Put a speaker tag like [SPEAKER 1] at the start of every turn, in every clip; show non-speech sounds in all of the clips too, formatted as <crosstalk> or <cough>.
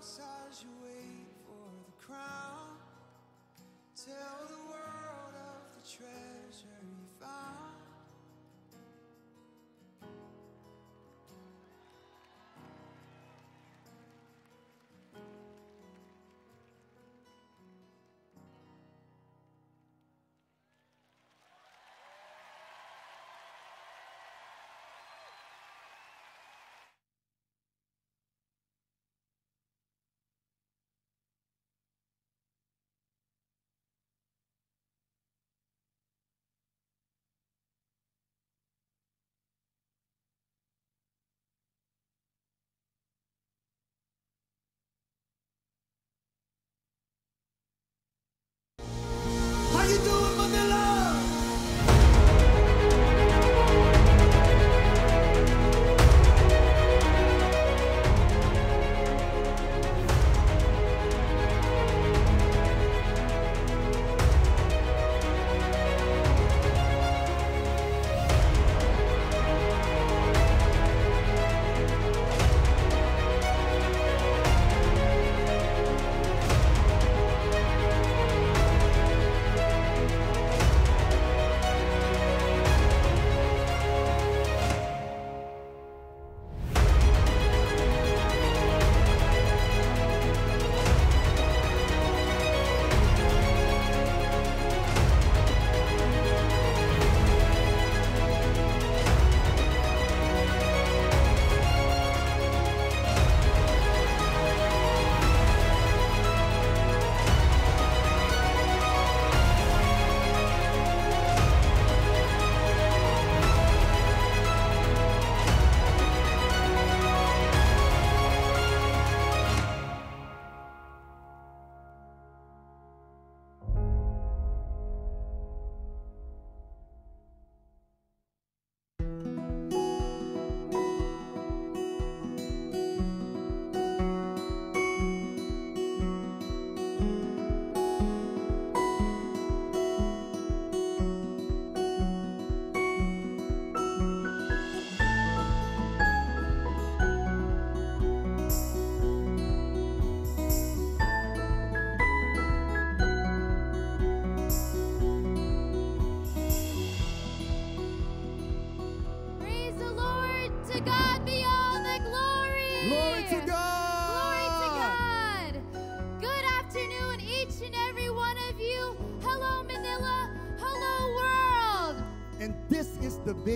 [SPEAKER 1] house as you wait
[SPEAKER 2] for the crown. Tell the world
[SPEAKER 3] of the treasure.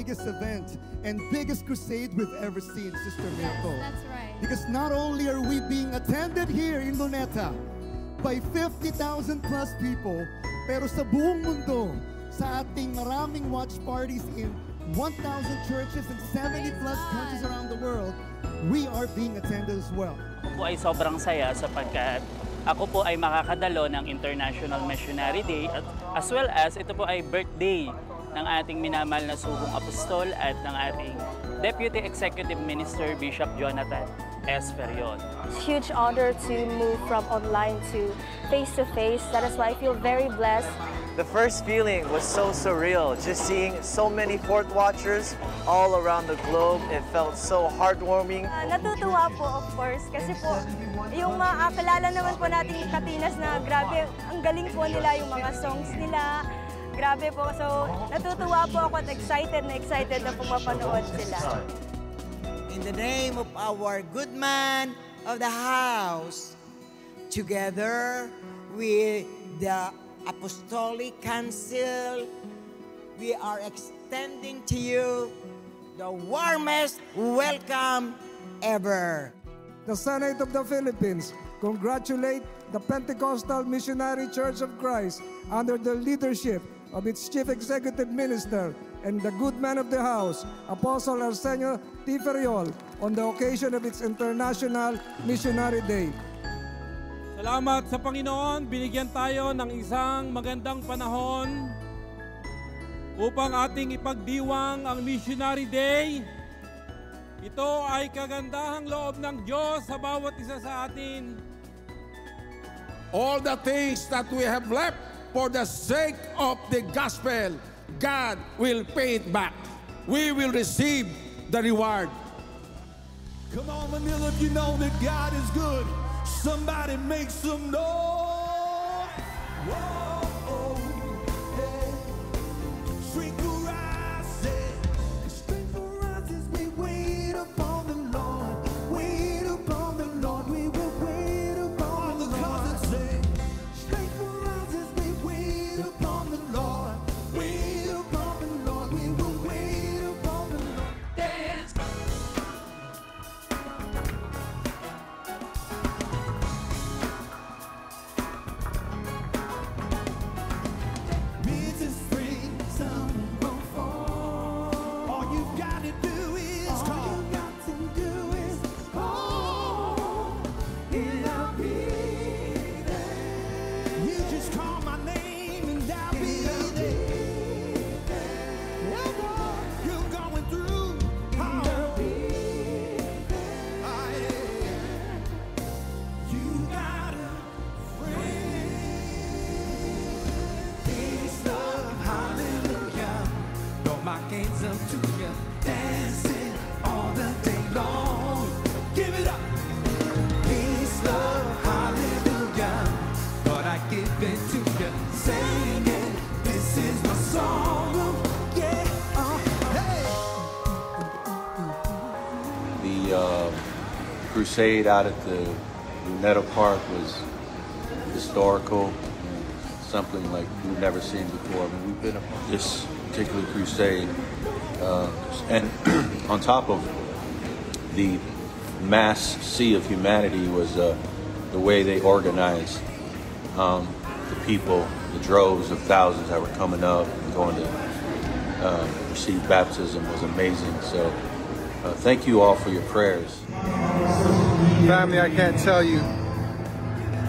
[SPEAKER 3] Biggest event and biggest crusade we've ever seen, Sister
[SPEAKER 2] Yes,
[SPEAKER 3] Miracle.
[SPEAKER 2] that's right.
[SPEAKER 3] Because not only are we being attended here in Luneta by 50,000 plus people, pero sa buong mundo, sa ating maraming watch parties in 1,000 churches and 70 plus
[SPEAKER 2] Praise
[SPEAKER 3] countries
[SPEAKER 2] God.
[SPEAKER 3] around the world, we are being attended as well.
[SPEAKER 4] Ako po ay sobrang saya sapagkat ako po ay makakadalo ng International Missionary Day at as well as ito po ay birthday ng ating minamahal na sugong apostol at ng ating Deputy Executive Minister Bishop Jonathan S. Ferion.
[SPEAKER 5] huge honor to move from online to face to face. That is why I feel very blessed.
[SPEAKER 6] The first feeling was so surreal, just seeing so many Fourth Watchers all around the globe. It felt so heartwarming.
[SPEAKER 5] Ah, natutuwa po, of course, kasi po, yung maakilala naman po natin yung Katinas na grabe, ang galing po nila yung mga songs nila. Grabe po. So, natutuwa po ako at excited na excited na po mapanood sila.
[SPEAKER 1] In the name of our good man of the house, together with the Apostolic Council, we are extending to you the warmest welcome ever.
[SPEAKER 7] the Senate of the Philippines congratulate the Pentecostal Missionary Church of Christ under the leadership of its Chief Executive Minister and the good man of the house, Apostle Arsenio T. Ferriol, on the occasion of its International Missionary Day.
[SPEAKER 8] Salamat sa Panginoon, binigyan tayo ng isang magandang panahon upang ating ipagdiwang ang Missionary Day. Ito ay kagandahang loob ng Diyos sa bawat isa sa atin.
[SPEAKER 9] all the things that we have left for the sake of the gospel, God will pay it back. We will receive the reward.
[SPEAKER 1] Come on, Manila, if you know that God is good, somebody make some noise.
[SPEAKER 10] Whoa,
[SPEAKER 11] crusade out at the Luneta Park was historical, something like we've never seen before. I mean, we've been on this particular crusade, uh, and <clears throat> on top of the mass sea of humanity was uh, the way they organized um, the people, the droves of thousands that were coming up and going to uh, receive baptism was amazing. So, uh, thank you all for your prayers.
[SPEAKER 12] Family, I can't tell you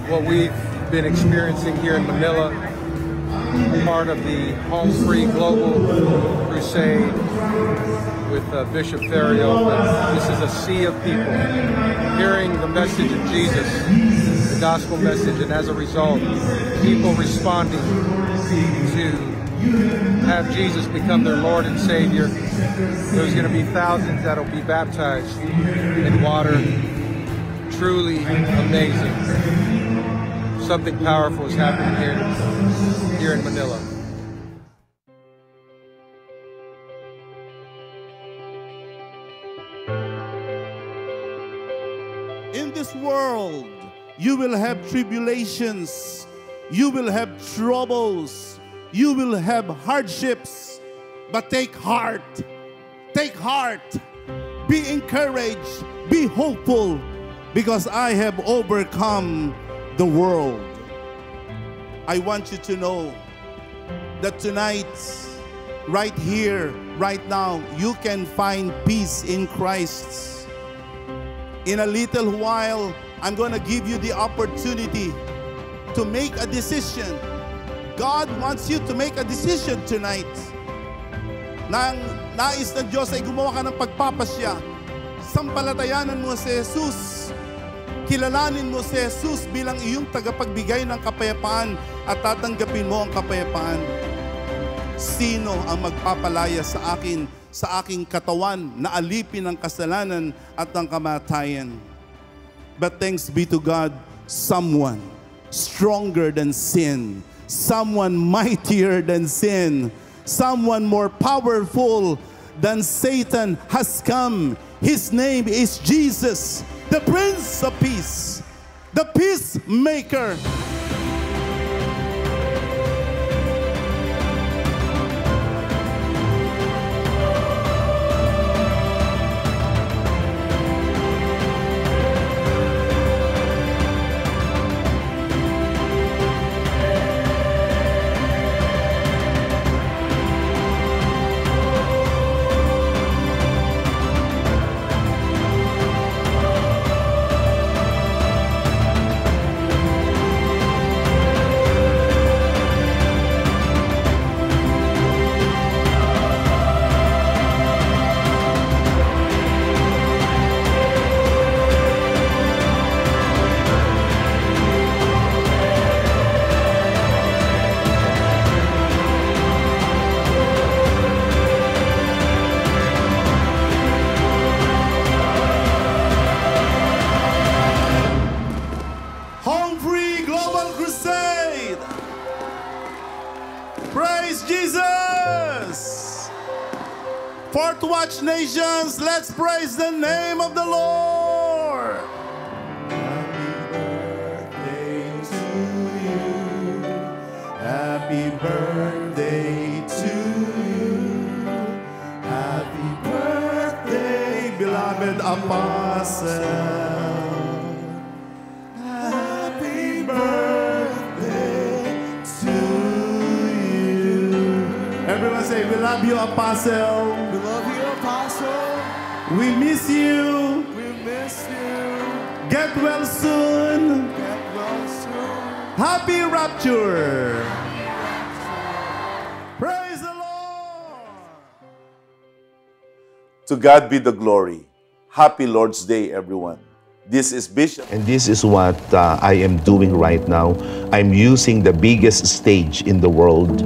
[SPEAKER 12] what we've been experiencing here in Manila, part of the Home Free Global Crusade with uh, Bishop Ferriol. This is a sea of people hearing the message of Jesus, the gospel message, and as a result, people responding to have Jesus become their Lord and Savior. There's going to be thousands that'll be baptized in water. Truly amazing. Something powerful is happening here, here in Manila.
[SPEAKER 13] In this world, you will have tribulations, you will have troubles, you will have hardships, but take heart. Take heart. Be encouraged. Be hopeful because I have overcome the world. I want you to know that tonight, right here, right now, you can find peace in Christ. In a little while, I'm going to give you the opportunity to make a decision. God wants you to make a decision tonight. Nang nais ng Diyos ay gumawa ka ng pagpapasya. Sampalatayanan mo si Jesus. Kilalanin mo si Jesus bilang iyong tagapagbigay ng kapayapaan at tatanggapin mo ang kapayapaan. Sino ang magpapalaya sa akin, sa aking katawan na alipin ng kasalanan at ng kamatayan? But thanks be to God, someone stronger than sin, someone mightier than sin, someone more powerful than Satan has come. His name is Jesus, the Prince of Peace, the Peacemaker. To
[SPEAKER 14] God be the glory. Happy Lord's Day, everyone. This is Bishop.
[SPEAKER 15] And this is what uh, I am doing right now. I'm using the biggest stage in the world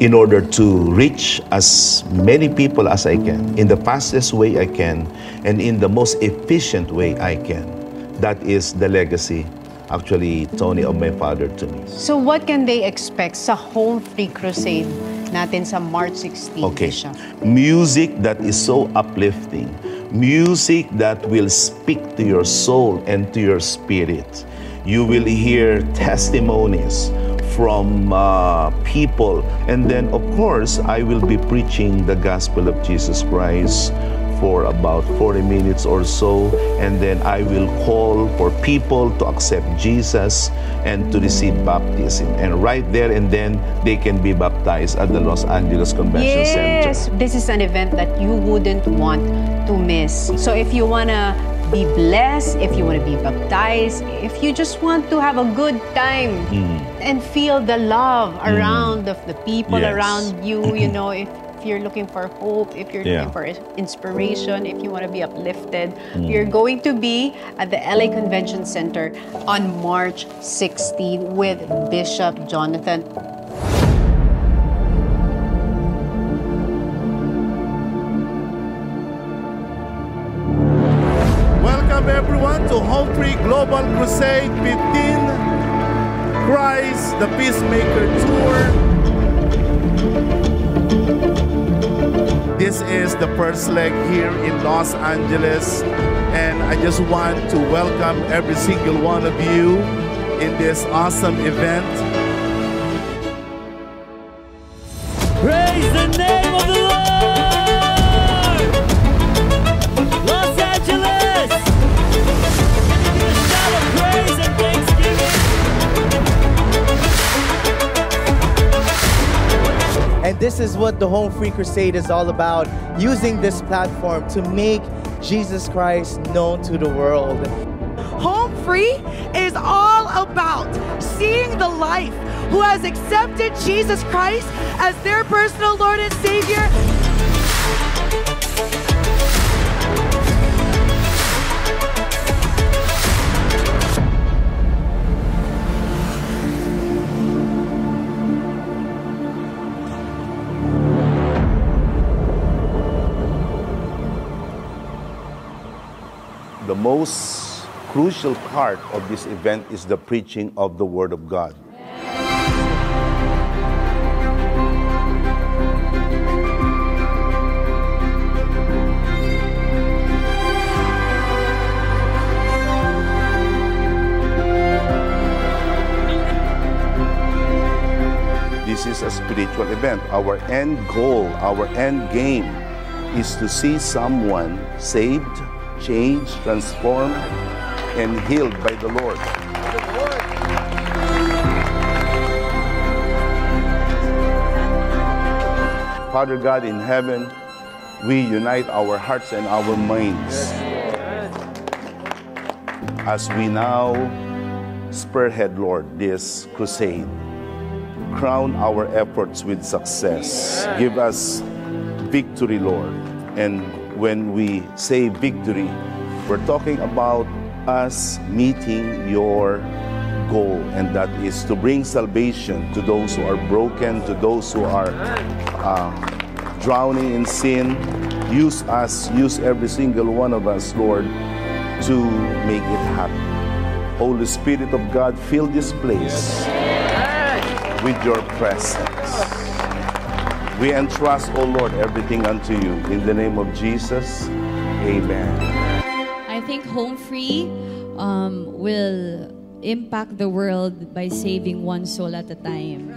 [SPEAKER 15] in order to reach as many people as I can in the fastest way I can and in the most efficient way I can. That is the legacy, actually, Tony, of my father to me.
[SPEAKER 16] So what can they expect sa Home Free Crusade natin sa March 16,
[SPEAKER 15] Okay.
[SPEAKER 16] Bishop?
[SPEAKER 15] Music that is so uplifting. Music that will speak to your soul and to your spirit. You will hear testimonies from uh, people. And then, of course, I will be preaching the gospel of Jesus Christ for about 40 minutes or so. And then I will call for people to accept Jesus and to receive baptism. And right there and then, they can be baptized at the Los Angeles Convention Center.
[SPEAKER 16] Yes, this is an event that you wouldn't want to miss. So if you want to be blessed, if you want to be baptized, if you just want to have a good time
[SPEAKER 15] Mm.
[SPEAKER 16] and feel the love
[SPEAKER 15] Mm.
[SPEAKER 16] around of the people
[SPEAKER 15] Yes.
[SPEAKER 16] around you, you <clears throat> know, if you're looking for hope, if you're
[SPEAKER 15] Yeah.
[SPEAKER 16] looking for inspiration, if you want to be uplifted,
[SPEAKER 15] Mm.
[SPEAKER 16] you're going to be at the LA Convention Center on March 16 with Bishop Jonathan
[SPEAKER 13] Welcome everyone to Home Free Global Crusade 15 Christ the Peacemaker Tour. This is the first leg here in Los Angeles and I just want to welcome every single one of you in this awesome event.
[SPEAKER 17] And
[SPEAKER 18] this is what the Home Free Crusade is all about using this platform to make Jesus Christ known to the world.
[SPEAKER 19] Home Free is all about seeing the life who has accepted Jesus Christ as their personal Lord and Savior.
[SPEAKER 15] Most crucial part of this event is the preaching of the Word of God. This is a spiritual event. Our end goal, our end game is to see someone saved, changed, transformed, and healed by the Lord. Father God in heaven, we unite our hearts and our minds as we now spearhead, Lord, this crusade. Crown our efforts with success. Give us victory, Lord. And when we say victory, we're talking about us meeting your goal, and that is to bring salvation to those who are broken, to those who are uh, drowning in sin. Use us, use every single one of us, Lord, to make it happen. Holy Spirit of God, fill this place with your presence. We entrust, O Lord, everything unto you. In the name of Jesus, amen.
[SPEAKER 20] I think Home Free um, will impact the world by saving one soul at a time.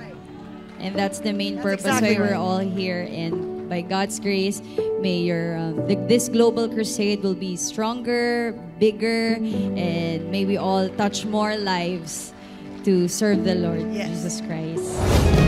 [SPEAKER 20] And that's the main
[SPEAKER 19] That's
[SPEAKER 20] purpose
[SPEAKER 19] exactly
[SPEAKER 20] why we're
[SPEAKER 19] right.
[SPEAKER 20] all here. And by God's grace, may your um, th- this global crusade will be stronger, bigger, and may we all touch more lives to serve the Lord Jesus Christ.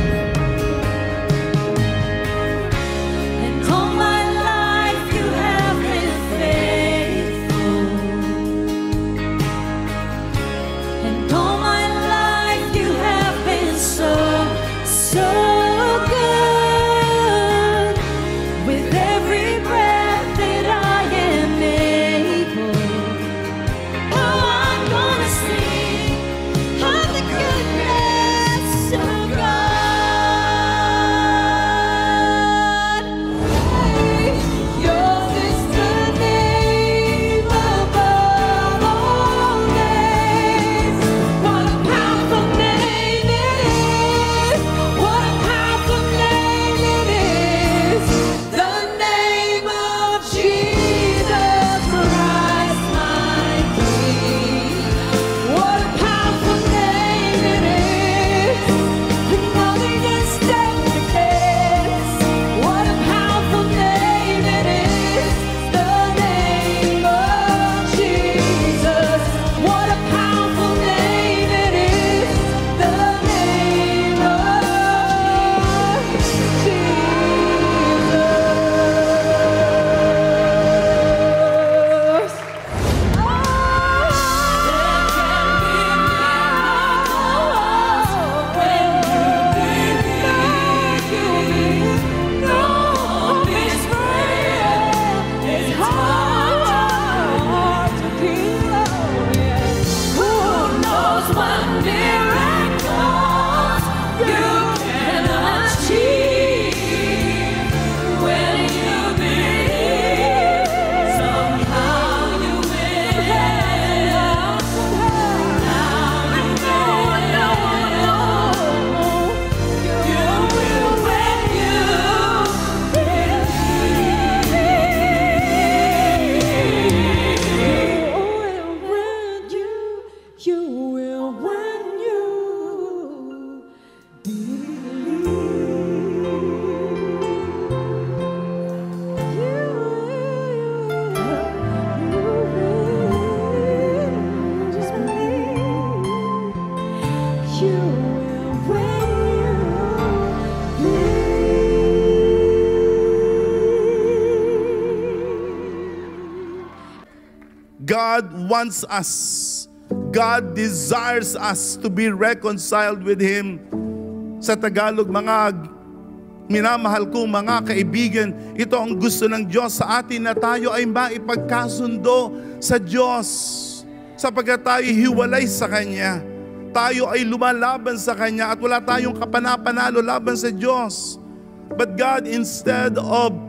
[SPEAKER 13] Wants us. God desires us to be reconciled with Him. Sa Tagalog, mga minamahal kong mga kaibigan, ito ang gusto ng Diyos sa atin na tayo ay maipagkasundo sa Diyos. Sapagkat tayo hiwalay sa Kanya. Tayo ay lumalaban sa Kanya at wala tayong kapanapanalo laban sa Diyos. But God, instead of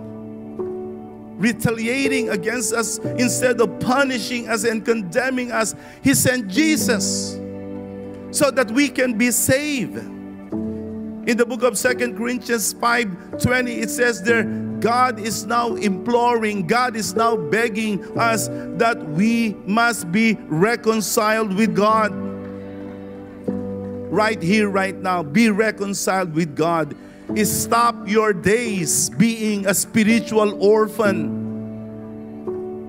[SPEAKER 13] retaliating against us, instead of punishing us and condemning us, He sent Jesus so that we can be saved. In the book of Second Corinthians 5:20, it says there, God is now imploring, God is now begging us that we must be reconciled with God. Right here, right now, be reconciled with God. Is stop your days being a spiritual orphan.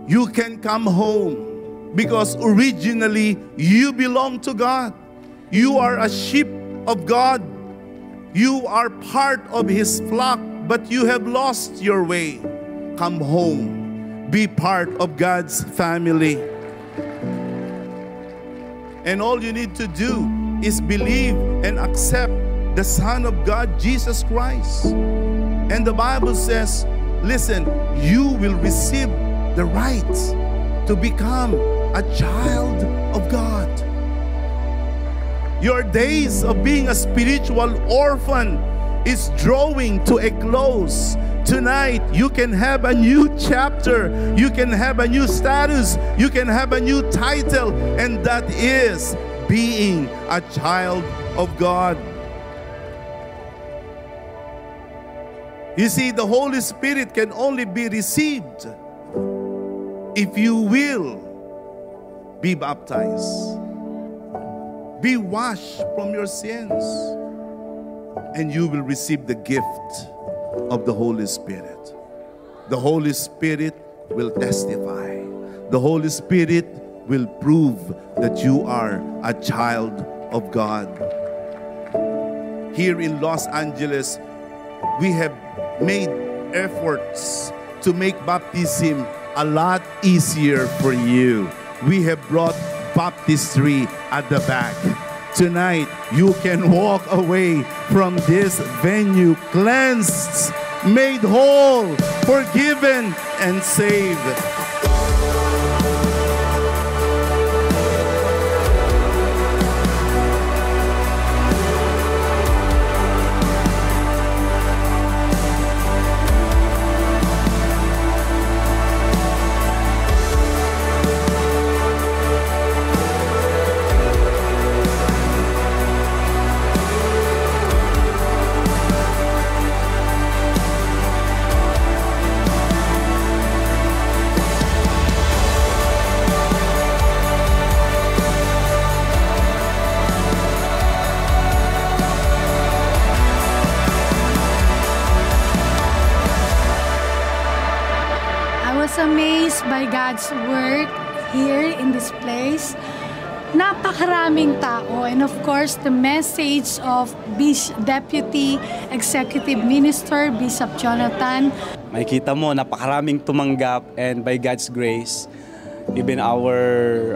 [SPEAKER 13] You can come home because originally you belong to God. You are a sheep of God. You are part of His flock, but you have lost your way. Come home. Be part of God's family. And all you need to do is believe and accept the Son of God, Jesus Christ. And the Bible says, listen, you will receive the right to become a child of God. Your days of being a spiritual orphan is drawing to a close. Tonight, you can have a new chapter, you can have a new status, you can have a new title, and that is being a child of God. You see, the Holy Spirit can only be received if you will be baptized, be washed from your sins, and you will receive the gift of the Holy Spirit. The Holy Spirit will testify. The Holy Spirit will prove that you are a child of God. Here in Los Angeles, we have made efforts to make baptism a lot easier for you. We have brought baptistry at the back. Tonight, you can walk away from this venue cleansed, made whole, forgiven, and saved.
[SPEAKER 21] Napakaraming tao. And of course the message of Bis- Deputy Executive Minister Bishop Jonathan.
[SPEAKER 22] Makikita mo, napakaraming tumanggap. And by God's grace, even our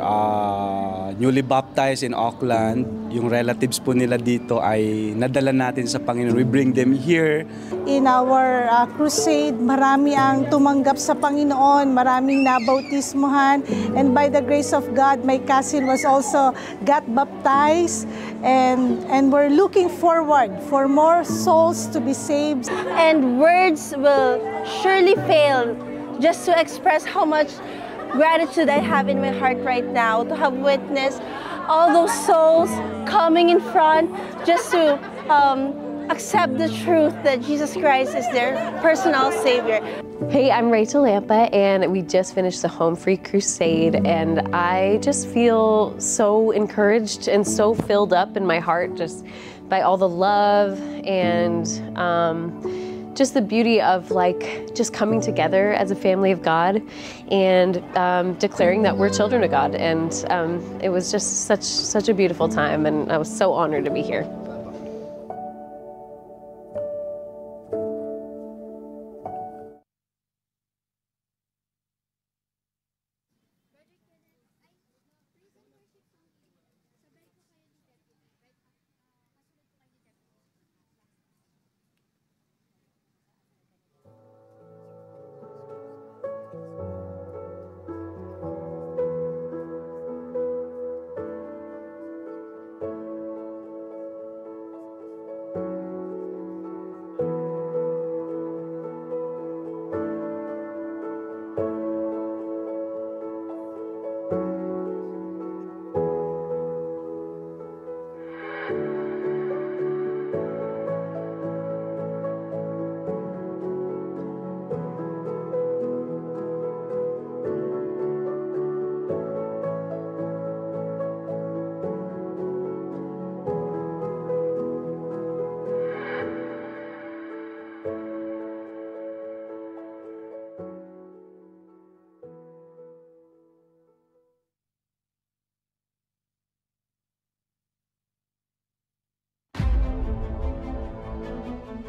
[SPEAKER 22] uh, newly baptized in Auckland, yung relatives po nila dito ay nadala natin sa Panginoon. We bring them here.
[SPEAKER 23] In our uh, crusade, marami ang tumanggap sa Panginoon, maraming nabautismuhan, and by the grace of God, my cousin was also got baptized, and, and we're looking forward for more souls to be saved.
[SPEAKER 24] and words will surely fail just to express how much gratitude I have in my heart right now to have witnessed all those souls coming in front just to um, accept the truth that Jesus Christ is their personal Savior.
[SPEAKER 25] Hey, I'm Rachel Lampa, and we just finished the Home Free Crusade, and I just feel so encouraged and so filled up in my heart just by all the love and um, just the beauty of like just coming together as a family of God and um, declaring that we're children of God. And um, it was just such such a beautiful time, and I was so honored to be here.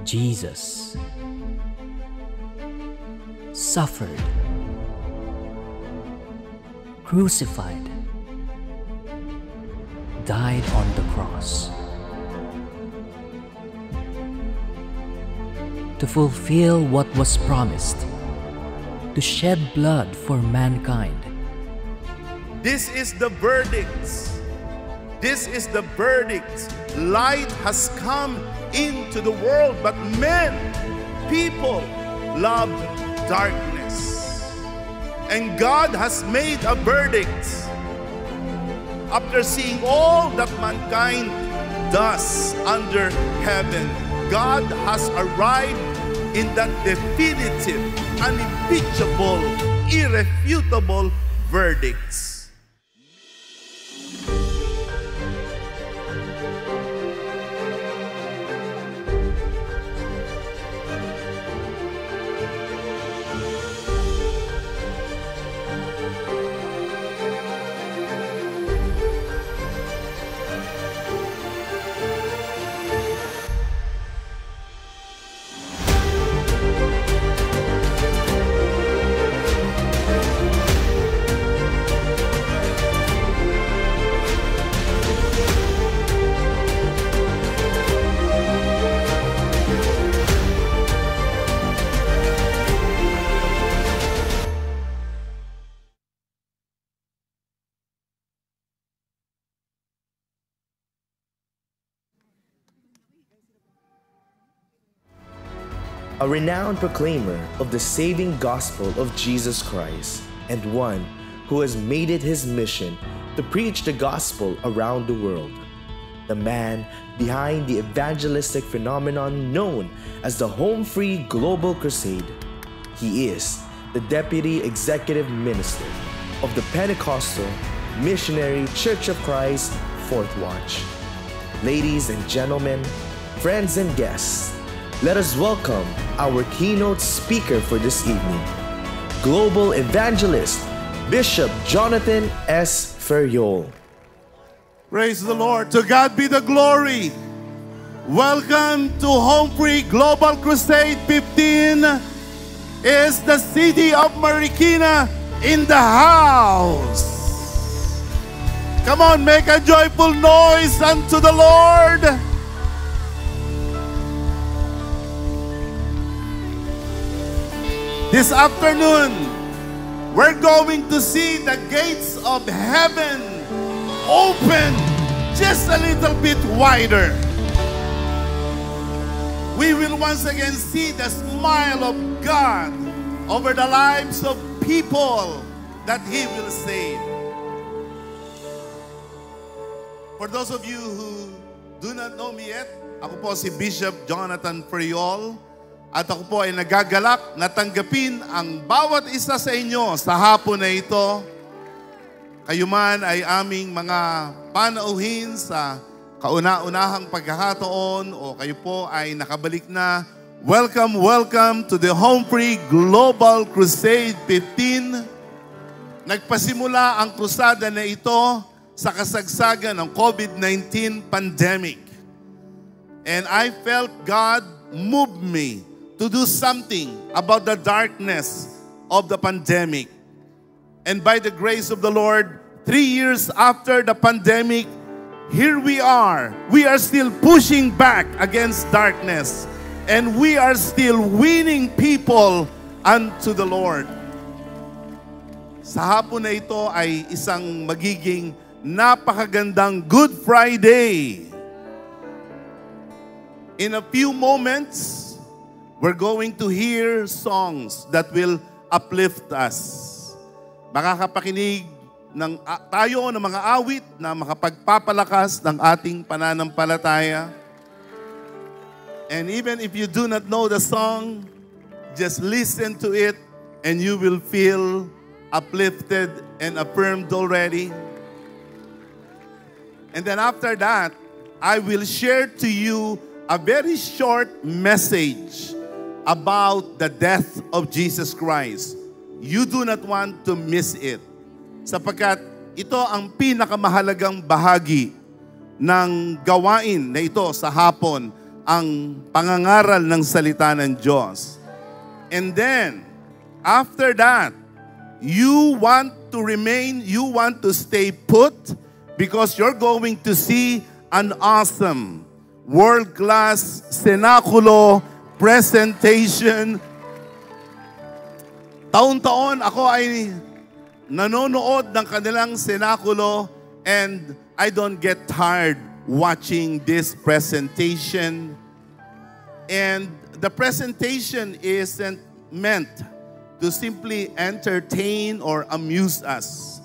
[SPEAKER 26] Jesus suffered, crucified, died on the cross to fulfill what was promised, to shed blood for mankind.
[SPEAKER 13] This is the verdict. This is the verdict. Light has come into the world, but men, people, love darkness. And God has made a verdict. After seeing all that mankind does under heaven, God has arrived in that definitive, unimpeachable, irrefutable verdicts.
[SPEAKER 18] Renowned proclaimer of the saving gospel of Jesus Christ, and one who has made it his mission to preach the gospel around the world. The man behind the evangelistic phenomenon known as the Home Free Global Crusade. He is the Deputy Executive Minister of the Pentecostal Missionary Church of Christ, Fourth Watch. Ladies and gentlemen, friends and guests, let us welcome our keynote speaker for this evening, Global Evangelist Bishop Jonathan S. Ferriol.
[SPEAKER 13] Praise the Lord. To God be the glory. Welcome to Home Free Global Crusade 15 is the city of Marikina in the house. Come on, make a joyful noise unto the Lord. This afternoon, we're going to see the gates of heaven open just a little bit wider. We will once again see the smile of God over the lives of people that He will save. For those of you who do not know me yet, ako po si Bishop Jonathan Friol at ako po ay nagagalak na tanggapin ang bawat isa sa inyo sa hapon na ito. Kayo man ay aming mga panauhin sa kauna-unahang pagkakataon o kayo po ay nakabalik na. Welcome, welcome to the Home Free Global Crusade 15. Nagpasimula ang krusada na ito sa kasagsagan ng COVID-19 pandemic. And I felt God move me to do something about the darkness of the pandemic. And by the grace of the Lord, three years after the pandemic, here we are. We are still pushing back against darkness. And we are still winning people unto the Lord. Sa hapon na ito ay isang magiging napakagandang Good Friday. In a few moments, we're going to hear songs that will uplift us. Makakapakinig ng, tayo ng mga awit na makapagpapalakas ng ating pananampalataya. And even if you do not know the song, just listen to it and you will feel uplifted and affirmed already. And then after that, I will share to you a very short message about the death of Jesus Christ. You do not want to miss it. Sapagkat ito ang pinakamahalagang bahagi ng gawain na ito sa hapon, ang pangangaral ng salita ng Diyos. And then, after that, you want to remain, you want to stay put because you're going to see an awesome world-class cenaculo presentation. Taon-taon ako ay nanonood ng kanilang cenaculo and I don't get tired watching this presentation. And the presentation isn't meant to simply entertain or amuse us,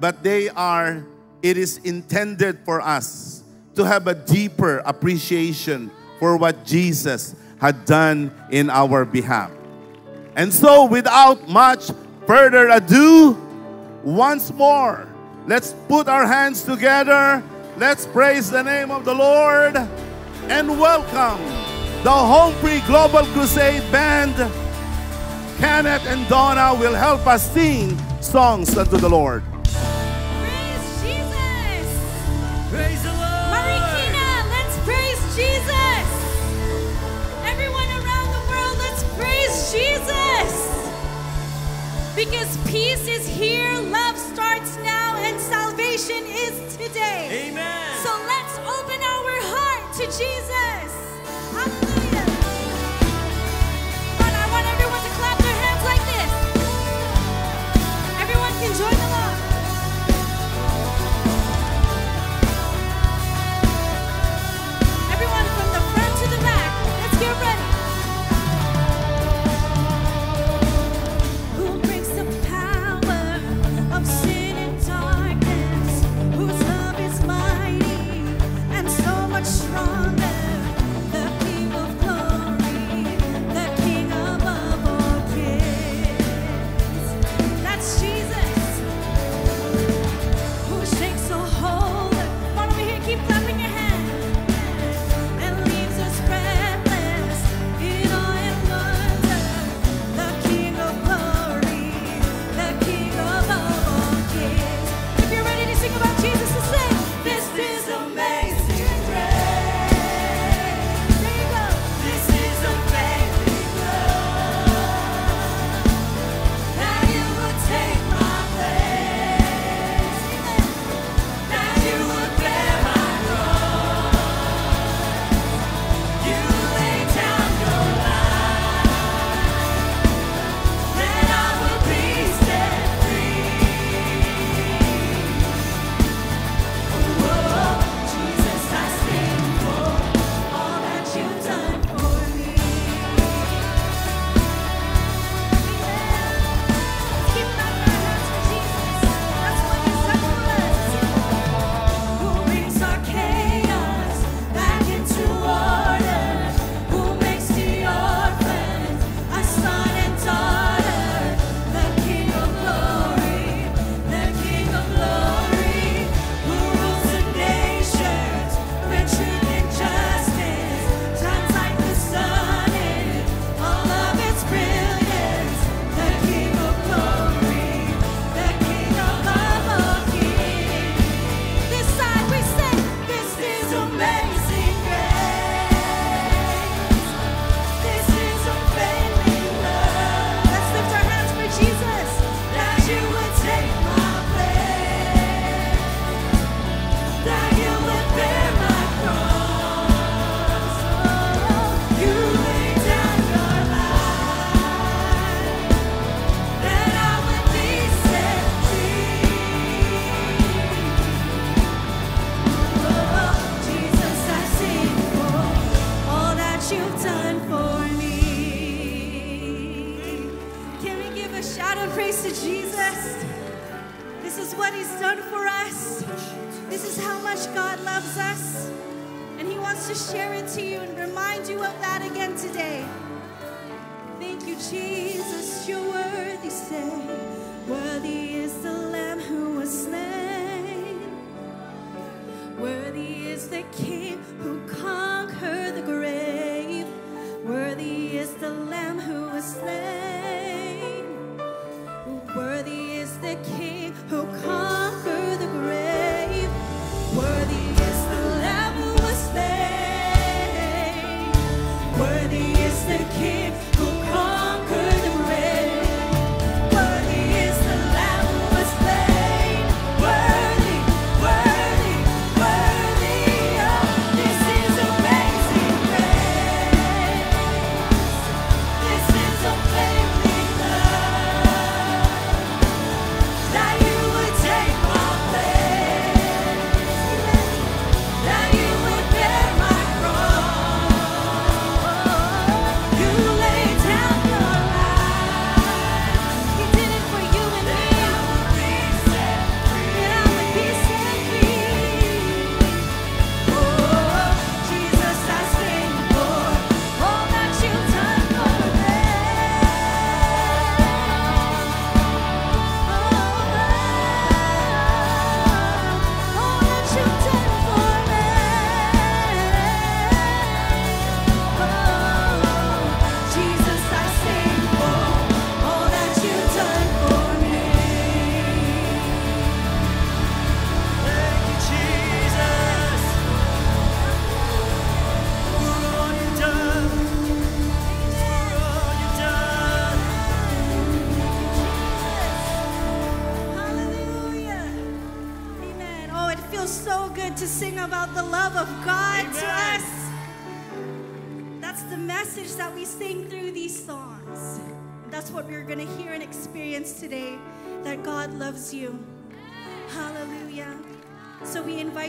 [SPEAKER 13] but they are, it is intended for us to have a deeper appreciation for what Jesus had done in our behalf. And so, without much further ado, once more, let's put our hands together, let's praise the name of the Lord, and welcome the Home Free Global Crusade Band. Kenneth and Donna will help us sing songs unto the Lord.
[SPEAKER 27] Jesus. Because peace is here, love starts now, and salvation is today. Amen. So let's open our heart to Jesus. Hallelujah. And I want everyone to clap their hands like this. Everyone can join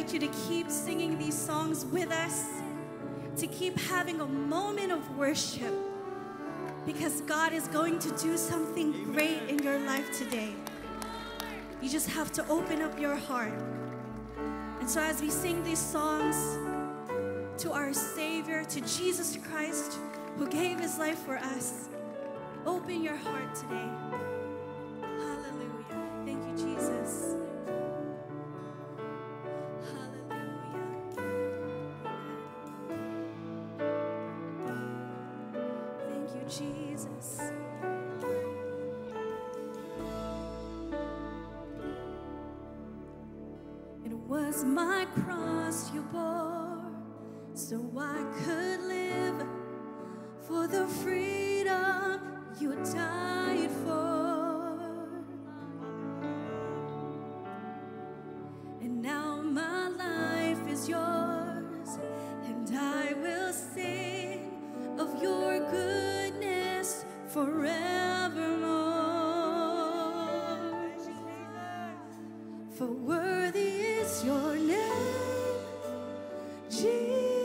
[SPEAKER 28] invite you to keep singing these songs with us, to keep having a moment of worship, because God is going to do something great in your life today. You just have to open up your heart. And so, as we sing these songs to our Savior, to Jesus Christ, who gave his life for us, open your heart today. Hallelujah. Thank you, Jesus. Was my cross you bore, so I could live for the freedom you died for. And now my life is yours, and I will sing of your goodness forevermore. For Jesus.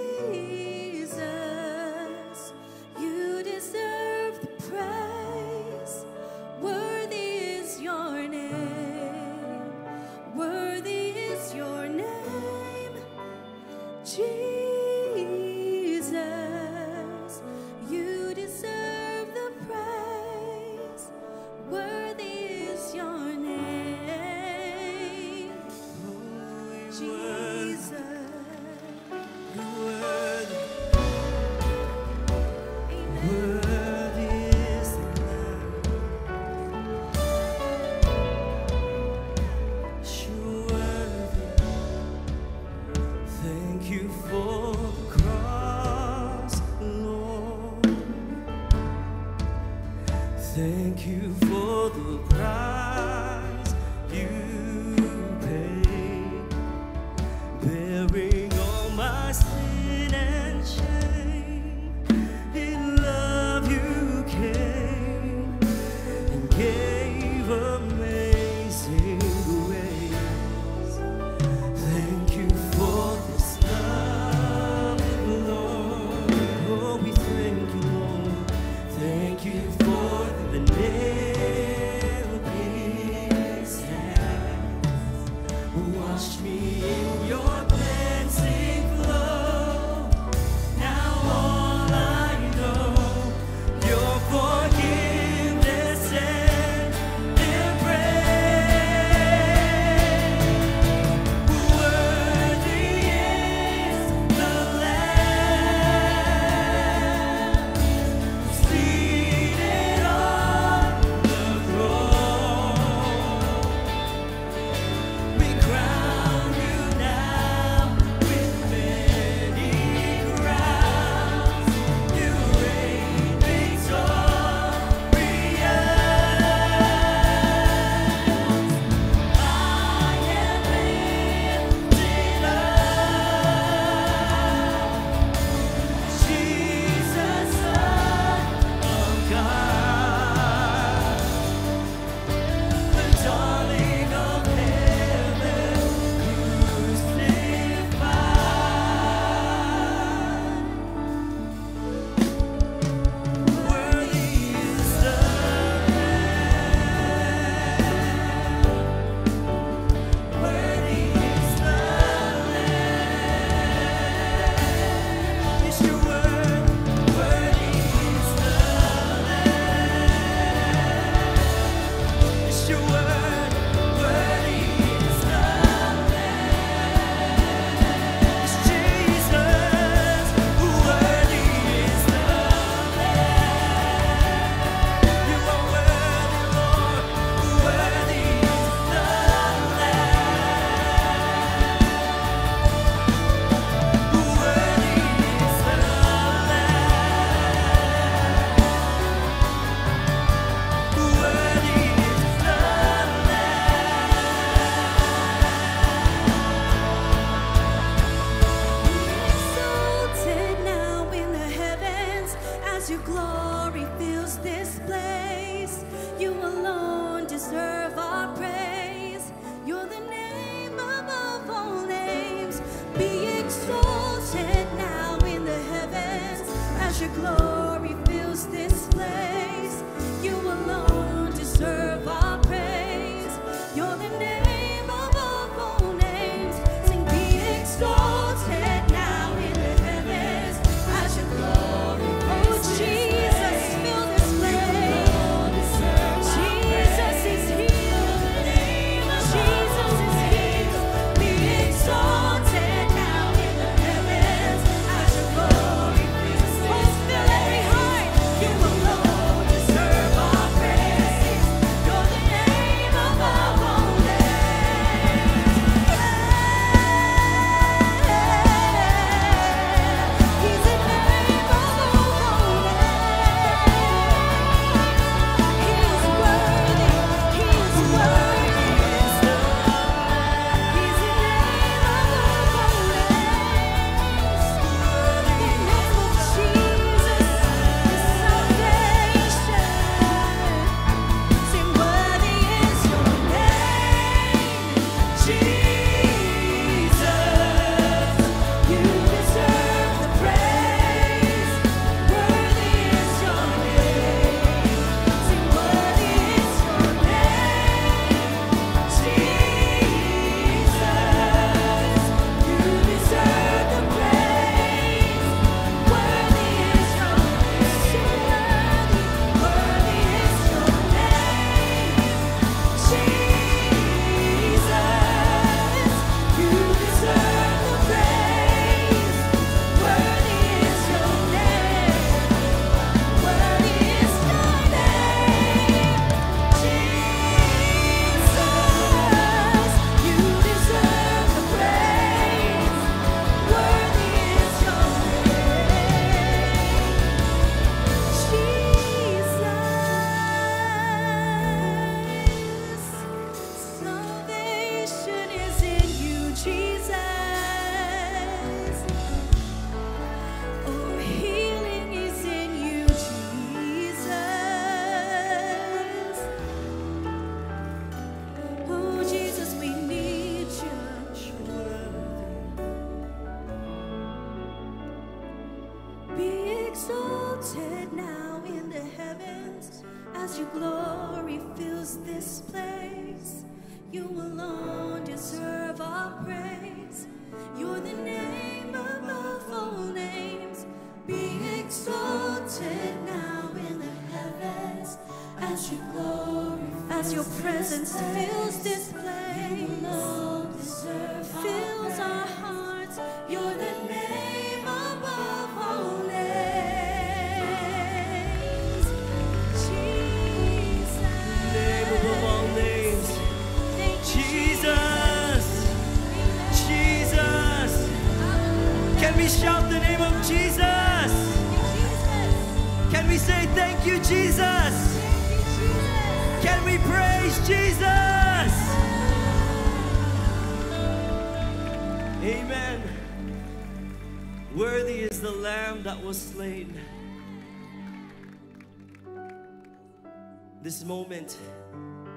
[SPEAKER 28] This moment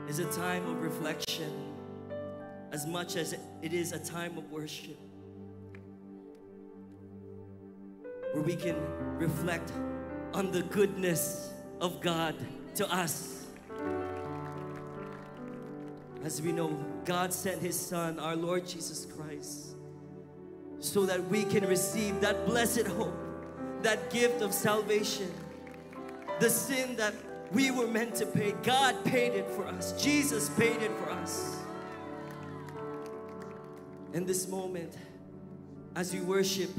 [SPEAKER 28] is a time of reflection as much as it is a time of worship where we can reflect on the goodness of God to us. As we know, God sent His Son, our Lord Jesus Christ, so that we can receive that blessed hope, that gift of salvation. The sin that we were meant to pay, God paid it for us. Jesus paid it for us. In this moment, as we worship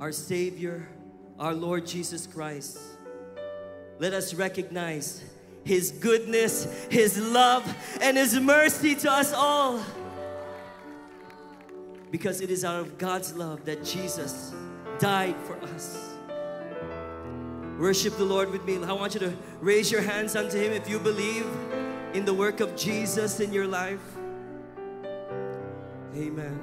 [SPEAKER 28] our Savior, our Lord Jesus Christ, let us recognize His goodness, His love, and His mercy to us all. Because it is out of God's love that Jesus died for us. Worship the Lord with me. I want you to raise your hands unto Him if you believe in the work of Jesus in your life. Amen.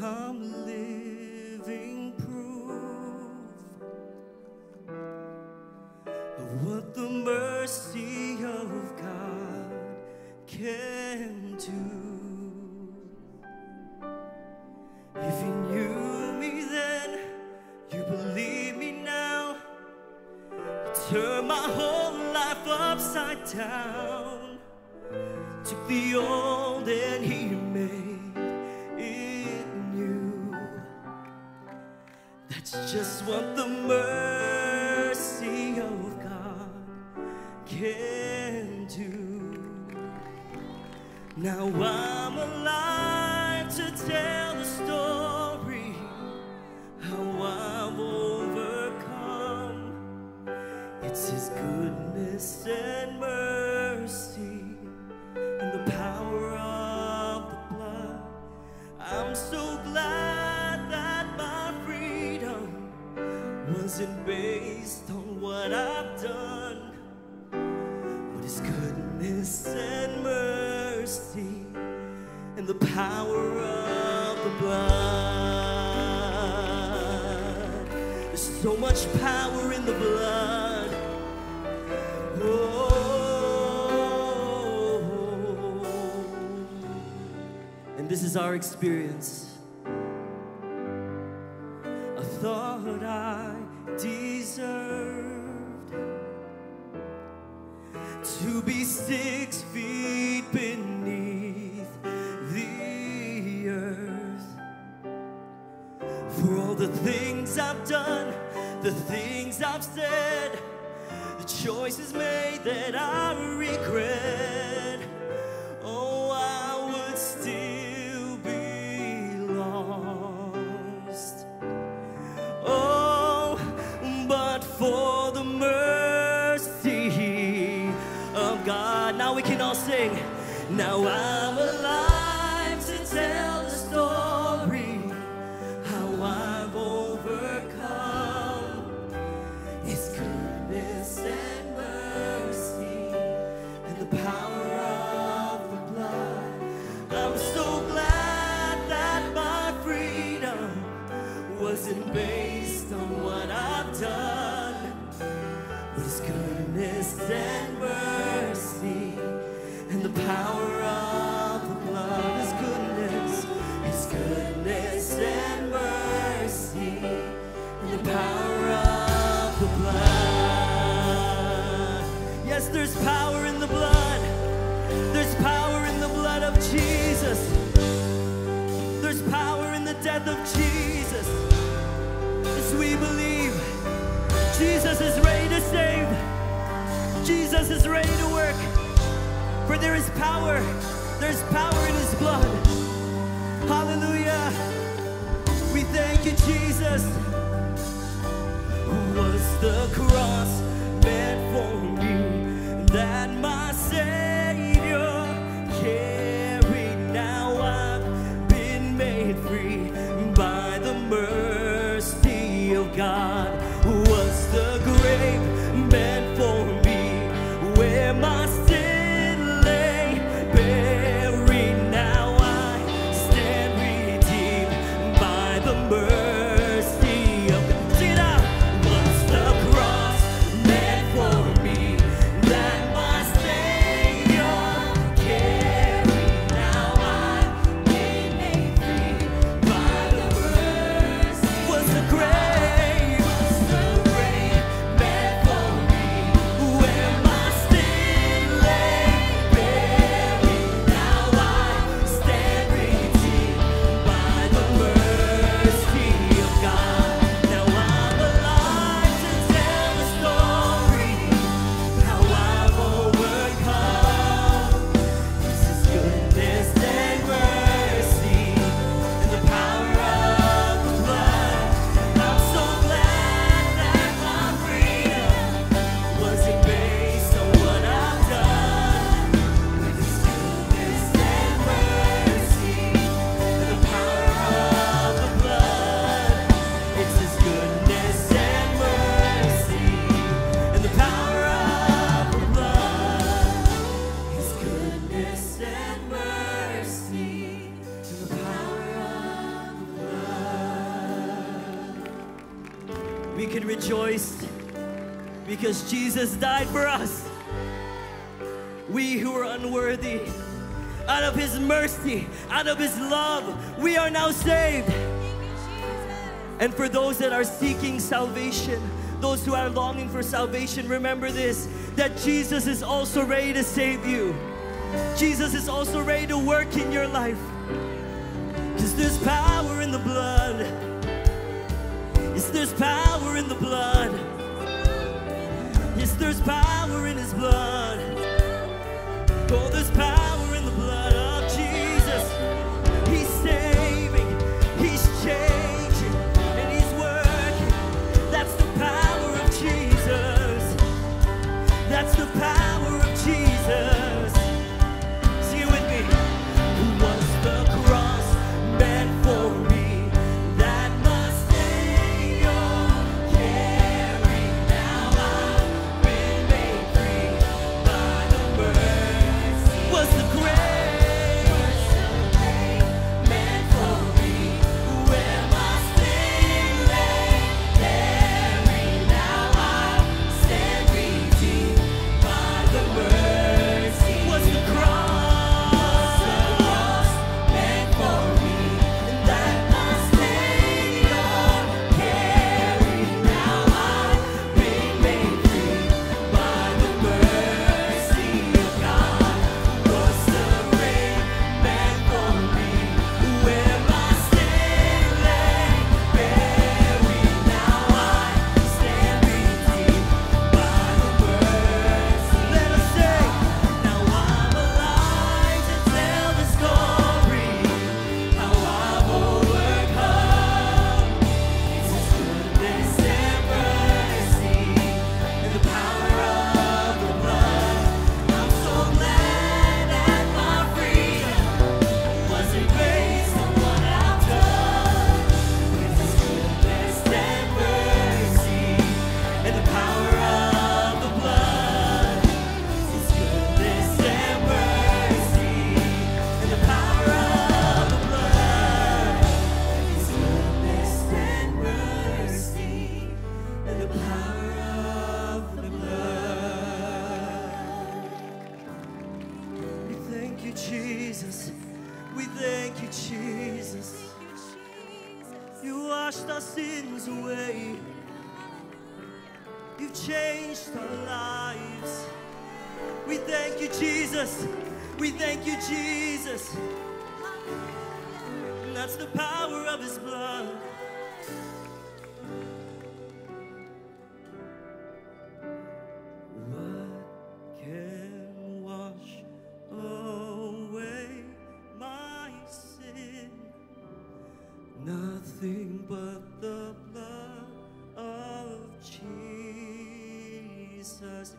[SPEAKER 28] I'm living proof of what the mercy of God can do. If you knew me then, you believe me now. You turned my whole life upside down. Took the old and he made it new. That's just what the mercy of God can do. Now I'm alive to tell how I've overcome. It's His goodness and mercy and the power of the blood. I'm so glad that my freedom wasn't based on what I've done, but His goodness and mercy and the power of so much power in the blood. Oh. And this is our experience. I thought I deserved to be six feet beneath the earth. For all the things I've done, the things I've said, the choices made that I regret. Oh, I would still be lost. Oh, but for the mercy of God. Now we can all sing. Now I'm there's power in the blood. There's power in the blood of Jesus. There's power in the death of Jesus. As we believe, Jesus is ready to save. Jesus is ready to work. For there is power. There's power in his blood. Hallelujah. We thank you, Jesus. Was the cross meant for me that my salvation, those who are longing for salvation, remember this that Jesus is also ready to save you. Jesus is also ready to work in your life. Because there's power in the blood. Yes, there's power in the blood. Yes, there's power in His blood. Oh, there's power.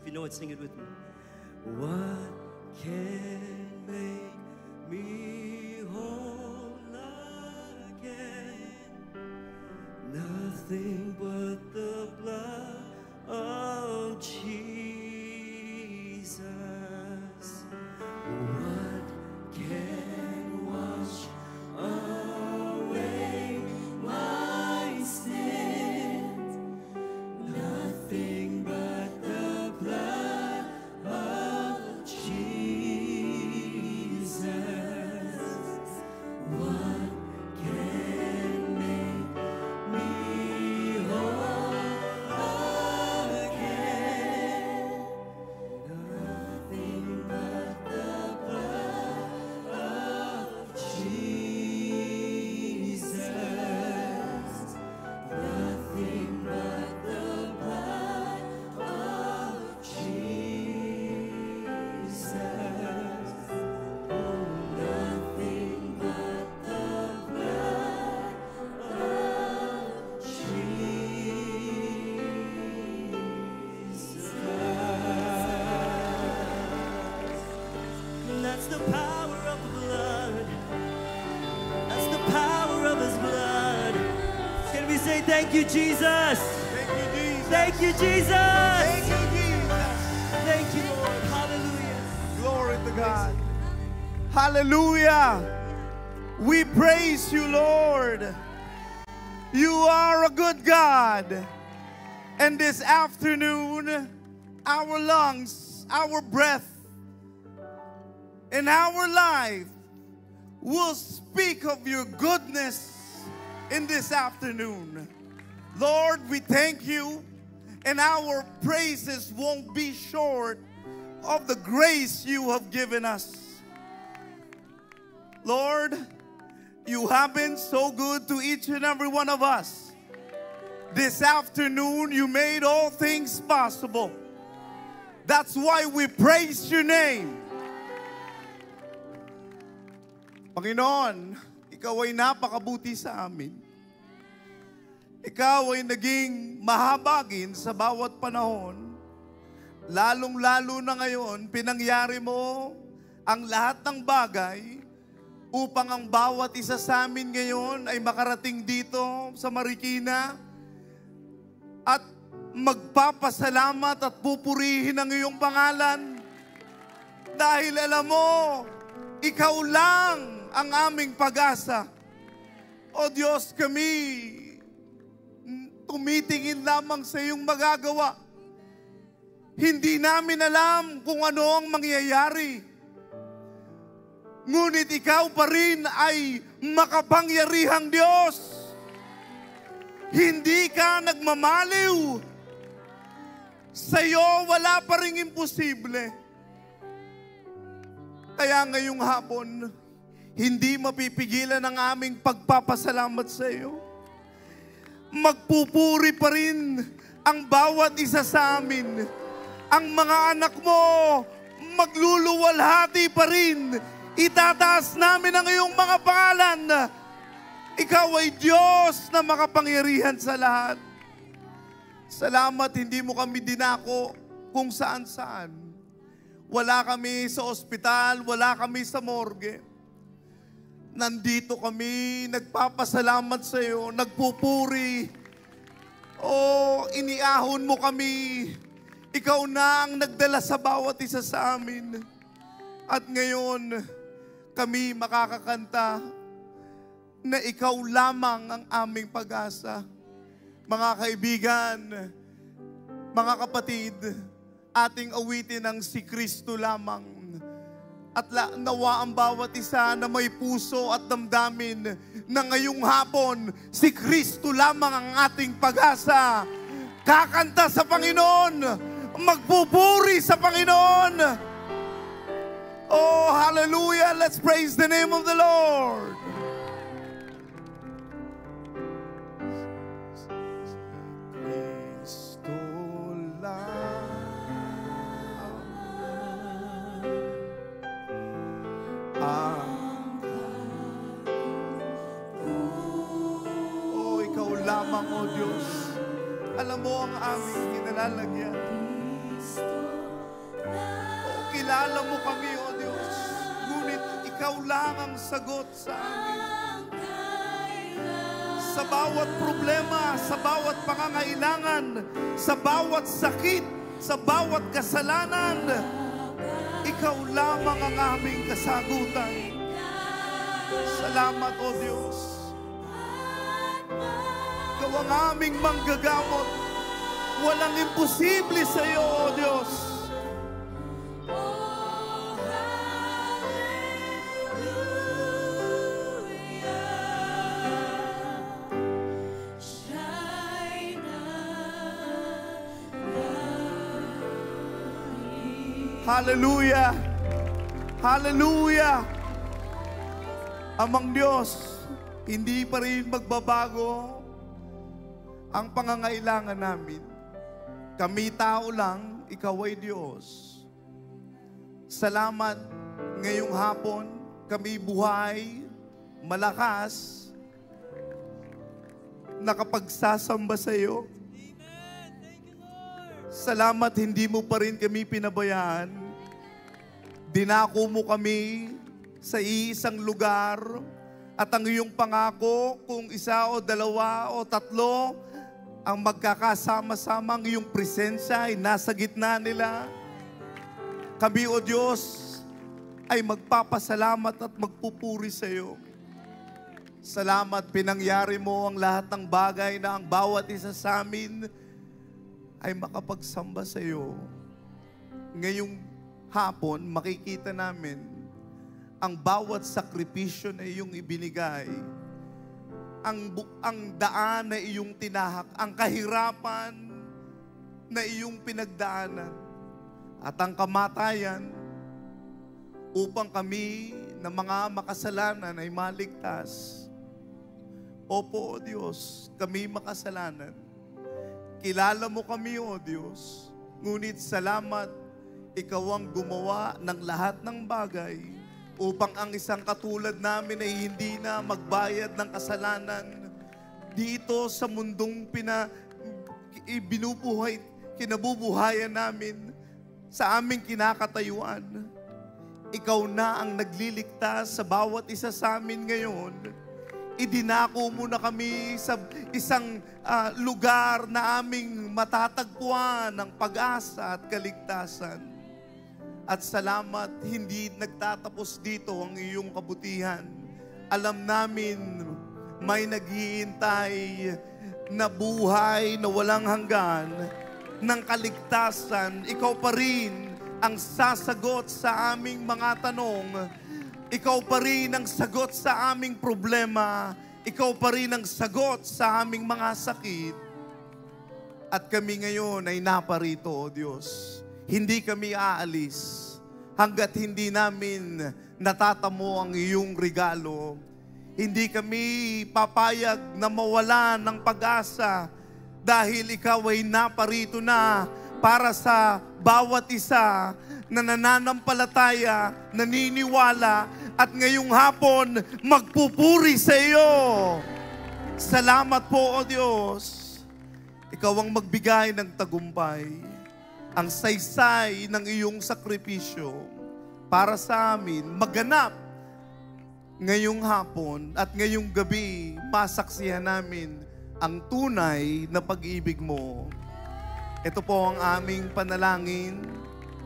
[SPEAKER 28] If you know it, sing it with me. What can make me whole again? Nothing but the blood of Jesus. you, Jesus. Thank you, Jesus. Thank you, Jesus. Thank you, Jesus. Thank you, Lord. Hallelujah.
[SPEAKER 3] Glory to God. Hallelujah. We praise you, Lord. You are a good God. And this afternoon, our lungs, our breath, and our life will speak of your goodness in this afternoon. Lord, we thank you, and our praises won't be short of the grace you have given us. Lord, you have been so good to each and every one of us. This afternoon, you made all things possible. That's why we praise your name. Panginoon, ikaw ay napakabuti sa amin. Ikaw ay naging mahabagin sa bawat panahon. Lalong-lalo na ngayon, pinangyari mo ang lahat ng bagay upang ang bawat isa sa amin ngayon ay makarating dito sa Marikina at magpapasalamat at pupurihin ang iyong pangalan. Dahil alam mo, ikaw lang ang aming pag-asa. O Diyos, kami tumitingin lamang sa iyong magagawa. Hindi namin alam kung ano ang mangyayari. Ngunit ikaw pa rin ay makapangyarihang Diyos. Hindi ka nagmamaliw. Sa iyo wala pa rin imposible. Kaya ngayong hapon, hindi mapipigilan ang aming pagpapasalamat sa iyo. Magpupuri pa rin ang bawat isa sa amin. Ang mga anak mo, magluluwalhati pa rin. Itataas namin ang iyong mga pangalan. Ikaw ay Diyos na makapangyarihan sa lahat. Salamat hindi mo kami dinako kung saan-saan. Wala kami sa ospital, wala kami sa morgue. Nandito kami, nagpapasalamat sa iyo, nagpupuri. O iniahon mo kami. Ikaw na ang nagdala sa bawat isa sa amin. At ngayon, kami makakakanta na ikaw lamang ang aming pag-asa. Mga kaibigan, mga kapatid, ating awitin ang si Kristo lamang. At la, nawa ang bawat isa na may puso at damdamin na ngayong hapon, si Kristo lamang ang ating pag-asa. Kakanta sa Panginoon, magpupuri sa Panginoon. Oh, hallelujah. Let's praise the name of the Lord. Oh, ikaw lamang, O Diyos. Alam mo ang aming kinalalagyan. Oh, kilala mo kami, O Diyos. Ngunit ikaw lang ang sagot sa amin. Sa bawat problema, sa bawat pangangailangan, sa bawat sakit, sa bawat kasalanan, ikaw lamang ang aming kasagutan. Salamat, O Diyos. Ikaw ang aming manggagamot. Walang imposible sa iyo, O Diyos. Hallelujah! Hallelujah! Amang Diyos, hindi pa rin magbabago ang pangangailangan namin. Kami tao lang, ikaw ay Diyos. Salamat ngayong hapon, kami buhay, malakas, nakapagsasamba sa iyo. Salamat hindi mo pa rin kami pinabayaan. Dinako mo kami sa iisang lugar at ang iyong pangako kung isa o dalawa o tatlo ang magkakasama-sama ang iyong presensya ay nasa gitna nila. Kami o Diyos ay magpapasalamat at magpupuri sa iyo. Salamat pinangyari mo ang lahat ng bagay na ang bawat isa sa amin ay makapagsamba sa iyo. Ngayong hapon, makikita namin ang bawat sakripisyo na iyong ibinigay ang, bu- ang daan na iyong tinahak, ang kahirapan na iyong pinagdaanan, at ang kamatayan upang kami na mga makasalanan ay maligtas. Opo, Diyos, kami makasalanan. Kilala mo kami, O Diyos. Ngunit salamat, Ikaw ang gumawa ng lahat ng bagay upang ang isang katulad namin ay hindi na magbayad ng kasalanan dito sa mundong pina, ibinubuhay, kinabubuhayan namin sa aming kinakatayuan. Ikaw na ang nagliligtas sa bawat isa sa amin ngayon. Idinako mo na kami sa isang ah, lugar na aming matatagpuan ng pag-asa at kaligtasan. At salamat, hindi nagtatapos dito ang iyong kabutihan. Alam namin may naghihintay na buhay na walang hanggan ng kaligtasan. Ikaw pa rin ang sasagot sa aming mga tanong. Ikaw pa rin ang sagot sa aming problema. Ikaw pa rin ang sagot sa aming mga sakit. At kami ngayon ay naparito, O Diyos. Hindi kami aalis hanggat hindi namin natatamo ang iyong regalo. Hindi kami papayag na mawala ng pag-asa dahil ikaw ay naparito na para sa bawat isa na nananampalataya, naniniwala, at ngayong hapon magpupuri sa iyo. Salamat po, O Diyos. Ikaw ang magbigay ng tagumpay, ang saysay ng iyong sakripisyo para sa amin maganap ngayong hapon at ngayong gabi masaksihan namin ang tunay na pag-ibig mo. Ito po ang aming panalangin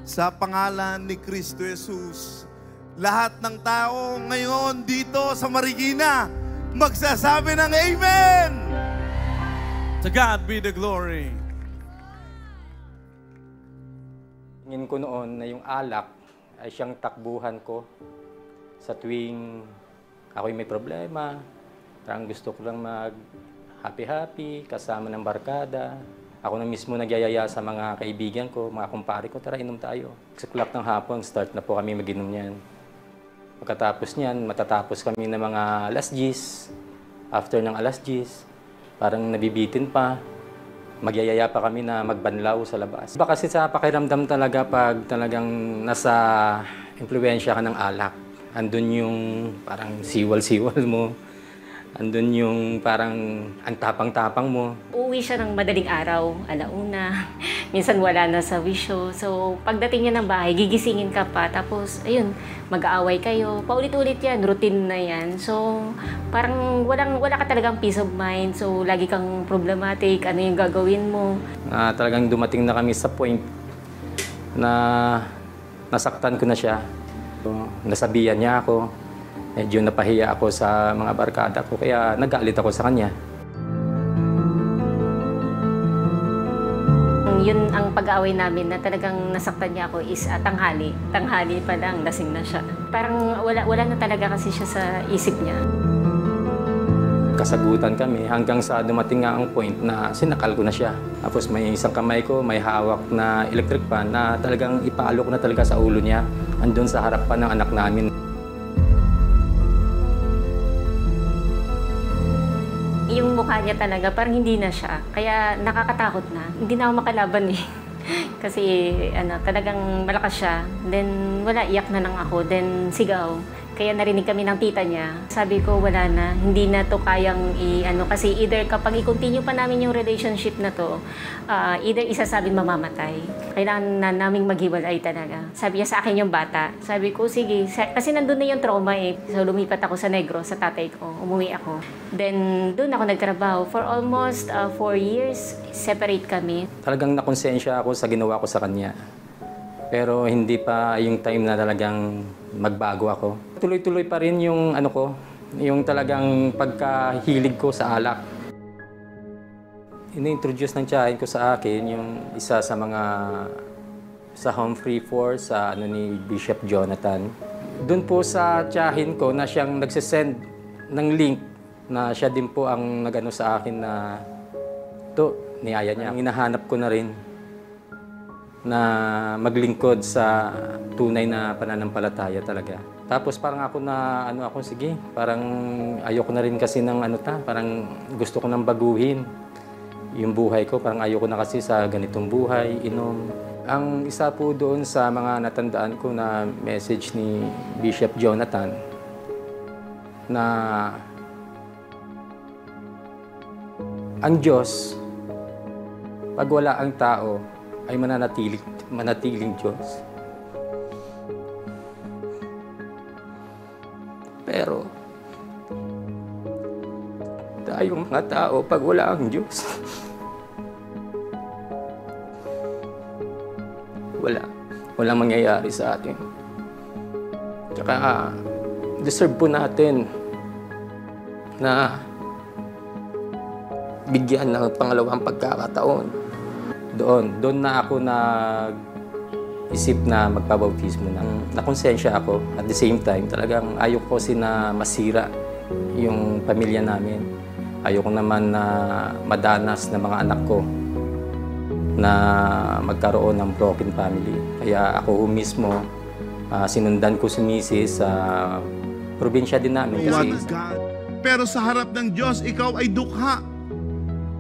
[SPEAKER 3] sa pangalan ni Kristo Jesus. Lahat ng tao ngayon dito sa Marikina magsasabi ng Amen!
[SPEAKER 29] To God be the glory.
[SPEAKER 30] Tingin ko noon na yung alak ay siyang takbuhan ko sa tuwing ako'y may problema. Parang gusto ko lang mag happy-happy, kasama ng barkada. Ako na mismo nagyayaya sa mga kaibigan ko, mga kumpare ko, tara inom tayo. Sa clock ng hapon, start na po kami mag-inom niyan. Pagkatapos niyan, matatapos kami ng mga alas 10. After ng alas 10, parang nabibitin pa. Magyayaya pa kami na magbanlaw sa labas. Iba kasi sa pakiramdam talaga pag talagang nasa impluensya ka ng alak. Andun yung parang siwal-siwal mo. Andun yung parang ang tapang-tapang mo.
[SPEAKER 31] Uuwi siya ng madaling araw, alauna. <laughs> Minsan wala na sa wisyo. So, pagdating niya ng bahay, gigisingin ka pa. Tapos, ayun, mag-aaway kayo. Paulit-ulit yan, routine na yan. So, parang walang, wala ka talagang peace of mind. So, lagi kang problematic. Ano yung gagawin mo?
[SPEAKER 30] na talagang dumating na kami sa point na nasaktan ko na siya. So, nasabihan niya ako. Medyo napahiya ako sa mga barkada ko kaya nagalit ako sa kanya.
[SPEAKER 31] Yun ang pag-aaway namin na talagang nasaktan niya ako is ah, tanghali. Tanghali pa lang, lasing na siya. Parang wala, wala na talaga kasi siya sa isip niya.
[SPEAKER 30] Kasagutan kami hanggang sa dumating nga ang point na sinakal ko na siya. Tapos may isang kamay ko, may hawak na electric fan na talagang ipalo ko na talaga sa ulo niya. Andun sa harapan ng anak namin.
[SPEAKER 31] Yung mukha niya talaga, parang hindi na siya. Kaya nakakatakot na. Hindi na ako makalaban eh. <laughs> Kasi ano, talagang malakas siya. Then wala, iyak na lang ako. Then sigaw. Kaya narinig kami ng tita niya. Sabi ko, wala na. Hindi na to kayang i ano kasi either kapag i-continue pa namin yung relationship na to, ah, either isa sabi mamamatay. Kailangan na naming maghiwalay talaga. Sabi niya sa akin yung bata. Sabi ko, sige. Kasi nandun na yung trauma eh. So lumipat ako sa Negro, sa tatay ko. Umuwi ako. Then doon ako nagtrabaho. For almost ah, four years, separate kami.
[SPEAKER 30] Talagang nakonsensya ako sa ginawa ko sa kanya. Pero hindi pa yung time na talagang magbago ako. Tuloy-tuloy pa rin yung ano ko, yung talagang pagkahilig ko sa alak. Ini-introduce ng tiyahin ko sa akin yung isa sa mga sa Humphrey Force sa ano ni Bishop Jonathan. Doon po sa tiyahin ko na siyang nagsisend ng link na siya din po ang nagano sa akin na to niyaya niya. Hinahanap ko na rin na maglingkod sa tunay na pananampalataya talaga. Tapos parang ako na ano ako sige, parang ayoko na rin kasi ng ano ta, parang gusto ko nang baguhin yung buhay ko. Parang ayoko na kasi sa ganitong buhay, inom. Ang isa po doon sa mga natandaan ko na message ni Bishop Jonathan na ang Diyos, pag wala ang tao, ay mananatiling, manatiling Diyos. Pero, tayong mga tao, pag wala ang Diyos, wala. Walang mangyayari sa atin. Tsaka, deserve po natin na bigyan ng pangalawang pagkakataon. Doon, doon na ako nag isip na magpabautismo na. Nakonsensya ako. At the same time, talagang ayoko kasi na masira yung pamilya namin. Ayoko naman na madanas ng mga anak ko na magkaroon ng broken family. Kaya ako mismo, ah, sinundan ko si Mrs. sa probinsya din namin. Kasi
[SPEAKER 13] What God. Pero sa harap ng Diyos, ikaw ay dukha.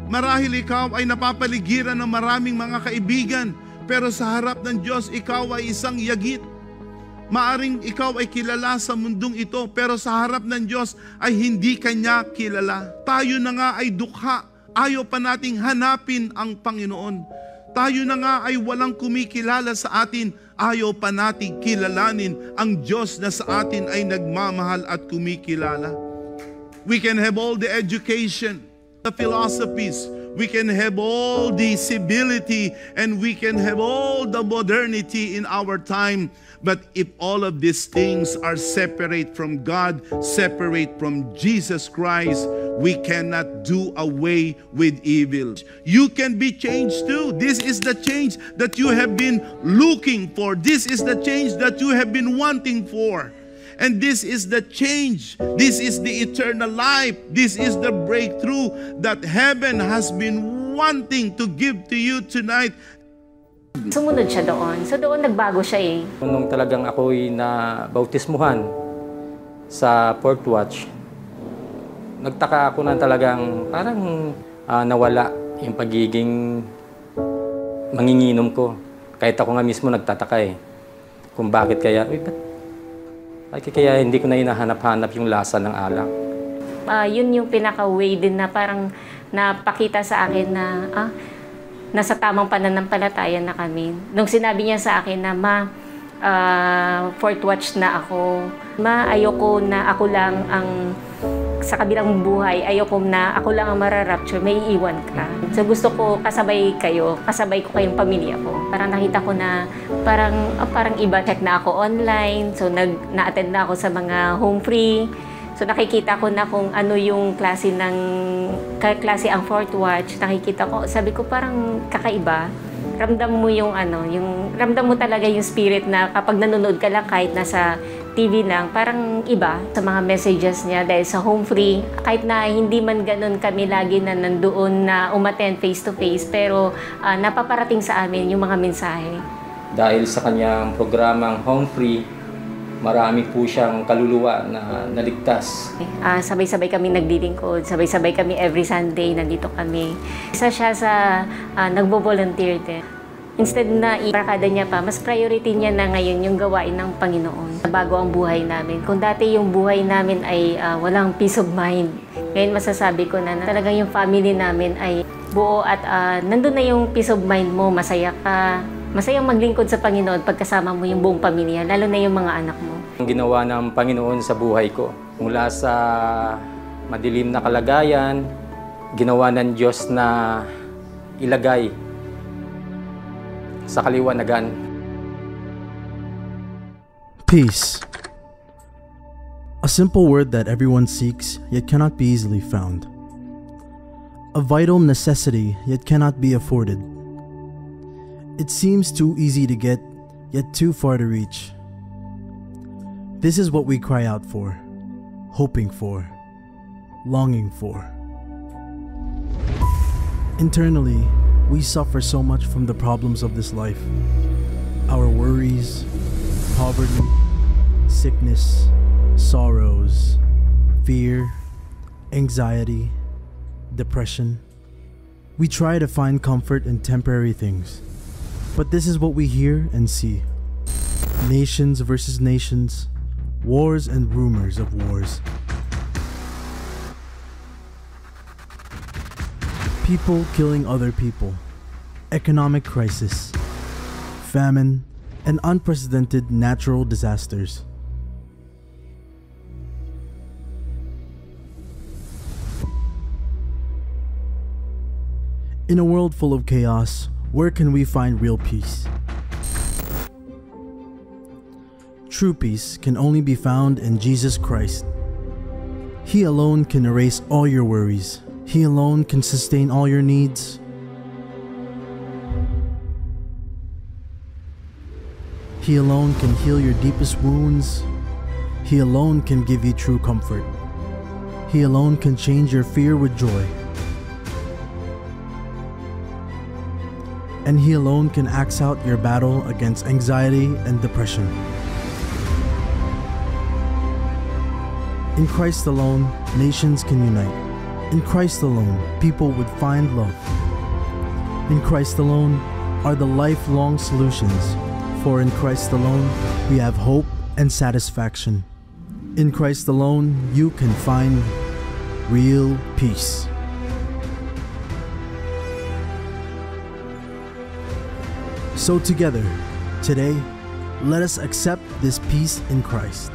[SPEAKER 13] Marahil ikaw ay napapaligiran ng maraming mga kaibigan, pero sa harap ng Diyos, ikaw ay isang yagit. Maaring ikaw ay kilala sa mundong ito, pero sa harap ng Diyos ay hindi kanya kilala. Tayo na nga ay dukha. Ayaw pa nating hanapin ang Panginoon. Tayo na nga ay walang kumikilala sa atin. Ayaw pa nating kilalanin ang Diyos na sa atin ay nagmamahal at kumikilala. We can have all the education, the philosophies, we can have all the civility, and we can have all the modernity in our time. But if all of these things are separate from God, separate from Jesus Christ, we cannot do away with evil. You can be changed too. This is the change that you have been looking for. This is the change that you have been wanting for. And this is the change. This is the eternal life. This is the breakthrough that heaven has been wanting to give to you tonight.
[SPEAKER 31] Sumunod siya doon. So doon nagbago siya eh.
[SPEAKER 30] Nung talagang ako'y na bautismuhan sa Port Watch, nagtaka ako na talagang parang ah, nawala yung pagiging manginginom ko. Kahit ako nga mismo nagtataka eh. Kung bakit kaya, uy, ba't, bakit kaya hindi ko na hinahanap-hanap yung lasa ng alak.
[SPEAKER 31] Ah, yun yung pinaka-way din na parang napakita sa akin na ah, nasa tamang pananampalataya na kami. Nung sinabi niya sa akin na, ma, ah, fourth watch na ako. Ma, ayoko na ako lang ang sa kabilang buhay, ayoko na ako lang ang mararapture, may iiwan ka. So gusto ko kasabay kayo, kasabay ko kayong pamilya ko. Parang nakita ko na parang, ah, parang iba, check na ako online, so nag, na-attend na ako sa mga home free. So nakikita ko na kung ano yung klase ng klase ang fourth watch. Nakikita ko, sabi ko parang kakaiba. Ramdam mo yung ano, yung ramdam mo talaga yung spirit na kapag nanonood ka lang kahit nasa TV lang, parang iba sa mga messages niya dahil sa home free. Kahit na hindi man ganun kami lagi na nandoon na umattend face to face, pero ah, napaparating sa amin yung mga mensahe.
[SPEAKER 30] Dahil sa kanyang programang Home Free, marami po siyang kaluluwa na naligtas.
[SPEAKER 31] Ah, sabay-sabay kami nagdilingkod, sabay-sabay kami every Sunday, nandito kami. Isa siya sa ah, nagbo-volunteer din. Instead na iparakada niya pa, mas priority niya na ngayon yung gawain ng Panginoon. Bago ang buhay namin. Kung dati yung buhay namin ay ah, walang peace of mind, ngayon masasabi ko na, na talagang yung family namin ay buo at ah, nandun na yung peace of mind mo, masaya ka, masayang maglingkod sa Panginoon pagkasama mo yung buong pamilya, lalo na yung mga anak mo.
[SPEAKER 30] Ang ginawa ng Panginoon sa buhay ko, mula sa madilim na kalagayan, ginawa ng Diyos na ilagay sa kaliwanagan.
[SPEAKER 32] Peace. A simple word that everyone seeks, yet cannot be easily found. A vital necessity, yet cannot be afforded. It seems too easy to get, yet too far to reach. This is what we cry out for, hoping for, longing for. Internally, we suffer so much from the problems of this life our worries, poverty, sickness, sorrows, fear, anxiety, depression. We try to find comfort in temporary things, but this is what we hear and see nations versus nations, wars and rumors of wars. People killing other people, economic crisis, famine, and unprecedented natural disasters. In a world full of chaos, where can we find real peace? True peace can only be found in Jesus Christ. He alone can erase all your worries. He alone can sustain all your needs. He alone can heal your deepest wounds. He alone can give you true comfort. He alone can change your fear with joy. And He alone can axe out your battle against anxiety and depression. In Christ alone, nations can unite. In Christ alone, people would find love. In Christ alone are the lifelong solutions, for in Christ alone we have hope and satisfaction. In Christ alone, you can find real peace. So, together, today, let us accept this peace in Christ.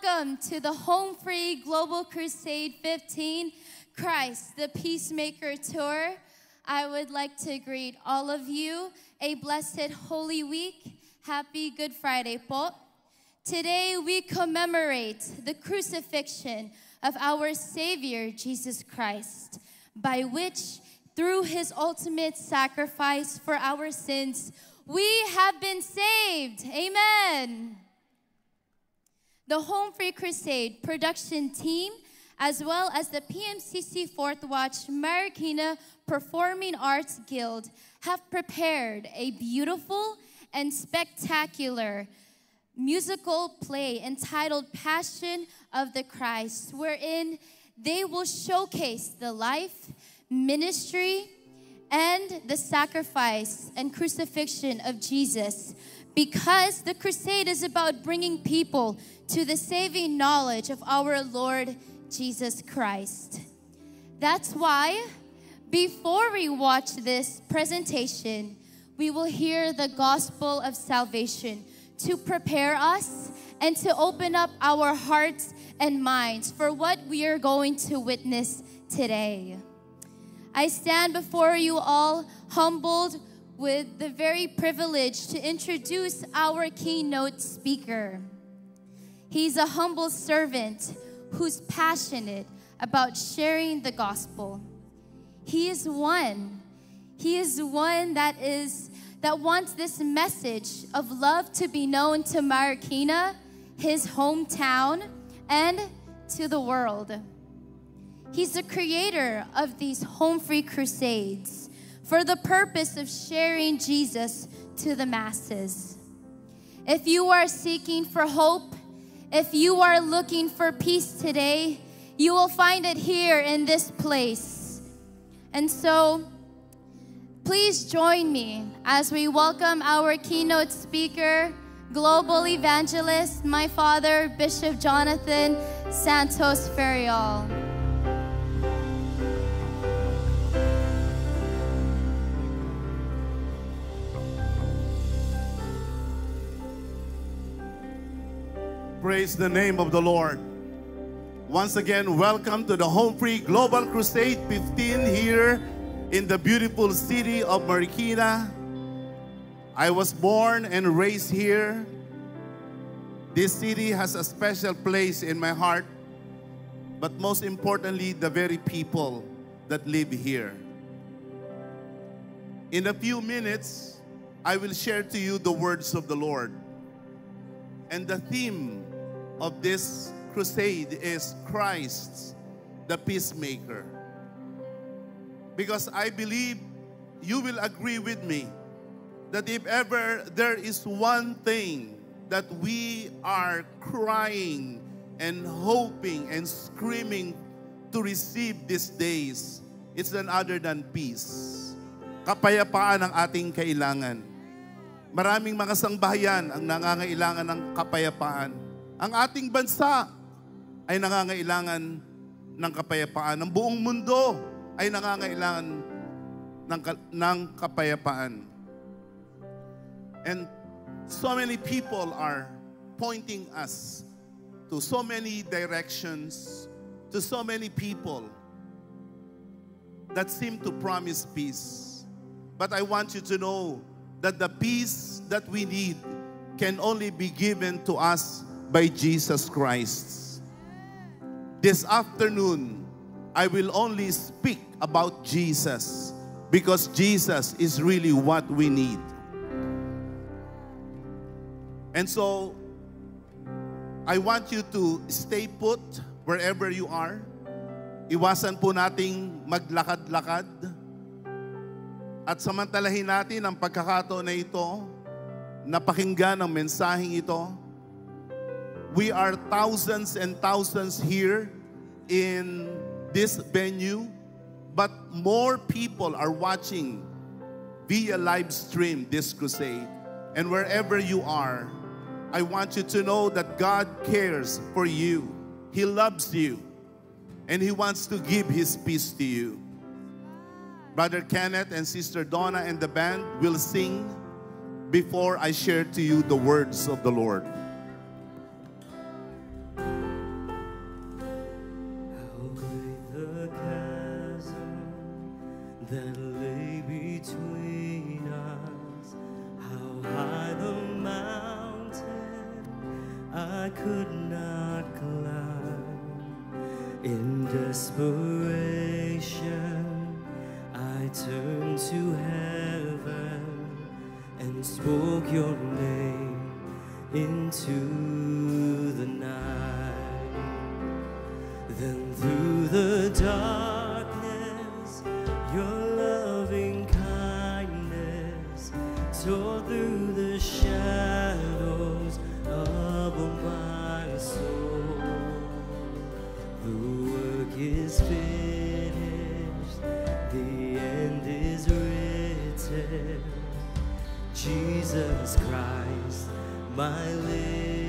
[SPEAKER 33] Welcome to the Home Free Global Crusade 15 Christ, the Peacemaker Tour. I would like to greet all of you a blessed Holy Week. Happy Good Friday, po. Today we commemorate the crucifixion of our Savior, Jesus Christ, by which, through his ultimate sacrifice for our sins, we have been saved. Amen. The Home Free Crusade production team, as well as the PMCC Fourth Watch Marikina Performing Arts Guild, have prepared a beautiful and spectacular musical play entitled Passion of the Christ, wherein they will showcase the life, ministry, and the sacrifice and crucifixion of Jesus. Because the crusade is about bringing people to the saving knowledge of our Lord Jesus Christ. That's why, before we watch this presentation, we will hear the gospel of salvation to prepare us and to open up our hearts and minds for what we are going to witness today. I stand before you all humbled with the very privilege to introduce our keynote speaker. He's a humble servant who's passionate about sharing the gospel. He is one. He is one that is that wants this message of love to be known to Marikina, his hometown, and to the world. He's the creator of these home free crusades for the purpose of sharing Jesus to the masses. If you are seeking for hope, if you are looking for peace today, you will find it here in this place. And so, please join me as we welcome our keynote speaker, global evangelist, my father, Bishop Jonathan Santos Ferriol.
[SPEAKER 13] Praise the name of the Lord. Once again, welcome to the Home Free Global Crusade 15 here in the beautiful city of Marikina. I was born and raised here. This city has a special place in my heart, but most importantly, the very people that live here. In a few minutes, I will share to you the words of the Lord. And the theme of this crusade is Christ, the peacemaker. Because I believe you will agree with me that if ever there is one thing that we are crying and hoping and screaming to receive these days, it's none other than peace. Kapayapaan ang ating kailangan. Maraming mga sangbahayan ang nangangailangan ng kapayapaan. Ang ating bansa ay nangangailangan ng kapayapaan. Ang buong mundo ay nangangailangan ng, ng kapayapaan. And so many people are pointing us to so many directions, to so many people that seem to promise peace. But I want you to know that the peace that we need can only be given to us by Jesus Christ. This afternoon, I will only speak about Jesus because Jesus is really what we need. And so, I want you to stay put wherever you are. Iwasan po nating maglakad-lakad. At samantalahin natin ang pagkakataon na ito, napakinggan ang mensaheng ito. We are thousands and thousands here in this venue, but more people are watching via live stream this crusade. And wherever you are, I want you to know that God cares for you. He loves you. And He wants to give His peace to you. Brother Kenneth and Sister Donna and the band will sing before I share to you the words of the Lord.
[SPEAKER 28] I could not climb. In desperation, I turned to heaven and spoke your name into the night. Jesus Christ, my living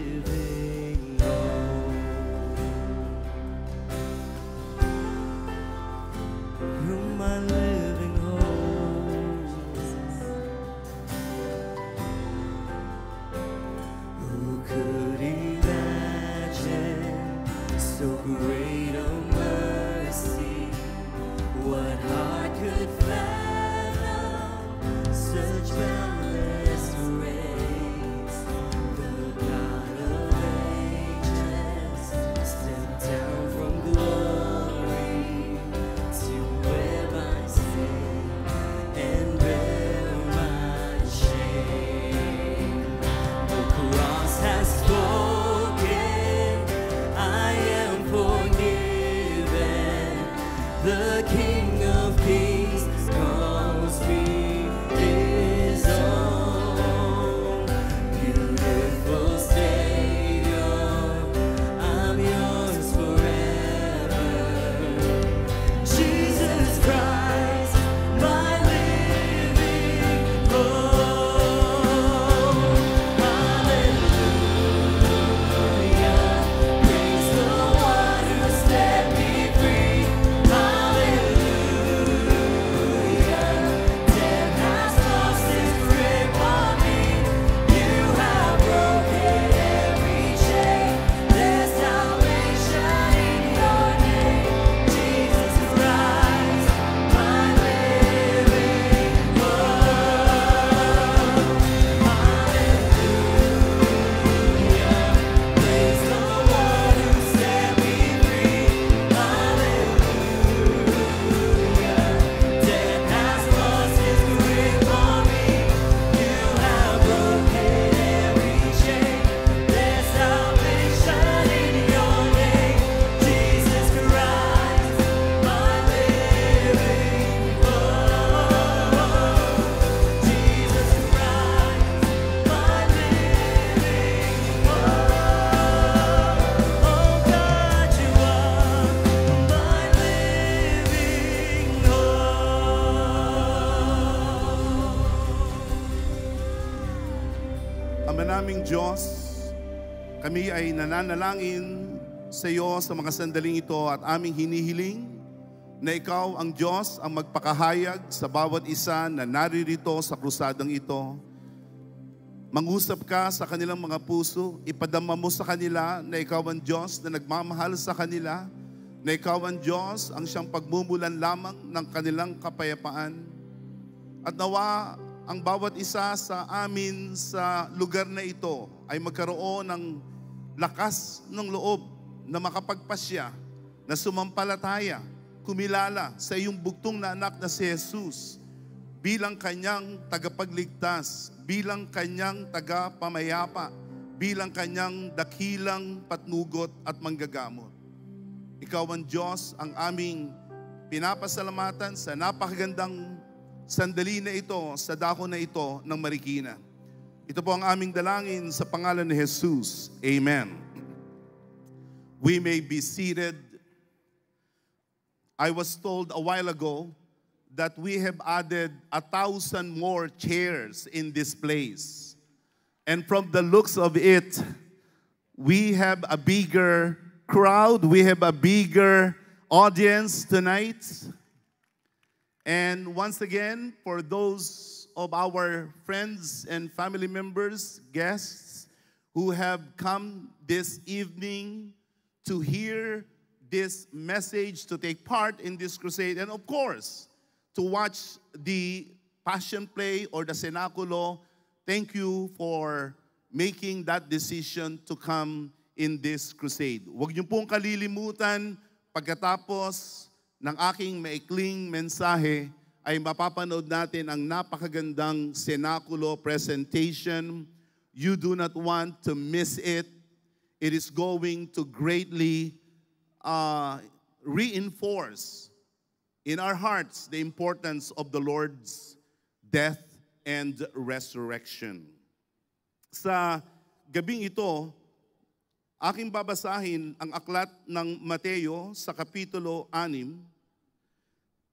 [SPEAKER 13] Diyos, kami ay nananalangin sa iyo sa mga sandaling ito at aming hinihiling na ikaw ang Diyos ang magpakahayag sa bawat isa na naririto sa krusadang ito. Mangusap ka sa kanilang mga puso, ipadama mo sa kanila na ikaw ang Diyos na nagmamahal sa kanila, na ikaw ang Diyos ang siyang pagmumulan lamang ng kanilang kapayapaan. At nawa ang bawat isa sa amin sa lugar na ito ay magkaroon ng lakas ng loob na makapagpasya, na sumampalataya, kumilala sa iyong bugtong na anak na si Jesus bilang kanyang tagapagligtas, bilang kanyang tagapamayapa, bilang kanyang dakilang patnugot at manggagamot. Ikaw ang Diyos ang aming pinapasalamatan sa napakagandang sandali na ito, sa dako na ito ng Marikina. Ito po ang aming dalangin sa pangalan ni Jesus. Amen. We may be seated. I was told a while ago that we have added a thousand more chairs in this place. And from the looks of it, we have a bigger crowd, we have a bigger audience tonight. And once again, for those of our friends and family members, guests who have come this evening to hear this message, to take part in this crusade, and of course, to watch the Passion Play or the Cenaculo, thank you for making that decision to come in this crusade. Huwag niyo pong kalilimutan pagkatapos ng aking maikling mensahe ay mapapanood natin ang napakagandang Cenaculo presentation. You do not want to miss it. It is going to greatly uh, reinforce in our hearts the importance of the Lord's death and resurrection. Sa gabing ito, aking babasahin ang aklat ng Mateo sa Kapitulo 6,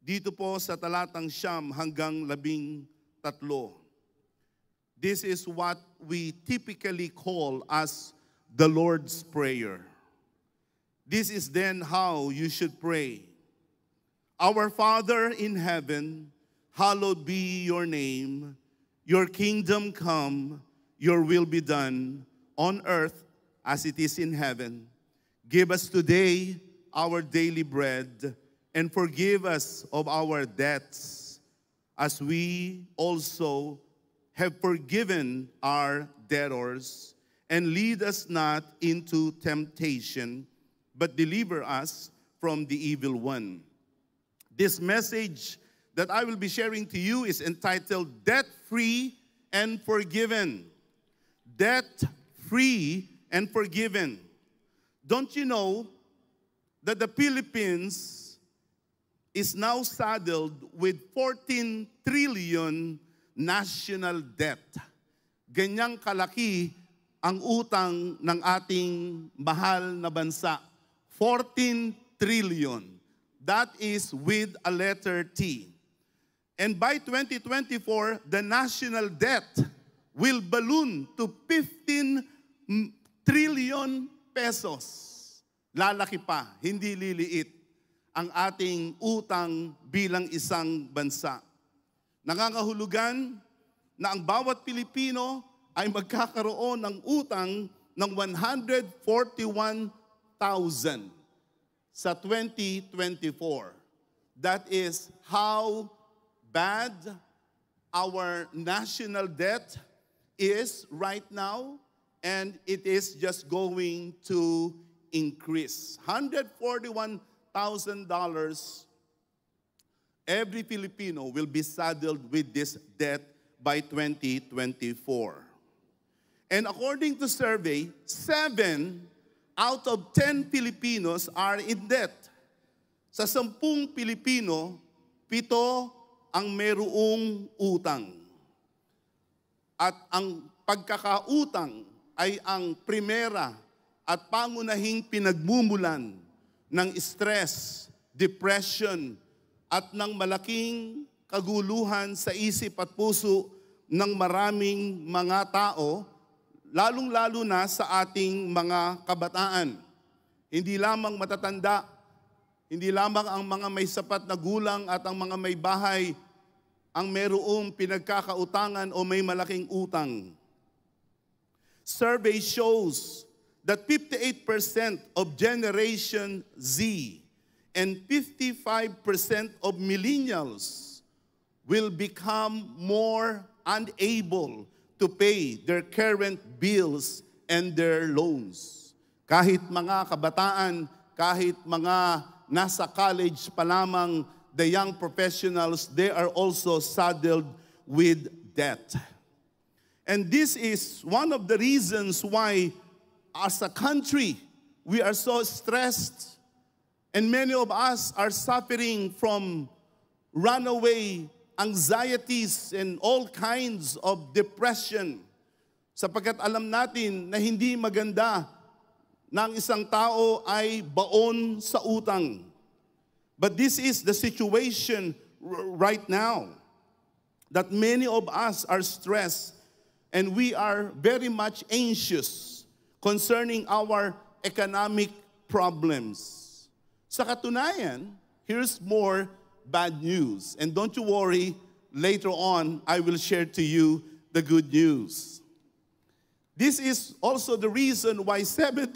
[SPEAKER 13] dito po sa talatang siyam hanggang labing tatlo. This is what we typically call as the Lord's Prayer. This is then how you should pray. Our Father in heaven, hallowed be your name. Your kingdom come, your will be done on earth as it is in heaven. Give us today our daily bread and forgive us of our debts as we also have forgiven our debtors. And lead us not into temptation, but deliver us from the evil one. This message that I will be sharing to you is entitled Debt Free and Forgiven. Debt Free and Forgiven. Don't you know that the Philippines is now saddled with 14 trillion national debt? Ganyang kalaki ang utang ng ating mahal na bansa. 14 trillion. That is with a letter T. And by 2024, the national debt will balloon to 15 trillion pesos. Lalaki pa, hindi liliit ang ating utang bilang isang bansa. Nangangahulugan na ang bawat Pilipino ay magkakaroon ng utang ng 141,000 sa 2024. That is how bad our national debt is right now, and it is just going to increase. $141,000 every Filipino will be saddled with this debt by 2024. And according to survey, seven out of 10 Filipinos are in debt. Sa sampung Pilipino, pito ang merong utang. At ang pagkakautang ay ang primera at pangunahing pinagmumulan ng stress, depression, at ng malaking kaguluhan sa isip at puso ng maraming mga tao, lalong-lalo na sa ating mga kabataan. Hindi lamang matatanda, hindi lamang ang mga may sapat na gulang at ang mga may bahay ang merong pinagkakautangan o may malaking utang. Survey shows that 58% of Generation Z and 55% of millennials will become more unable to pay their current bills and their loans. Kahit mga kabataan, kahit mga nasa college pa lamang, the young professionals, they are also saddled with debt. And this is one of the reasons why, as a country, we are so stressed. And many of us are suffering from runaway anxieties and all kinds of depression. Sapagkat alam natin na hindi maganda ang isang tao ay baon sa utang. But this is the situation right now that many of us are stressed and we are very much anxious concerning our economic problems. Sa katunayan, here's more bad news. And don't you worry, later on, I will share to you the good news. This is also the reason why 70%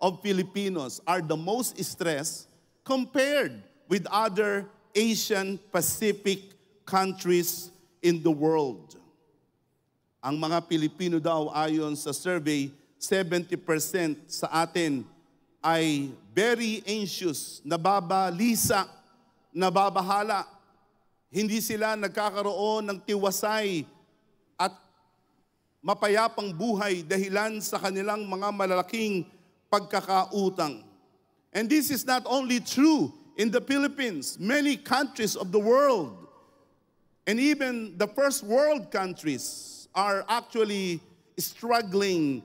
[SPEAKER 13] of Filipinos are the most stressed compared with other Asian Pacific countries in the world. Ang mga Pilipino daw ayon sa survey, 70% sa atin ay very anxious, nababalisa, nababahala. Hindi sila nagkakaroon ng tiwasay at mapayapang buhay dahilan sa kanilang mga malalaking pagkakautang. And this is not only true in the Philippines, many countries of the world, and even the first world countries are actually struggling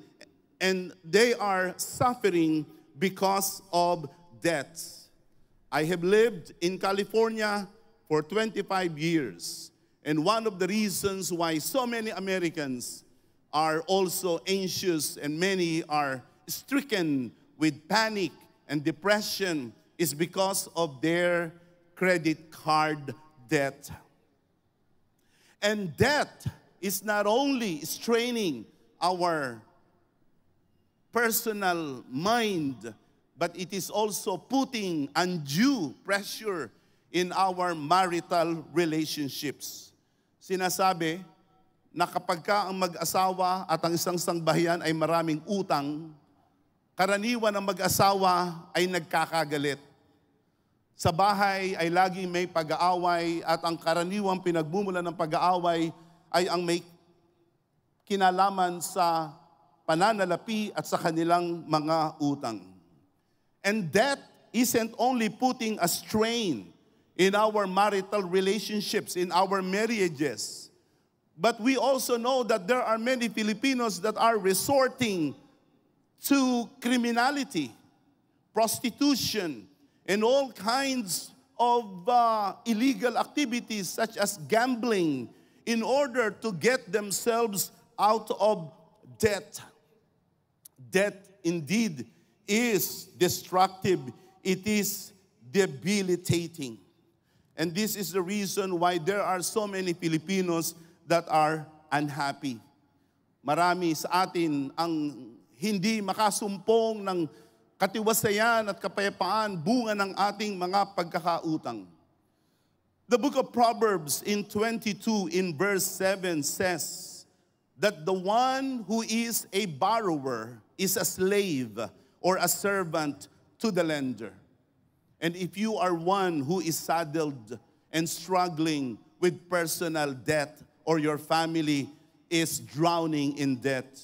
[SPEAKER 13] and they are suffering because of debt. I have lived in California for 25 years. And one of the reasons why so many Americans are also anxious and many are stricken with panic and depression is because of their credit card debt. And debt is not only straining our personal mind, but it is also putting undue pressure in our marital relationships. Sinasabi na kapag ka ang mag-asawa at ang isang sangbahayan ay maraming utang, karaniwan ng mag-asawa ay nagkakagalit. Sa bahay ay laging may pag-aaway at ang karaniwang pinagmumula ng pag-aaway ay ang may kinalaman sa pananalapi at sa kanilang mga utang. And that isn't only putting a strain in our marital relationships, in our marriages, but we also know that there are many Filipinos that are resorting to criminality, prostitution, and all kinds of uh, illegal activities such as gambling in order to get themselves out of debt. Debt indeed is destructive, it is debilitating. And this is the reason why there are so many Filipinos that are unhappy. Marami sa atin ang hindi makasumpong ng katiwasayan at kapayapaan bunga ng ating mga pagkakautang. The book of Proverbs in 22 in verse 7 says that the one who is a borrower is a slave or a servant to the lender. And if you are one who is saddled and struggling with personal debt or your family is drowning in debt,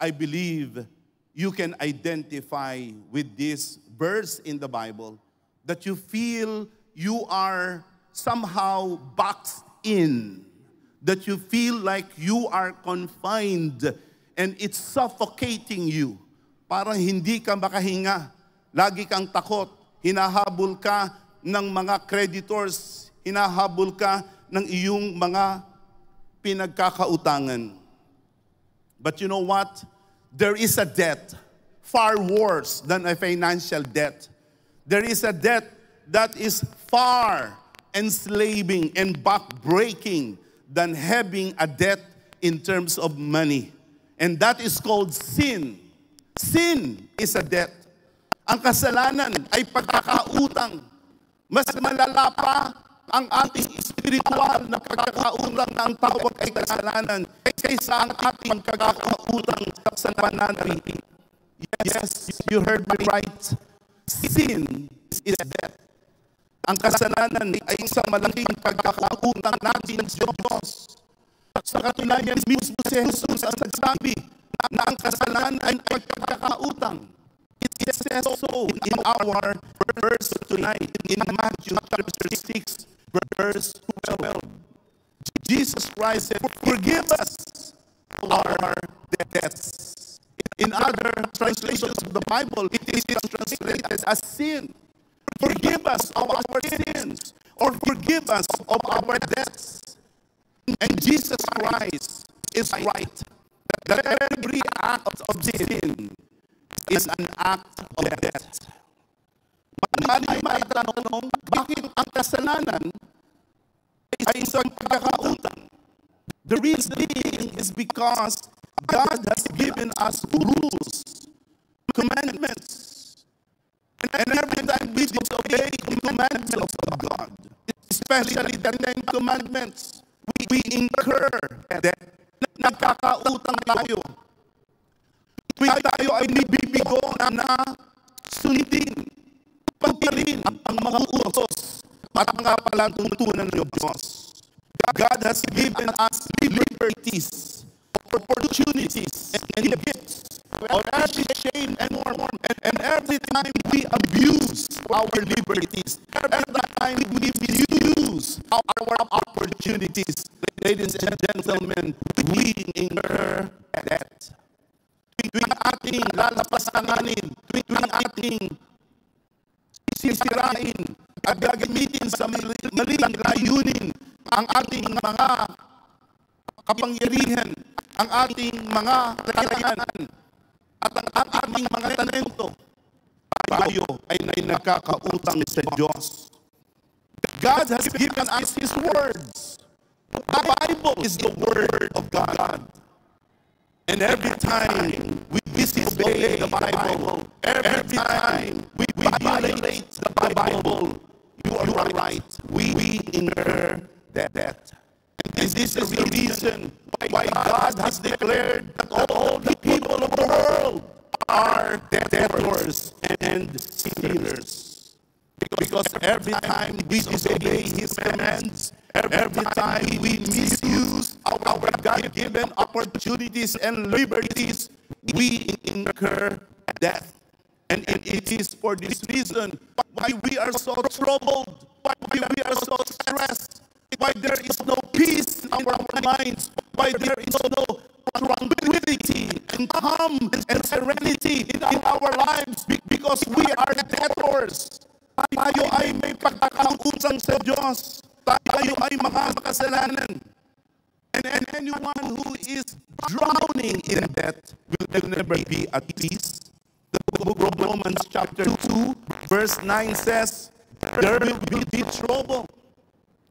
[SPEAKER 13] I believe you can identify with this verse in the Bible that you feel you are somehow boxed in, that you feel like you are confined and it's suffocating you. Parang hindi ka makahinga. Lagi kang takot. Hinahabol ka ng mga creditors. Hinahabol ka ng iyong mga pinagkakautangan. But you know what? There is a debt far worse than a financial debt. There is a debt that is far enslaving and backbreaking than having a debt in terms of money. And that is called sin. Sin is a debt. Ang kasalanan ay pagkakautang. Mas malala pa ang ating spiritual na pagkakautang na ang tawag ay kasalanan kaysa ang ating pagkakautang sa pananalangin. Yes, you heard me right. Sin is death. Ang kasalanan ay isang malaking pagkakautang natin sa Diyos. Sa katunayan mismo si Jesus ang nagsabi na ang kasalanan ay pagkakautang. It says so in our verse tonight in Matthew chapter 6 verse 12. Jesus Christ said, forgive us our debts. In other translations of the Bible, it is translated as sin. Forgive us of our sins or forgive us of our debts. And Jesus Christ is right that every act of sin is an act of debt. Mali maitanong, bakit ang kasalanan ay isang pagkakautang? The reason being is because God has given us rules, commandments. And every time we disobey the commandments of God, especially the Ten Commandments, we, we incur debt. Nagkakautang tayo. Tayo ay nibibigo na sundin, pagpalin ang mga utos at mga palantuntunan ng Diyos. God has given us liberties, opportunities, and gifts of every shame and more. And, and every time we abuse our liberties, every time we misuse our opportunities, ladies and gentlemen, we incur debt. Tuwing ating lalapastanganin, tuwing ating sisirain at gagamitin sa mali- maling layunin ang ating mga kapangyarihan, ang ating mga kakayanan, at ang ating mga talento, tayo ay nagkakautang sa Diyos. God has given us His words. The Bible is the Word of God. And every time we disobey the Bible, every time we, we violate the Bible, you are right. We, we incur that debt. And this is the reason why God has declared that all the people of the world are debtors and sinners. Because every time we disobey His commands, every time we misuse our God-given opportunities and liberties, we incur death. And it is for this reason why we are so troubled, why we are so stressed, why there is no peace in our minds, why there is no tranquility and calm and serenity in our lives be- because we are debtors. Tayo ay may pagkakautang sa Diyos. Tayo ay mga makasalanan. And, and anyone who is drowning in debt will never be at peace. The book of Romans chapter 2 verse 9 says, there will be trouble.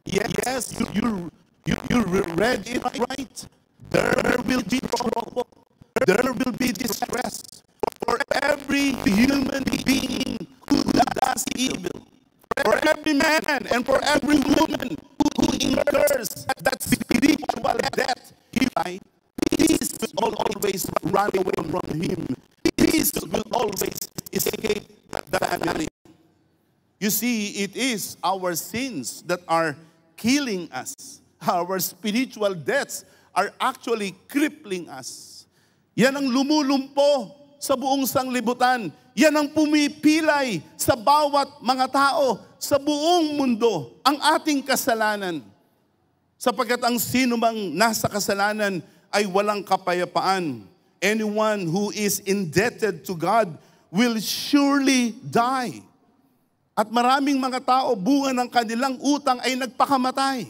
[SPEAKER 13] Yes, you, you, you, you read it right. There will be trouble. There will be distress for every human being who does evil. For every man and for every woman who, who incurs that spiritual death, he died. Peace will always run away from him. Peace will always escape the family. You see, it is our sins that are killing us. Our spiritual deaths are actually crippling us. Yan ang lumulumpo sa buong sanglibutan. Yan ang pumipilay sa bawat mga tao sa buong mundo, ang ating kasalanan. Sapagkat ang sino mang nasa kasalanan ay walang kapayapaan. Anyone who is indebted to God will surely die. At maraming mga tao, bunga ng kanilang utang ay nagpakamatay.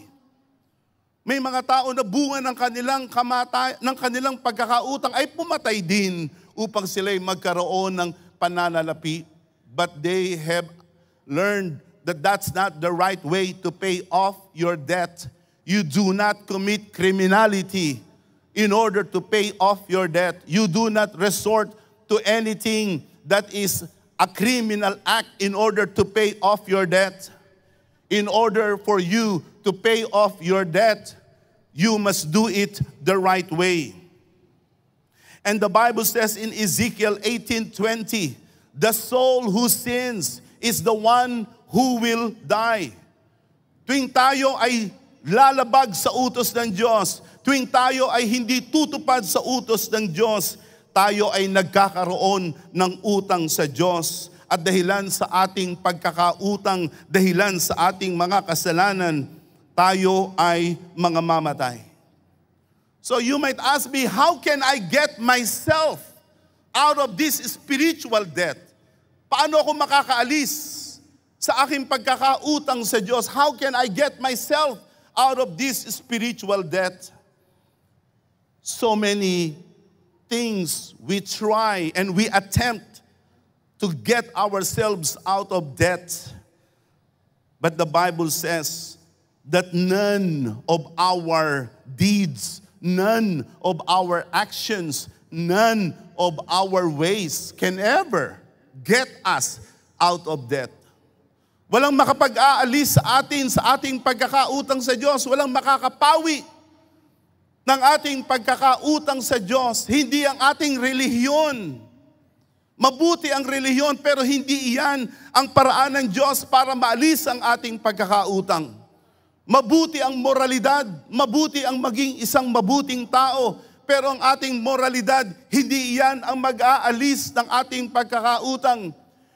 [SPEAKER 13] May mga tao na bunga ng kanilang kamatay, ng kanilang pagkakautang ay pumatay din upang sila'y magkaroon ng pananalapi. But they have learned that that's not the right way to pay off your debt. You do not commit criminality in order to pay off your debt. You do not resort to anything that is a criminal act in order to pay off your debt. In order for you to pay off your debt, you must do it the right way. And the Bible says in Ezekiel 18:20, the soul who sins is the one who will die. Tuwing tayo ay lalabag sa utos ng Diyos, tuwing tayo ay hindi tutupad sa utos ng Diyos, tayo ay nagkakaroon ng utang sa Diyos. At dahilan sa ating pagkakautang, dahilan sa ating mga kasalanan, tayo ay mga mamatay. So you might ask me, how can I get myself out of this spiritual debt? Paano ako makakaalis sa aking pagkakautang sa Diyos? How can I get myself out of this spiritual debt? So many things we try and we attempt to get ourselves out of debt. But the Bible says that none of our deeds, none of our actions, none of our ways can ever get us out of debt. Walang makapag-aalis sa atin sa ating pagkakautang sa Diyos. Walang makakapawi ng ating pagkakautang sa Diyos. Hindi ang ating relihiyon. Mabuti ang relihiyon pero hindi iyan ang paraan ng Diyos para maalis ang ating pagkakautang. Mabuti ang moralidad, mabuti ang maging isang mabuting tao, pero ang ating moralidad, hindi iyan ang mag-aalis ng ating pagkakautang.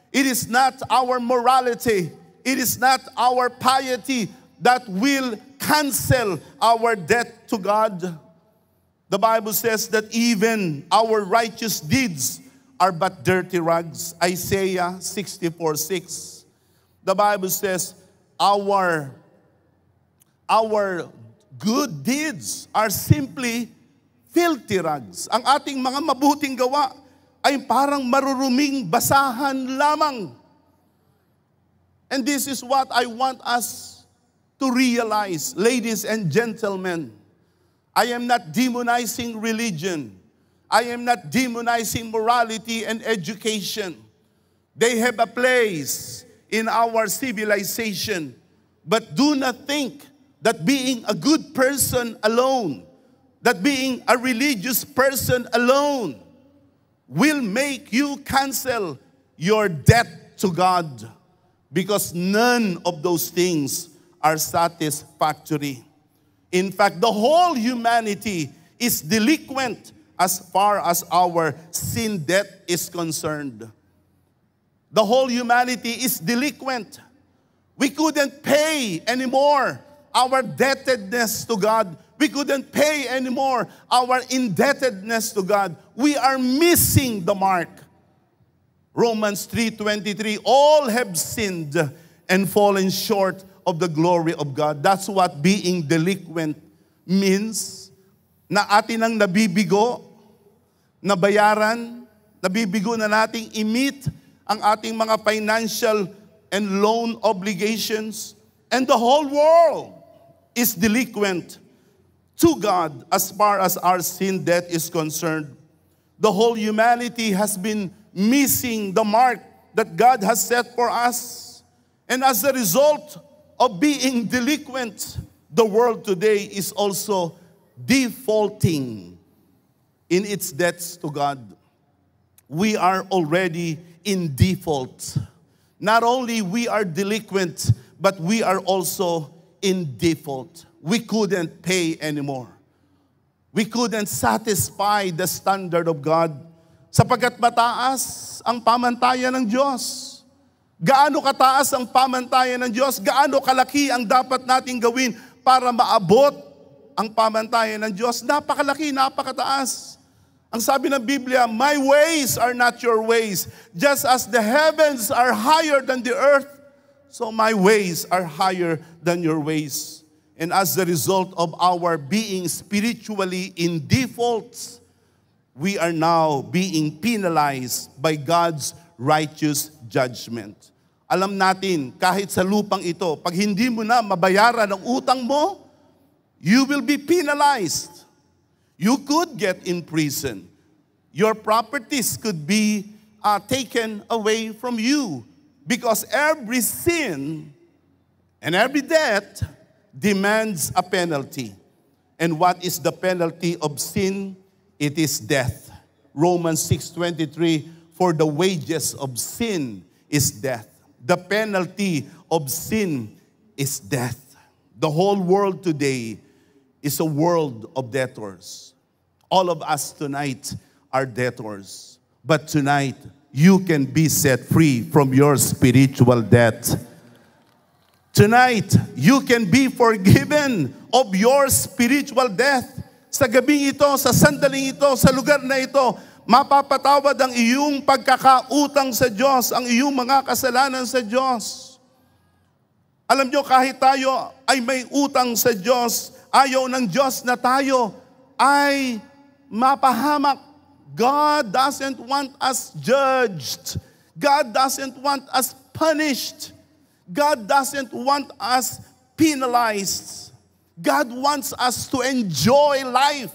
[SPEAKER 13] It is not our morality, it is not our piety that will cancel our debt to God. The Bible says that even our righteous deeds are but dirty rags. Isaiah 64 6. The Bible says, our, our good deeds are simply filthy rags. Ang ating mga mabuting gawa ay parang maruruming basahan lamang. And this is what I want us to realize, ladies and gentlemen. I am not demonizing religion. I am not demonizing morality and education. They have a place in our civilization. But do not think that being a good person alone, that being a religious person alone, will make you cancel your debt to God. Because none of those things are satisfactory. In fact, the whole humanity is delinquent as far as our sin debt is concerned. The whole humanity is delinquent. We couldn't pay anymore our indebtedness to God. We couldn't pay anymore our indebtedness to God. We are missing the mark. Romans 3:23 all have sinned and fallen short of the glory of God. That's what being delinquent means. Na atin ang nabibigo, nabayaran, nabibigo na nating i-meet ang ating mga financial and loan obligations. And the whole world is delinquent to God as far as our sin debt is concerned. The whole humanity has been missing the mark that God has set for us. And as a result of being delinquent, the world today is also defaulting in its debts to God. We are already in default. Not only we are delinquent, but we are also in default. We couldn't pay anymore. We couldn't satisfy the standard of God sapagkat mataas ang pamantayan ng Diyos. Gaano kataas ang pamantayan ng Diyos? Gaano kalaki ang dapat nating gawin para maabot ang pamantayan ng Diyos? Napakalaki, napakataas. Ang sabi ng Biblia, My ways are not your ways. Just as the heavens are higher than the earth, so my ways are higher than your ways. And as the result of our being spiritually in default, we are now being penalized by God's righteous judgment. Alam natin, kahit sa lupang ito, pag hindi mo na mabayaran ang utang mo, you will be penalized. You could get in prison. Your properties could be uh, taken away from you because every sin and every debt demands a penalty. And what is the penalty of sin? It is death. Romans 6:23 for the wages of sin is death. The penalty of sin is death. The whole world today is a world of debtors. All of us tonight are debtors. But tonight, you can be set free from your spiritual debt. Tonight, you can be forgiven of your spiritual death. Sa gabing ito, sa sandaling ito, sa lugar na ito, mapapatawad ang iyong pagkakautang sa Diyos, ang iyong mga kasalanan sa Diyos. Alam nyo, kahit tayo ay may utang sa Diyos, ayaw ng Diyos na tayo ay mapahamak. God doesn't want us judged. God doesn't want us punished. God doesn't want us penalized. God wants us to enjoy life.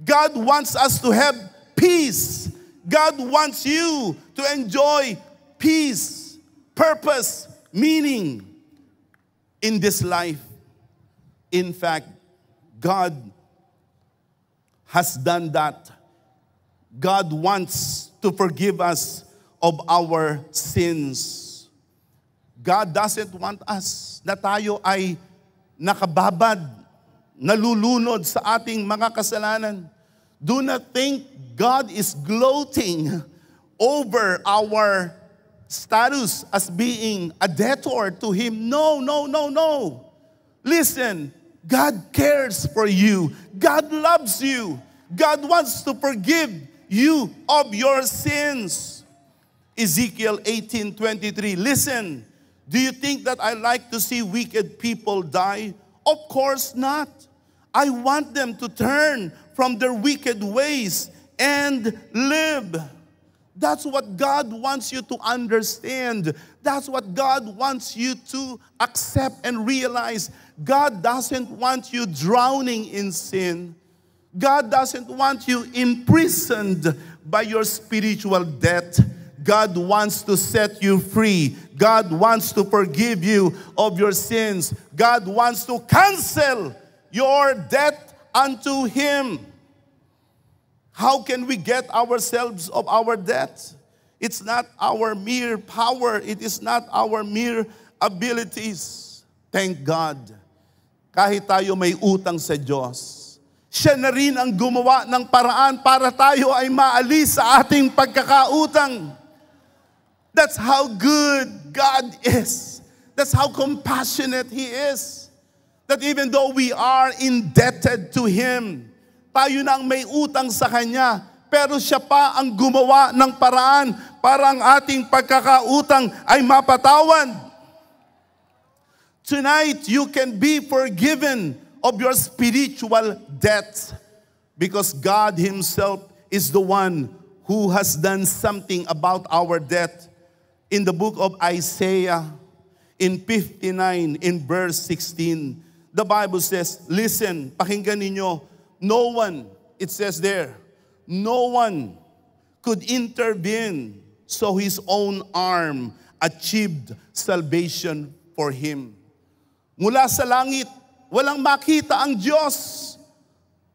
[SPEAKER 13] God wants us to have peace. God wants you to enjoy peace, purpose, meaning in this life. In fact, God has done that. God wants to forgive us of our sins. God doesn't want us na tayo ay nakababad, nalulunod sa ating mga kasalanan. Do not think God is gloating over our status as being a debtor to Him. No, no, no, no. Listen, God cares for you. God loves you. God wants to forgive you of your sins. Ezekiel 18:23. Listen, do you think that I like to see wicked people die? Of course not. I want them to turn from their wicked ways and live. That's what God wants you to understand. That's what God wants you to accept and realize. God doesn't want you drowning in sin. God doesn't want you imprisoned by your spiritual debt. God wants to set you free. God wants to forgive you of your sins. God wants to cancel your debt unto Him. How can we get ourselves of our debt? It's not our mere power, it is not our mere abilities. Thank God. Kahit tayo may utang sa Diyos, siya na rin ang gumawa ng paraan para tayo ay maalis sa ating pagkakautang. That's how good God is. That's how compassionate He is. That even though we are indebted to Him, tayo na ang may utang sa Kanya, pero siya pa ang gumawa ng paraan para ang ating pagkakautang ay mapatawad. Tonight, you can be forgiven of your spiritual debt because God Himself is the one who has done something about our debt. In the book of Isaiah, in 59, in verse 16, the Bible says, Listen, pakinggan ninyo, no one, it says there, no one could intervene so his own arm achieved salvation for him. Mula sa langit, walang makita ang Diyos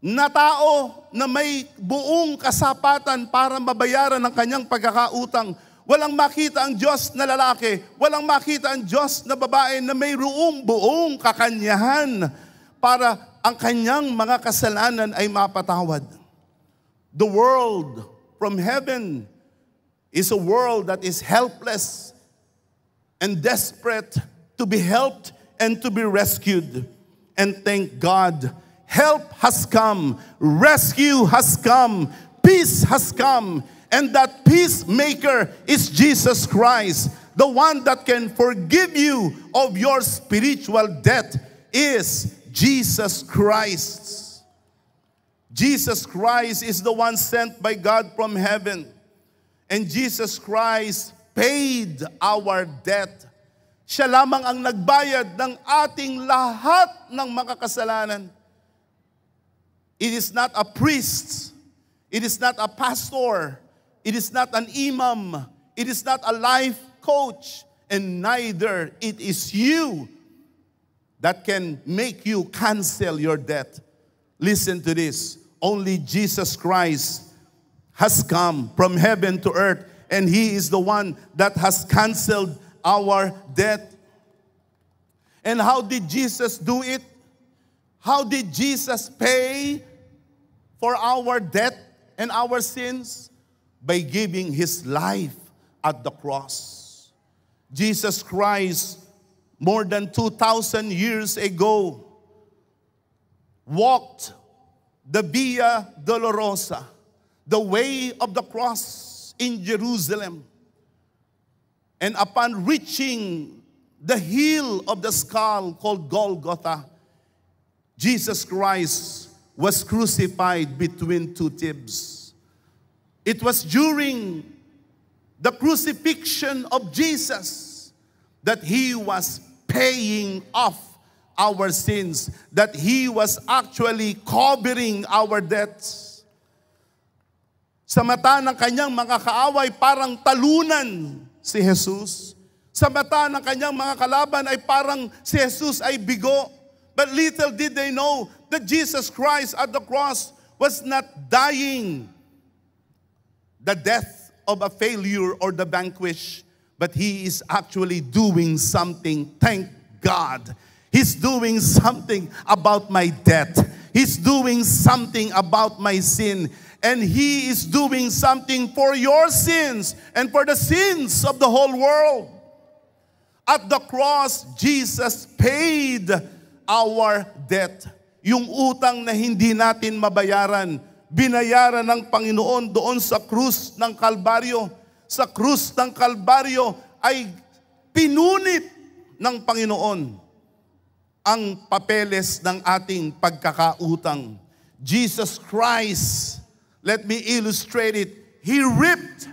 [SPEAKER 13] na tao na may buong kasapatan para mabayaran ang kanyang pagkakautang. Walang makita ang Diyos na lalaki, walang makita ang Diyos na babae na may ruong buong kakanyahan para ang kanyang mga kasalanan ay mapatawad. The world from heaven is a world that is helpless and desperate to be helped and to be rescued. And thank God, help has come, rescue has come, peace has come, and that peacemaker is Jesus Christ. The one that can forgive you of your spiritual debt is Jesus Christ. Jesus Christ is the one sent by God from heaven. And Jesus Christ paid our debt. Siya lamang ang nagbayad ng ating lahat ng makakasalanan. It is not a priest. It is not a pastor. It is not an imam. It is not a life coach. And neither it is you that can make you cancel your debt. Listen to this. Only Jesus Christ has come from heaven to earth, and He is the one that has canceled our debt. And how did Jesus do it? How did Jesus pay for our debt and our sins? By giving His life at the cross. Jesus Christ, more than 2,000 years ago, walked the Via Dolorosa, the way of the cross in Jerusalem. And upon reaching the hill of the skull called Golgotha, Jesus Christ was crucified between two thieves. It was during the crucifixion of Jesus that he was paying off our sins, that he was actually covering our debts. Sa mata ng kanyang mga kaaway, parang talunan si Jesus. Sa mata ng kanyang mga kalaban ay parang si Jesus ay bigo. But little did they know that Jesus Christ at the cross was not dying the death of a failure or the vanquish, but he is actually doing something. Thank God. He's doing something about my debt. He's doing something about my sin. And he is doing something for your sins and for the sins of the whole world. At the cross, Jesus paid our debt. Yung utang na hindi natin mabayaran, binayaran ng Panginoon doon sa krus ng Kalbaryo. Sa krus ng Kalbaryo ay pinunit ng Panginoon ang papeles ng ating pagkakautang. Jesus Christ, let me illustrate it. He ripped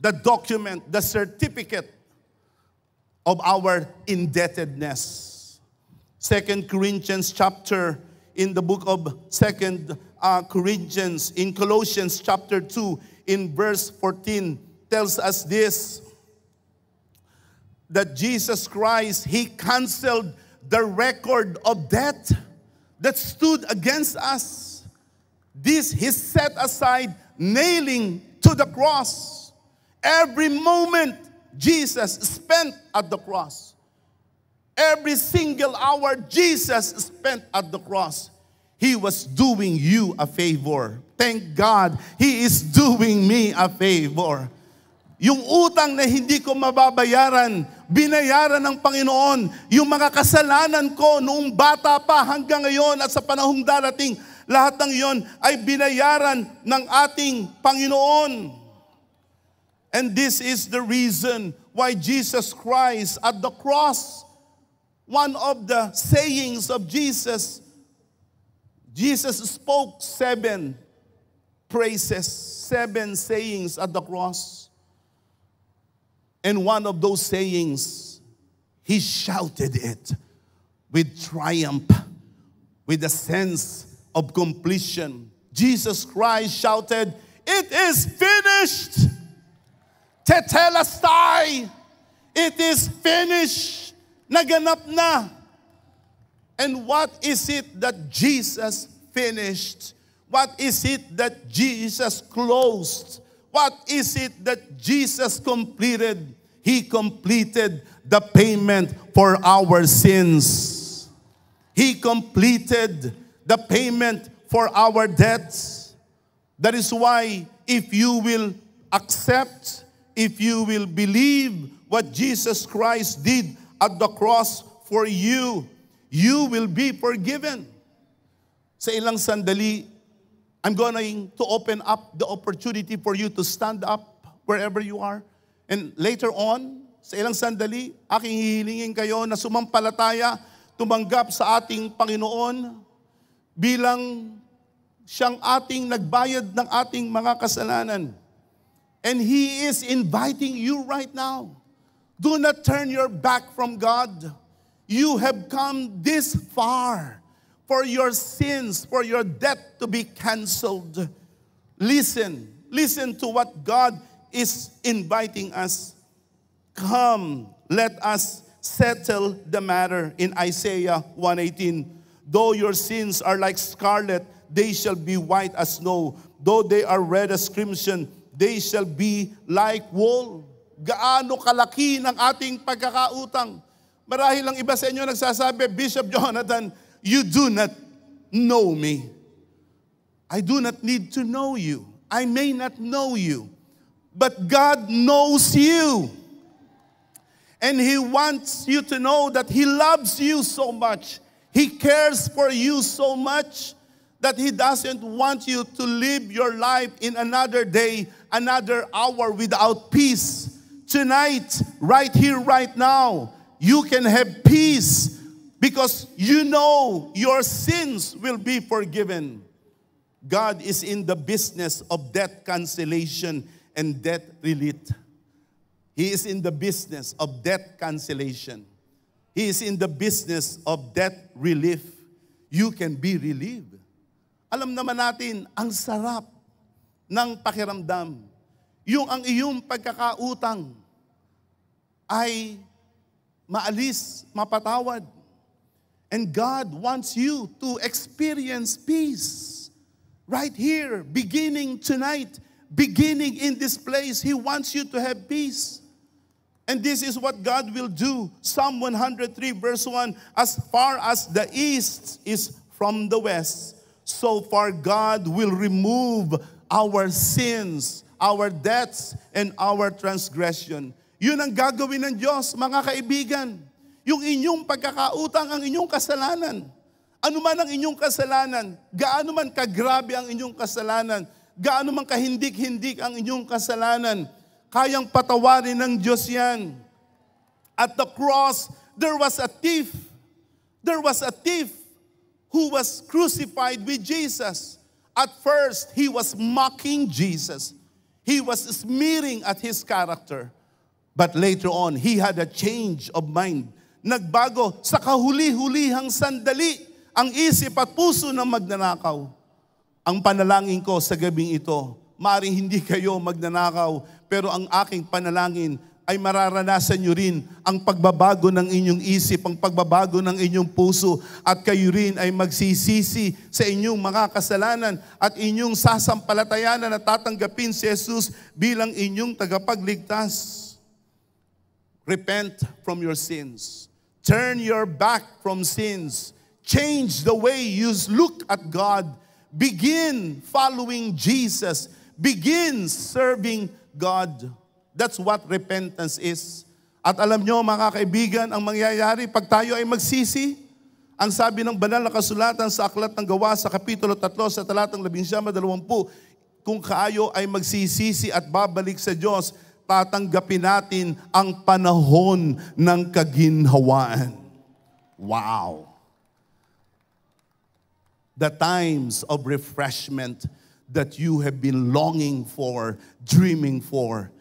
[SPEAKER 13] the document, the certificate of our indebtedness. Second Corinthians chapter in the book of Second uh, Corinthians in Colossians chapter 2 in verse 14 tells us this that Jesus Christ he canceled the record of debt that stood against us. This he set aside nailing to the cross. Every moment Jesus spent at the cross every single hour Jesus spent at the cross he was doing you a favor thank God he is doing me a favor yung utang na hindi ko mababayaran, binayaran ng Panginoon. Yung mga kasalanan ko noong bata pa hanggang ngayon at sa panahong darating, lahat ng iyon ay binayaran ng ating Panginoon. And this is the reason why Jesus Christ at the cross, one of the sayings of Jesus, Jesus spoke seven praises, seven sayings at the cross. And one of those sayings, he shouted it with triumph, with a sense of completion. Jesus Christ shouted, It is finished! Tetelestai! It is finished! Naganap na! And what is it that Jesus finished? What is it that Jesus closed? What is it that Jesus completed? He completed the payment for our sins. He completed the payment for our debts. That is why if you will accept, if you will believe what Jesus Christ did at the cross for you, you will be forgiven. Sa ilang sandali, I'm going to open up the opportunity for you to stand up wherever you are. And later on, sa ilang sandali, aking hihilingin kayo na sumampalataya tumanggap sa ating Panginoon bilang siyang ating nagbayad ng ating mga kasalanan. And He is inviting you right now. Do not turn your back from God. You have come this far for your sins, for your debt to be canceled. Listen, listen to what God is inviting us. Come, let us settle the matter in Isaiah 118. Though your sins are like scarlet, they shall be white as snow. Though they are red as crimson, they shall be like wool. Gaano kalaki ng ating pagkakautang. Marahil ang iba sa inyo nagsasabi, Bishop Jonathan, you do not know me. I do not need to know you. I may not know you. But God knows you. And He wants you to know that He loves you so much. He cares for you so much that He doesn't want you to live your life in another day, another hour without peace. Tonight, right here, right now, you can have peace because you know your sins will be forgiven. God is in the business of debt cancellation and debt relief. He is in the business of debt cancellation. He is in the business of debt relief. You can be relieved. Alam naman natin, ang sarap ng pakiramdam. Yung ang iyong pagkakautang ay maalis, mapatawad. And God wants you to experience peace right here, beginning tonight, beginning in this place. He wants you to have peace. And this is what God will do. Psalm 103, verse 1 As far as the east is from the west, so far God will remove our sins, our debts, and our transgression. Yun ang gagawin ng Diyos, mga kaibigan. Yung inyong pagkakautang, ang inyong kasalanan. Ano man ang inyong kasalanan, gaano man kagrabe ang inyong kasalanan, gaano man kahindik-hindik ang inyong kasalanan, kayang patawarin ng Diyos yan. At the cross, there was a thief. There was a thief who was crucified with Jesus. At first, he was mocking Jesus. He was smearing at his character. But later on, he had a change of mind. Nagbago sa kahuli-hulihang sandali ang isip at puso ng magnanakaw. Ang panalangin ko sa gabing ito, maring hindi kayo magnanakaw, pero ang aking panalangin ay mararanasan nyo rin ang pagbabago ng inyong isip, ang pagbabago ng inyong puso, at kayo rin ay magsisisi sa inyong mga kasalanan at inyong sasampalatayanan na tatanggapin si Jesus bilang inyong tagapagligtas. Repent from your sins. Turn your back from sins. Change the way you look at God. Begin following Jesus. Begin serving God. That's what repentance is. At alam nyo mga kaibigan, ang mangyayari pag tayo ay magsisi, ang sabi ng banal na kasulatan sa Aklat ng Gawa sa Kapitulo 3 sa talatang 19, kung kayo ay magsisisi at babalik sa Diyos, tatanggapin natin ang panahon ng kaginhawaan. Wow! The times of refreshment that you have been longing for, dreaming for,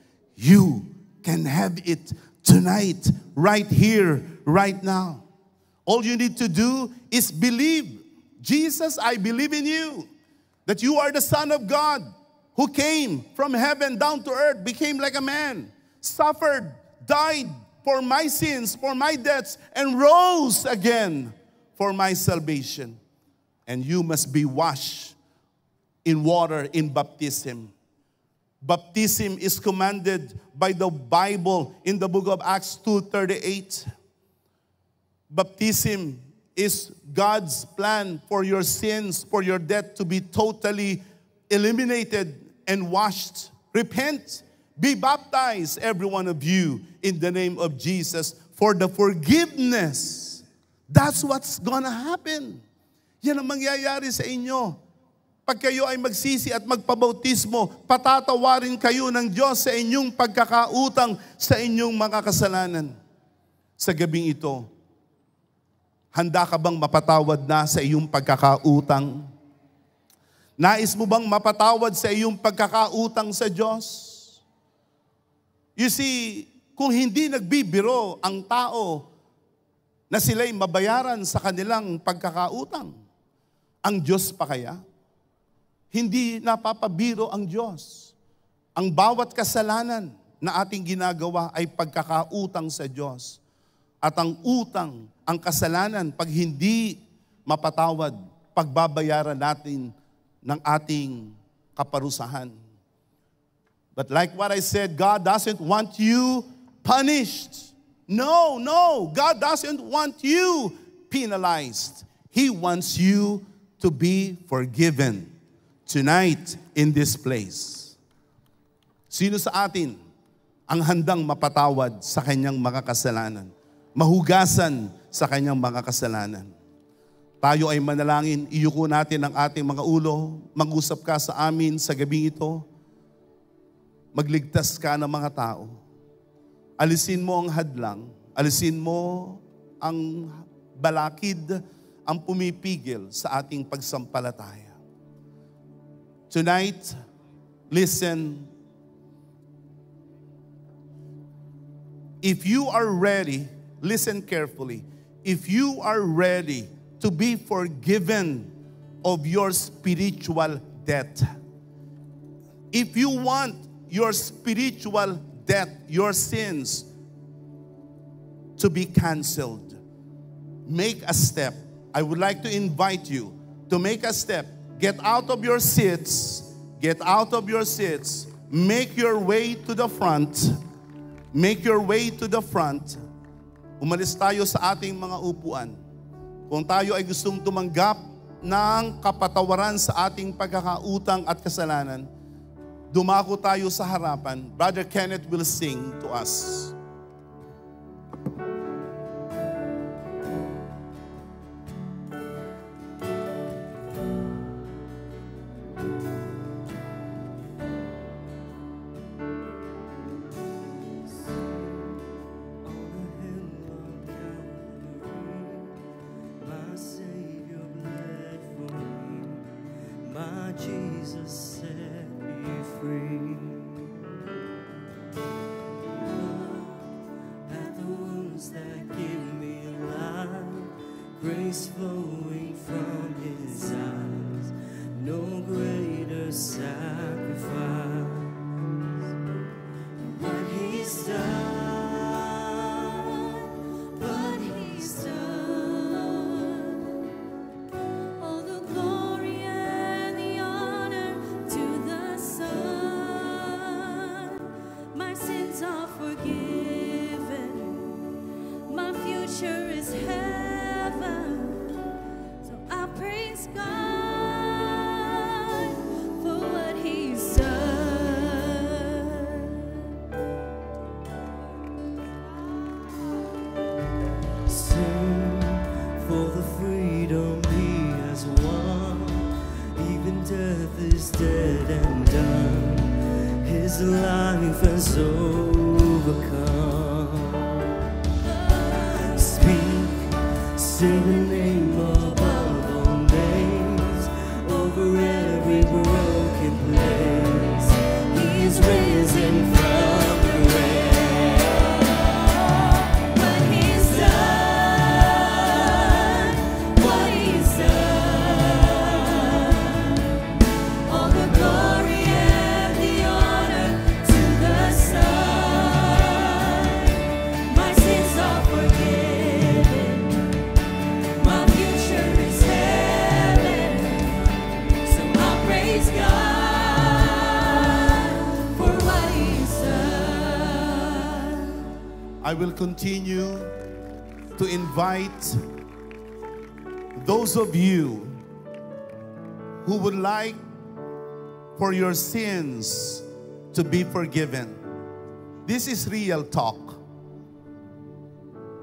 [SPEAKER 13] you can have it tonight, right here, right now. All you need to do is believe. Jesus, I believe in you, that you are the Son of God who came from heaven down to earth, became like a man, suffered, died for my sins, for my debts, and rose again for my salvation. And you must be washed in water in baptism. Baptism is commanded by the Bible in the book of Acts 2:38. Baptism is God's plan for your sins, for your debt to be totally eliminated and washed. Repent, be baptized, every one of you, in the name of Jesus for the forgiveness. That's what's gonna happen. Yan ang mangyayari sa inyo. Pag kayo ay magsisi at magpabautismo, patatawarin kayo ng Diyos sa inyong pagkakautang sa inyong mga kasalanan. Sa gabing ito, Handa ka bang mapatawad na sa iyong pagkakautang? Nais mo bang mapatawad sa iyong pagkakautang sa Diyos? You see, kung hindi nagbibiro ang tao na sila'y mabayaran sa kanilang pagkakautang, ang Diyos pa kaya? Hindi napapabiro ang Diyos. Ang bawat kasalanan na ating ginagawa ay pagkakautang sa Diyos. At ang utang, ang kasalanan, pag hindi mapatawad, pagbabayaran natin ng ating kaparusahan. But like what I said, God doesn't want you punished. No, no, God doesn't want you penalized. He wants you to be forgiven tonight in this place. Sino sa atin ang handang mapatawad sa kanyang mga kasalanan? Mahugasan sa kanyang mga kasalanan. Tayo ay manalangin, iyuko natin ang ating mga ulo, mag-usap ka sa amin sa gabi ito, magligtas ka ng mga tao. Alisin mo ang hadlang, alisin mo ang balakid, ang pumipigil sa ating pagsampalataya. Tonight, listen. If you are ready, listen carefully. If you are ready to be forgiven of your spiritual debt, if you want your spiritual debt, your sins to be canceled, make a step. I would like to invite you to make a step. Get out of your seats. Get out of your seats. Make your way to the front. Make your way to the front. Umalis tayo sa ating mga upuan. Kung tayo ay gustong tumanggap ng kapatawaran sa ating pagkakautang at kasalanan, dumako tayo sa harapan. Brother Kenneth will sing to us.
[SPEAKER 28] Grace flowing from His eyes, no greater sacrifice.
[SPEAKER 13] Will continue to invite those of you who would like for your sins to be forgiven. This is real talk.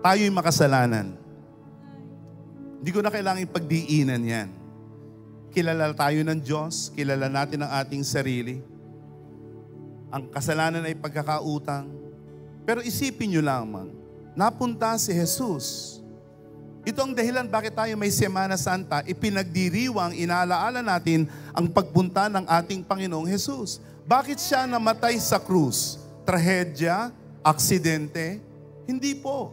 [SPEAKER 13] Tayo'y makasalanan. Hindi ko na kailangan pagdiinan yan. Kilala tayo ng Diyos, kilala natin ang ating sarili. Ang kasalanan ay pagkakautang. Pero isipin nyo lamang, napunta si Jesus Ito ang dahilan bakit tayo may Semana Santa, ipinagdiriwang, inaalaala natin ang pagpunta ng ating Panginoong Jesus. Bakit siya namatay sa krus? Trahedya? Aksidente? Hindi po.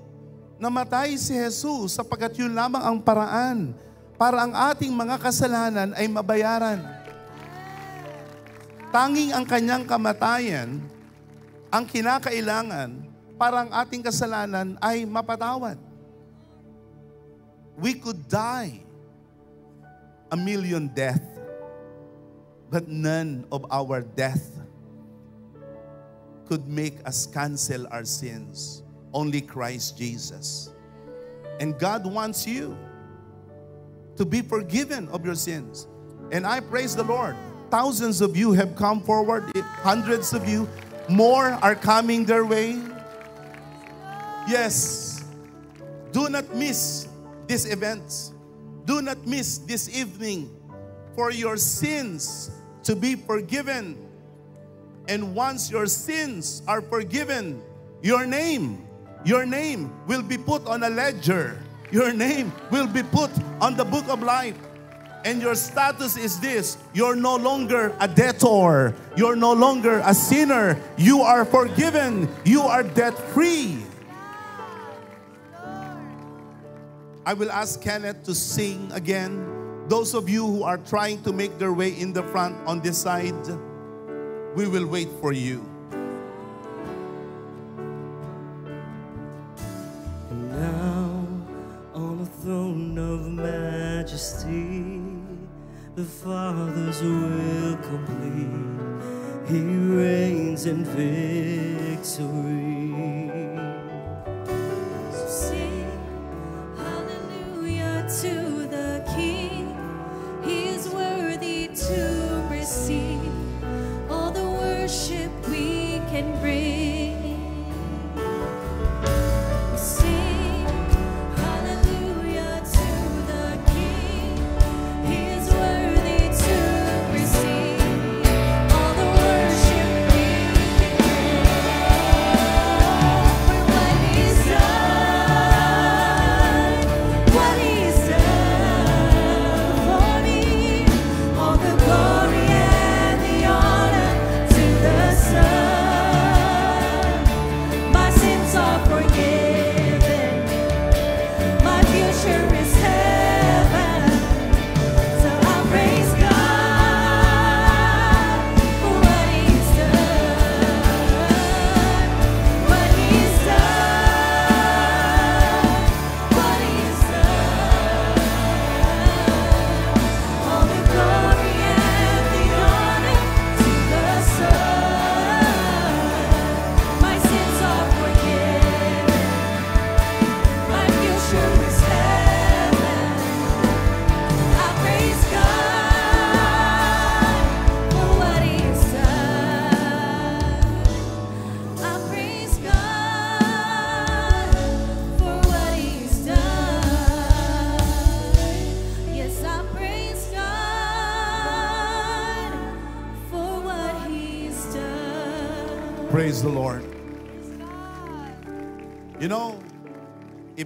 [SPEAKER 13] Namatay si Jesus sapagkat yun lamang ang paraan para ang ating mga kasalanan ay mabayaran. Tanging ang kanyang kamatayan ang kinakailangan para ang ating kasalanan ay mapatawad. We could die a million death, but none of our death could make us cancel our sins. Only Christ Jesus. And God wants you to be forgiven of your sins. And I praise the Lord. Thousands of you have come forward, hundreds of you, more are coming their way. Yes, do not miss this event. Do not miss this evening for your sins to be forgiven. And once your sins are forgiven, your name, your name will be put on a ledger. Your name will be put on the book of life. And your status is this you're no longer a debtor, you're no longer a sinner, you are forgiven, you are debt free. I will ask Kenneth to sing again. Those of you who are trying to make their way in the front on this side, we will wait for you.
[SPEAKER 28] And now, on the throne of majesty, the Father's will complete. He reigns in victory.
[SPEAKER 20] So sing hallelujah to the King. He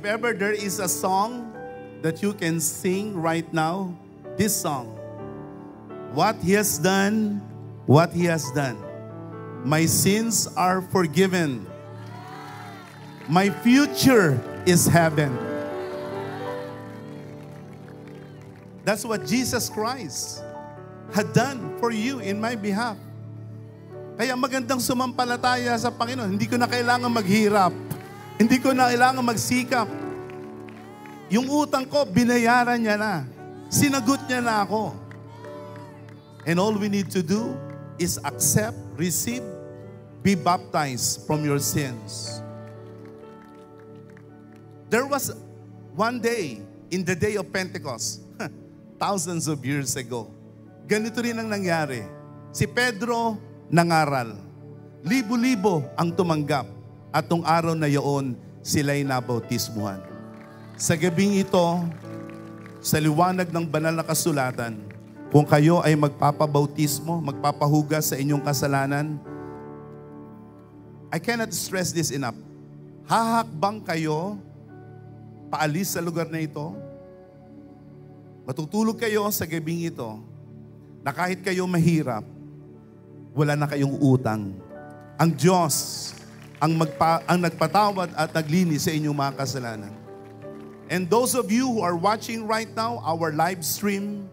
[SPEAKER 13] if ever there is a song that you can sing right now, this song. What He has done, what He has done. My sins are forgiven. My future is heaven. That's what Jesus Christ had done for you in my behalf. Kaya magandang sumampalataya sa Panginoon. Hindi ko na kailangan maghirap. Hindi ko na kailangan magsikap. Yung utang ko, binayaran niya na. Sinagot niya na ako. And all we need to do is accept, receive, be baptized from your sins. There was one day in the day of Pentecost, <laughs> thousands of years ago. Ganito rin ang nangyari. Si Pedro nangaral. Libo-libo ang tumanggap. At tong araw na iyon, sila'y nabautismuhan. Sa gabing ito, sa liwanag ng banal na kasulatan, kung kayo ay magpapabautismo, magpapahugas sa inyong kasalanan, I cannot stress this enough. Hahakbang kayo paalis sa lugar na ito. Matutulog kayo sa gabing ito na kahit kayo mahirap, wala na kayong utang. Ang Diyos ang, magpa, ang nagpatawad at naglinis sa inyong mga kasalanan. And those of you who are watching right now, our live stream,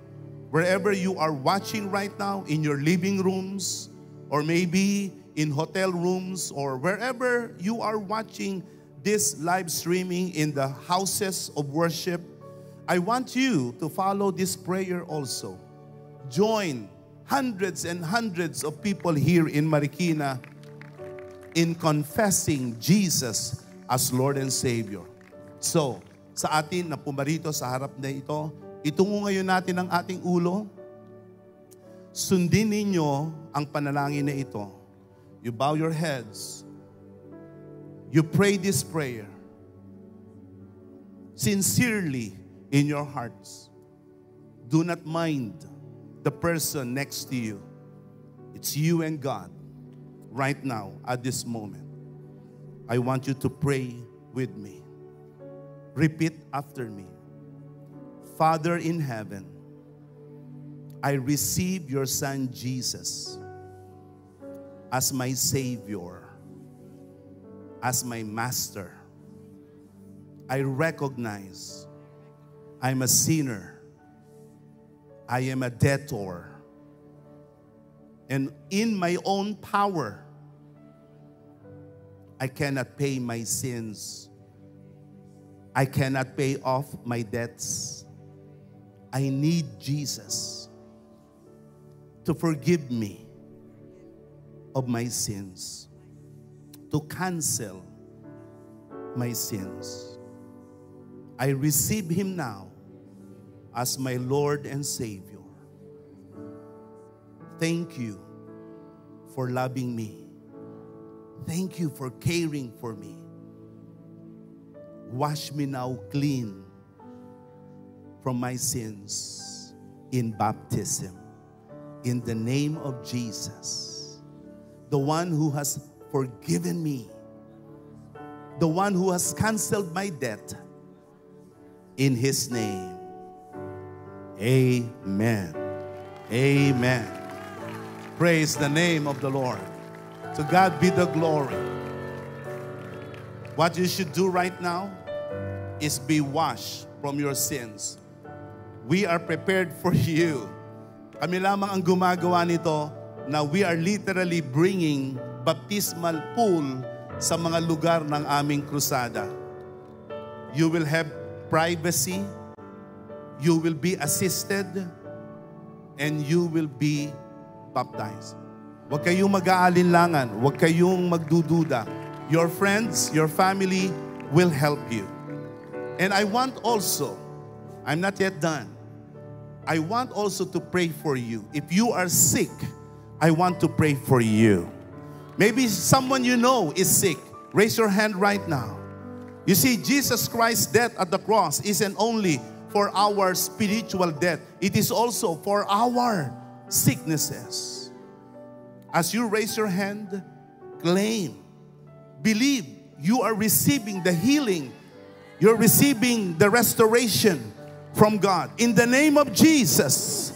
[SPEAKER 13] wherever you are watching right now, in your living rooms, or maybe in hotel rooms, or wherever you are watching this live streaming in the houses of worship, I want you to follow this prayer also. Join hundreds and hundreds of people here in Marikina in confessing Jesus as Lord and Savior. So, sa atin na pumarito sa harap na ito, itungo ngayon natin ang ating ulo. Sundin ninyo ang panalangin na ito. You bow your heads. You pray this prayer sincerely in your hearts. Do not mind the person next to you. It's you and God right now at this moment. I want you to pray with me. Repeat after me. Father in heaven, I receive your son Jesus as my Savior, as my Master. I recognize I'm a sinner. I am a debtor. And in my own power, I cannot pay my sins. I cannot pay off my debts. I need Jesus to forgive me of my sins, to cancel my sins. I receive Him now as my Lord and Savior. Thank you for loving me. Thank you for caring for me. Wash me now clean from my sins in baptism. In the name of Jesus, the one who has forgiven me, the one who has canceled my debt. In his name, amen. Amen. Praise the name of the Lord. To God be the glory. What you should do right now is be washed from your sins. We are prepared for <laughs> you. Kami lamang ang gumagawa nito na we are literally bringing baptismal pool sa mga lugar ng aming krusada. You will have privacy, you will be assisted, and you will be baptized. Huwag kayong mag-aalinlangan. Huwag kayong magdududa. Your friends, your family will help you. And I want also, I'm not yet done. I want also to pray for you. If you are sick, I want to pray for you. Maybe someone you know is sick. Raise your hand right now. You see, Jesus Christ's death at the cross isn't only for our spiritual death, it is also for our sicknesses. As you raise your hand, claim, believe you are receiving the healing, you're receiving the restoration from God. In the name of Jesus,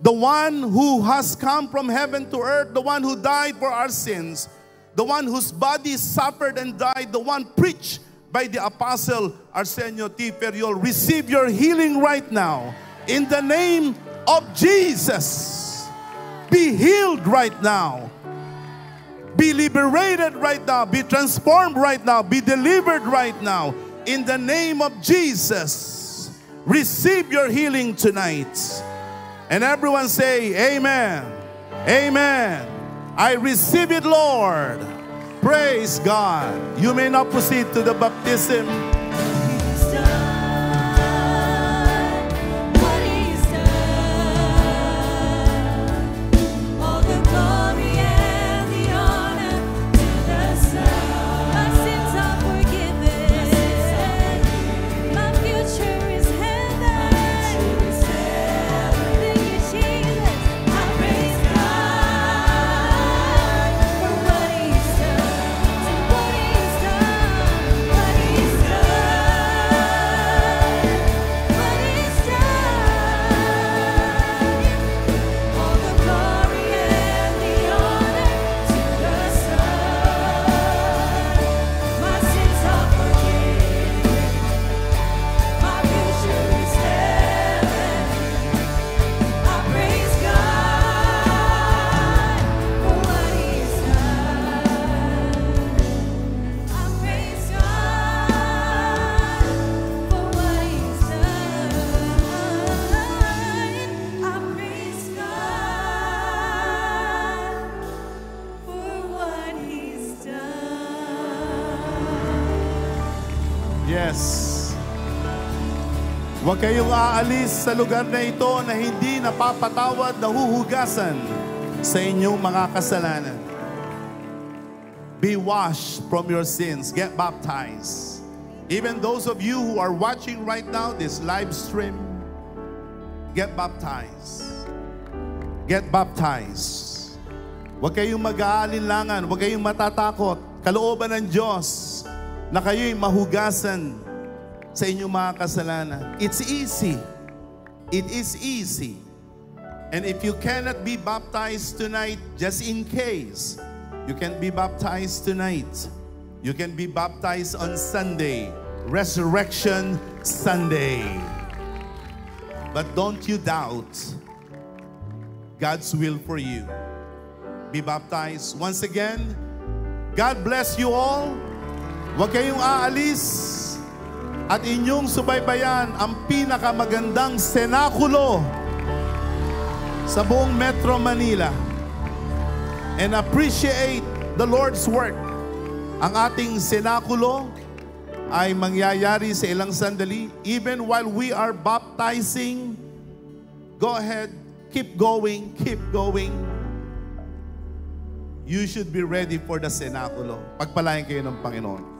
[SPEAKER 13] the one who has come from heaven to earth, the one who died for our sins, the one whose body suffered and died, the one preached by the apostle Arsenio T. Ferriol. Receive your healing right now in the name of Jesus. Be healed right now. Be liberated right now. Be transformed right now. Be delivered right now. In the name of Jesus, receive your healing tonight. And everyone say, Amen. Amen. I receive it, Lord. Praise God. You may now proceed to the baptism. Kayong aalis sa lugar na ito na hindi napapatawad na huhugasan sa inyong mga kasalanan. Be washed from your sins. Get baptized. Even those of you who are watching right now this live stream, get baptized. Get baptized. Huwag kayong mag-aalinlangan, huwag kayong matatakot. Kalooban ng Diyos na kayo'y mahugasan sa inyong mga kasalanan. It's easy. It is easy. And if you cannot be baptized tonight, just in case, you can be baptized tonight. You can be baptized on Sunday, Resurrection Sunday. But don't you doubt God's will for you. Be baptized. Once again, God bless you all. Huwag kayong aalis at inyong subaybayan ang pinakamagandang senakulo sa buong Metro Manila and appreciate the Lord's work. Ang ating senakulo ay mangyayari sa ilang sandali. Even while we are baptizing, go ahead, keep going, keep going. You should be ready for the senakulo. Pagpalain kayo ng Panginoon.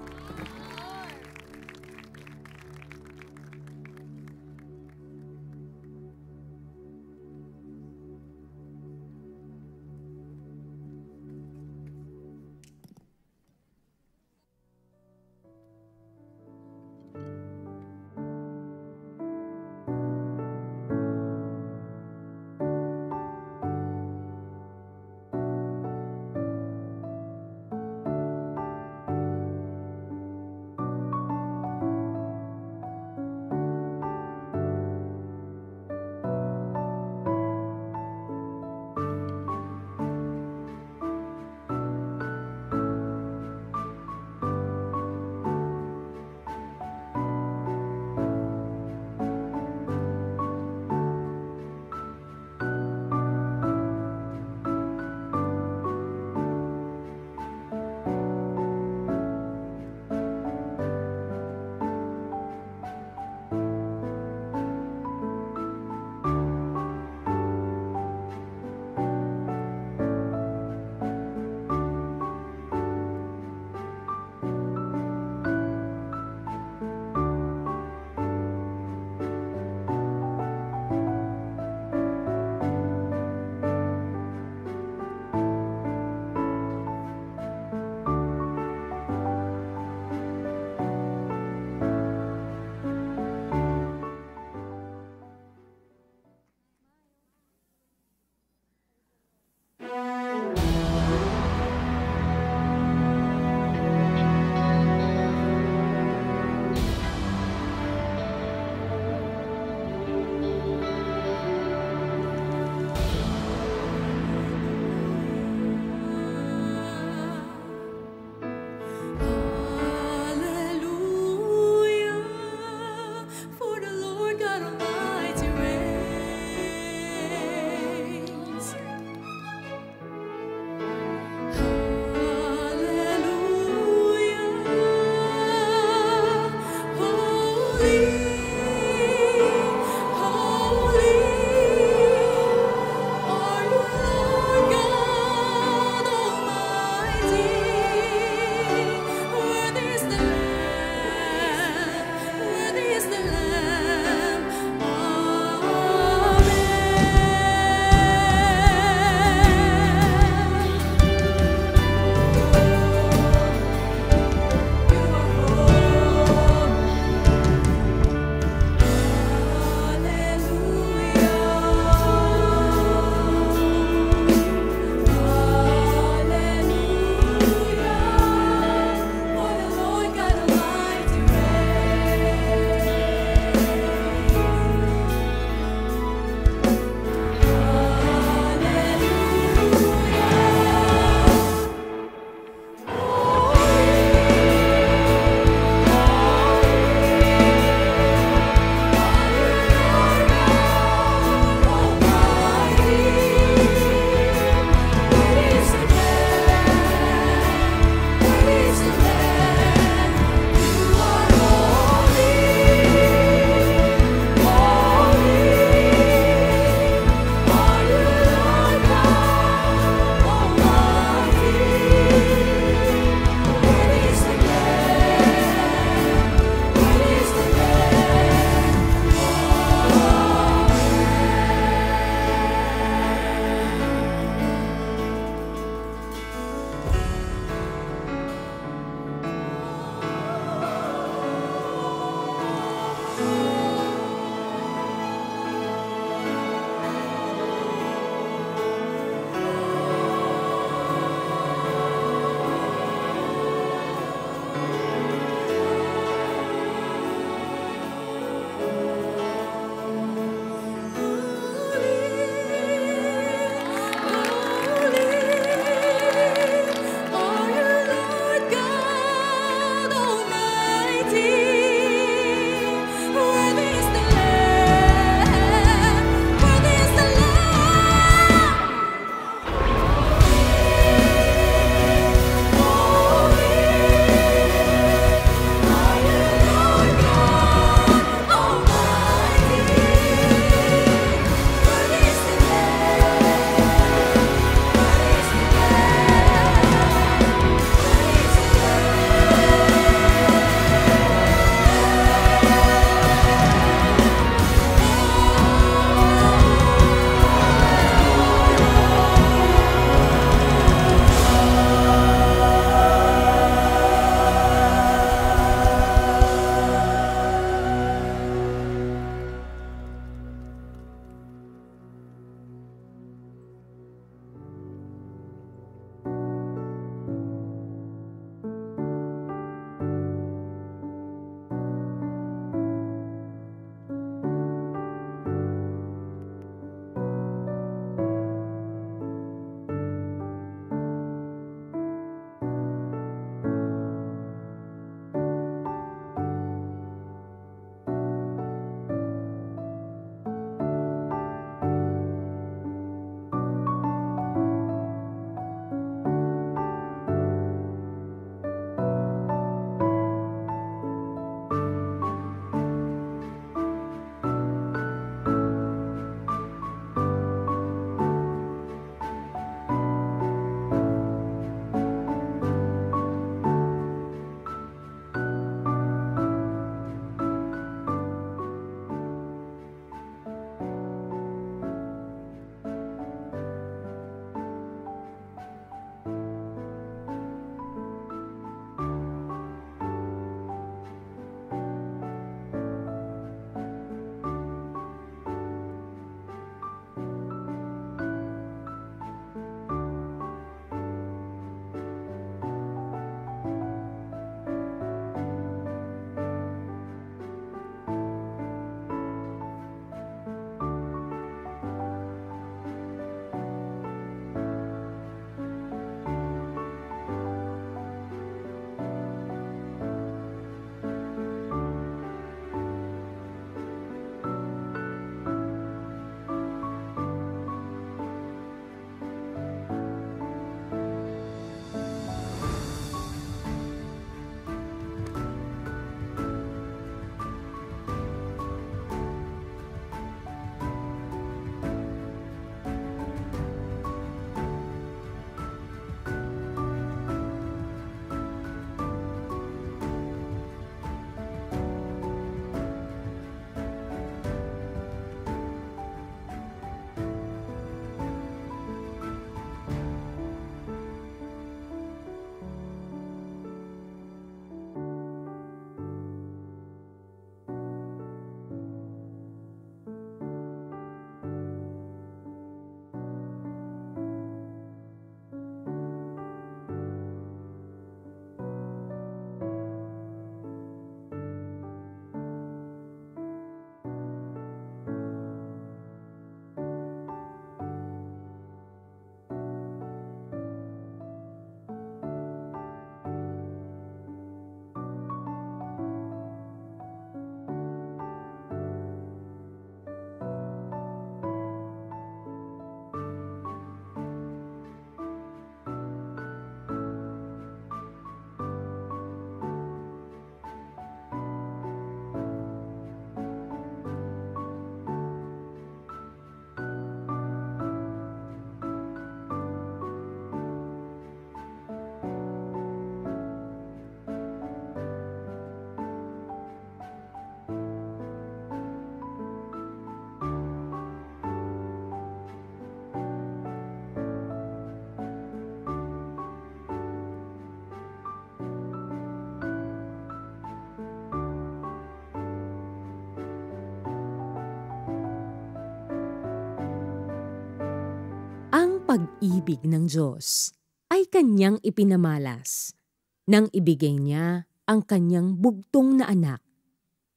[SPEAKER 34] Pag-ibig ng Diyos ay kanyang ipinamalas nang ibigay niya ang kanyang bugtong na anak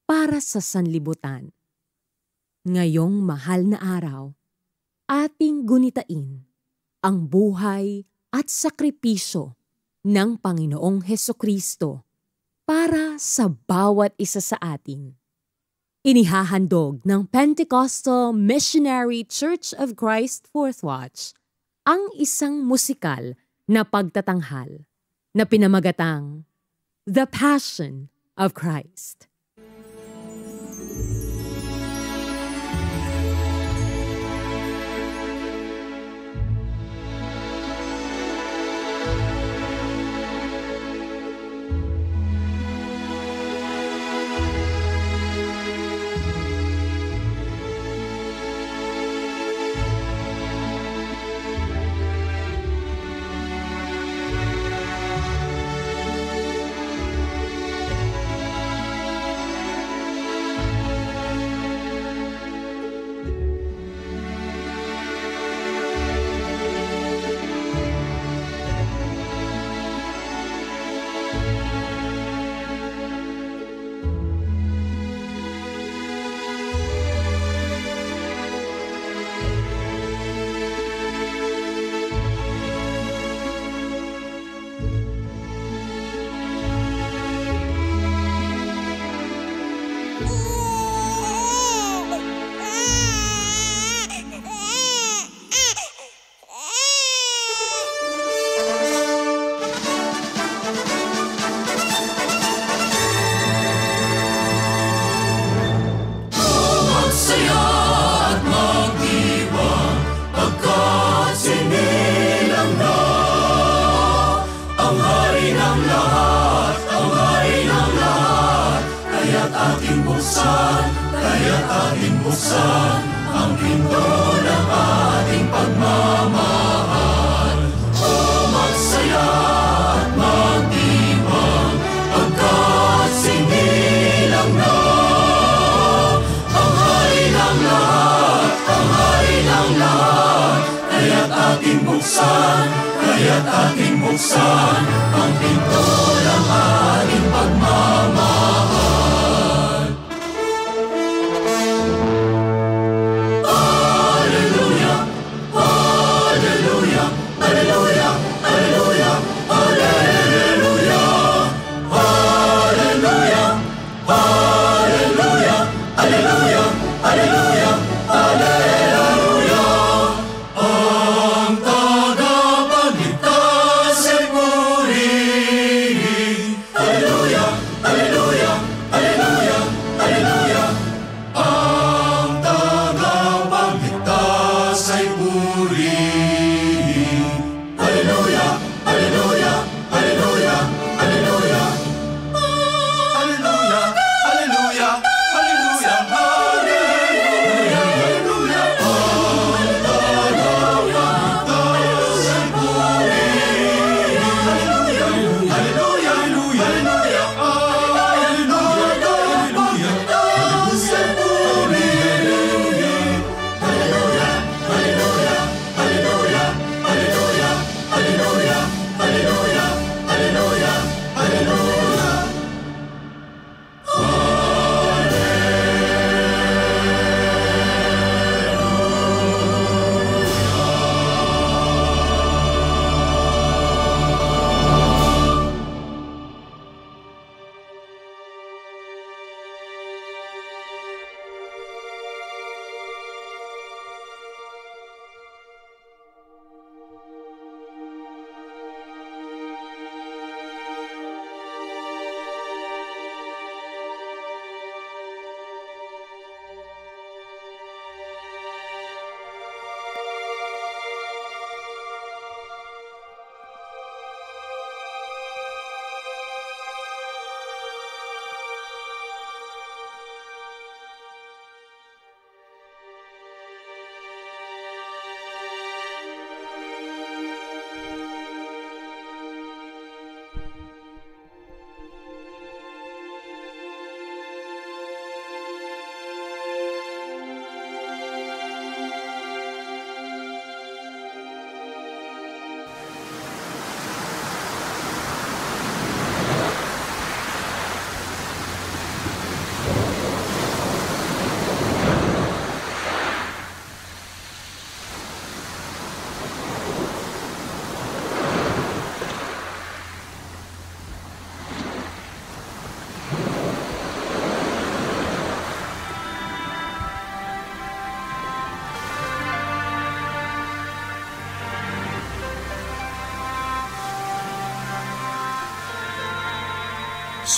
[SPEAKER 34] para sa sanlibutan. Ngayong mahal na araw, ating gunitain ang buhay at sakripisyo ng Panginoong Heso Kristo para sa bawat isa sa atin. Inihahandog ng Pentecostal Missionary Church of Christ Fourth Watch ang isang musikal na pagtatanghal na pinamagatang The Passion of Christ.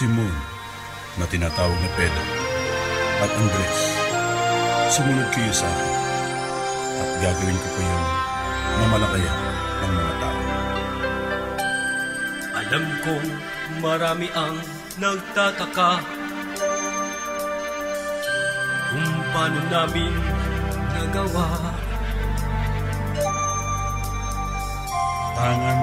[SPEAKER 35] Simon, na tinatawag na Pedro, at Andres, sumunod kayo sa akin, at gagawin ko kayong mamalakaya ng mga tao.
[SPEAKER 28] Alam kong marami ang nagtataka kung paano namin nagawa.
[SPEAKER 35] Tangan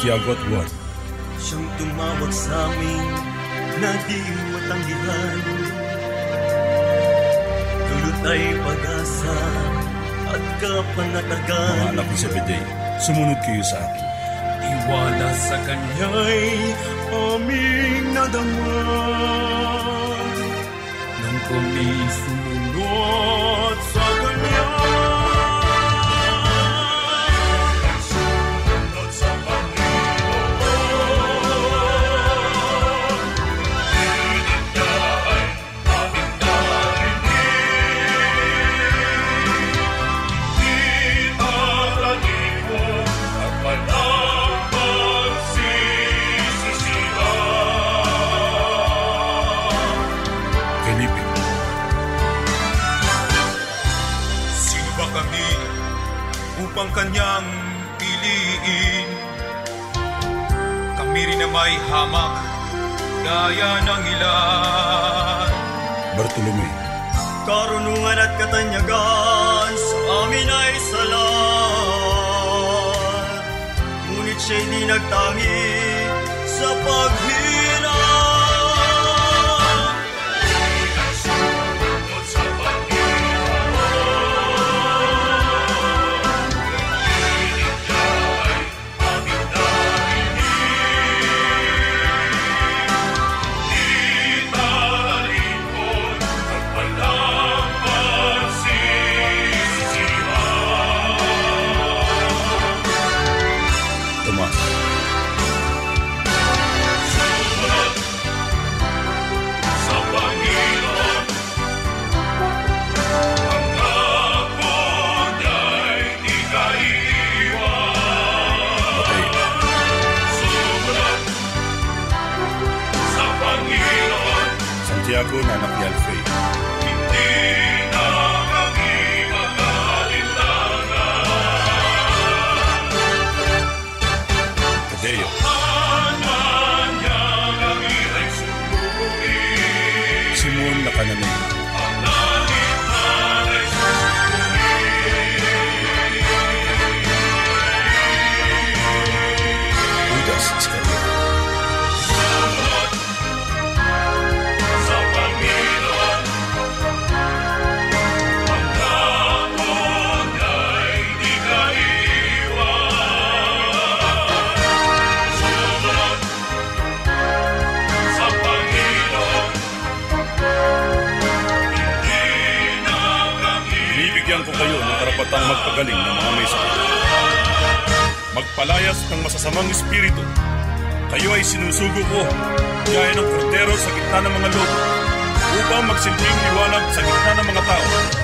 [SPEAKER 35] Santiago at Juan
[SPEAKER 28] Siyang tumawag sa amin na di matanggihan Dulot ay pag-asa at kapanatagan.
[SPEAKER 35] Mga anak ni Zebedee, sumunod kayo sa akin.
[SPEAKER 28] Iwala sa kanya'y aming nadama Nang kami sumunod upang kanyang piliin? Kami rin na may hamak gaya ng ilan.
[SPEAKER 35] Bartolome,
[SPEAKER 28] Karunungan at katanyagan sa amin ay salat. Ngunit siya'y di nagtangi sa paghina.
[SPEAKER 35] Ni Alfeo,
[SPEAKER 28] Hindi na kami mag-aalinlangan.
[SPEAKER 35] Tadeo. Simon na kayo ng karapatang magpagaling ng mga may. Magpalayas ng masasamang espiritu. Kayo ay sinusugo ko, gaya ng kordero sa gitna ng mga lobo, upang magsilbing liwanag sa gitna ng mga tao.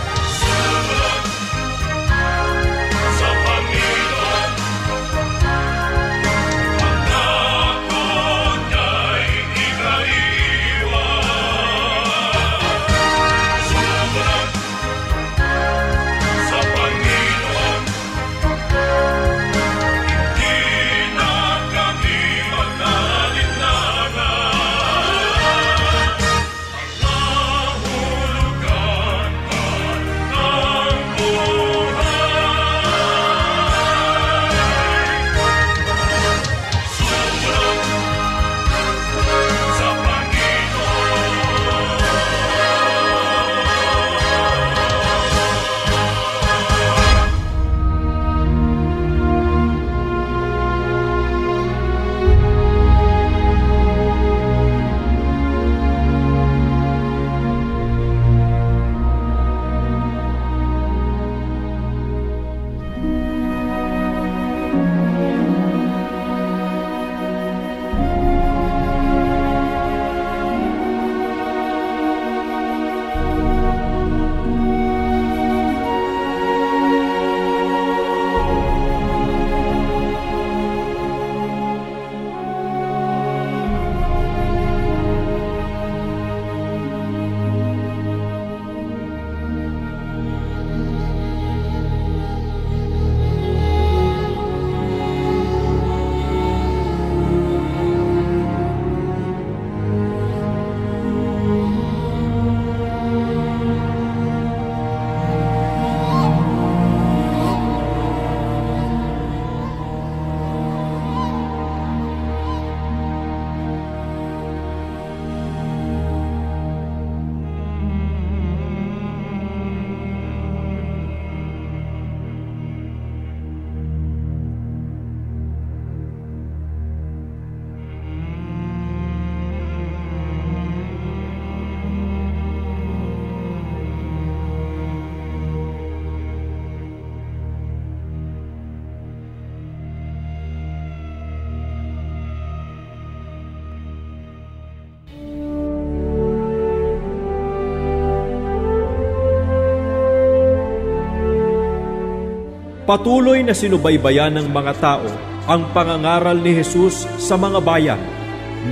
[SPEAKER 36] Patuloy na sinubaybayan ng mga tao ang pangangaral ni Jesus sa mga bayan,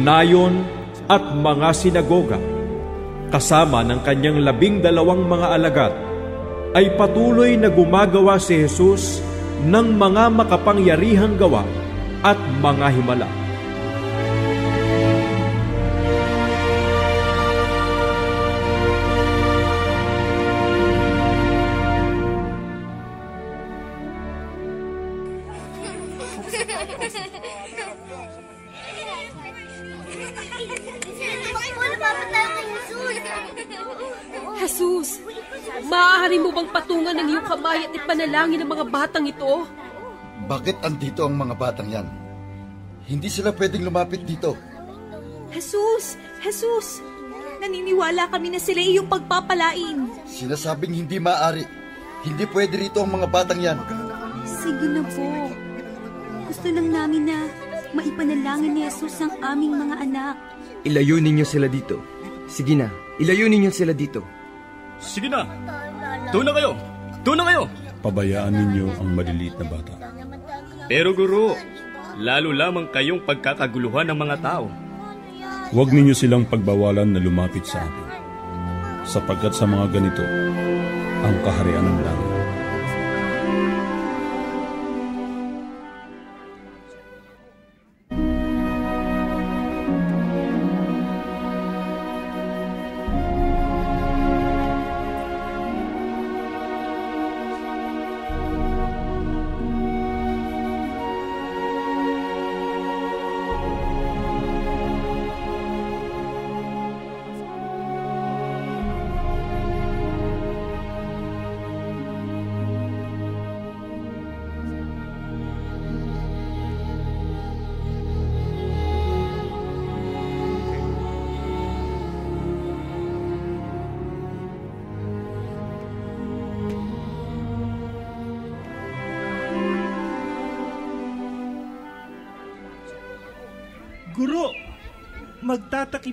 [SPEAKER 36] nayon at mga sinagoga. Kasama ng kanyang labing dalawang mga alagad, ay patuloy na gumagawa si Jesus ng mga makapangyarihang gawa at mga himala.
[SPEAKER 37] Ipanalangin ang mga batang ito?
[SPEAKER 38] Bakit andito ang mga batang yan? Hindi sila pwedeng lumapit dito.
[SPEAKER 39] Jesus! Jesus! Naniniwala kami na sila iyong pagpapalain.
[SPEAKER 38] Sinasabing hindi maaari. Hindi pwede rito ang mga batang yan.
[SPEAKER 39] Sige na po. Gusto lang namin na maipanalangin ni Jesus ang aming mga anak.
[SPEAKER 40] Ilayo ninyo sila dito. Sige na, ilayo ninyo sila dito.
[SPEAKER 36] Sige na! Doon na kayo! Doon na kayo!
[SPEAKER 35] Pabayaan ninyo ang maliliit na bata.
[SPEAKER 36] Pero guro, lalo lamang kayong pagkakaguluhan ng mga tao.
[SPEAKER 35] Huwag ninyo silang pagbawalan na lumapit sa akin. Sapagkat sa mga ganito, ang kaharian ng langit.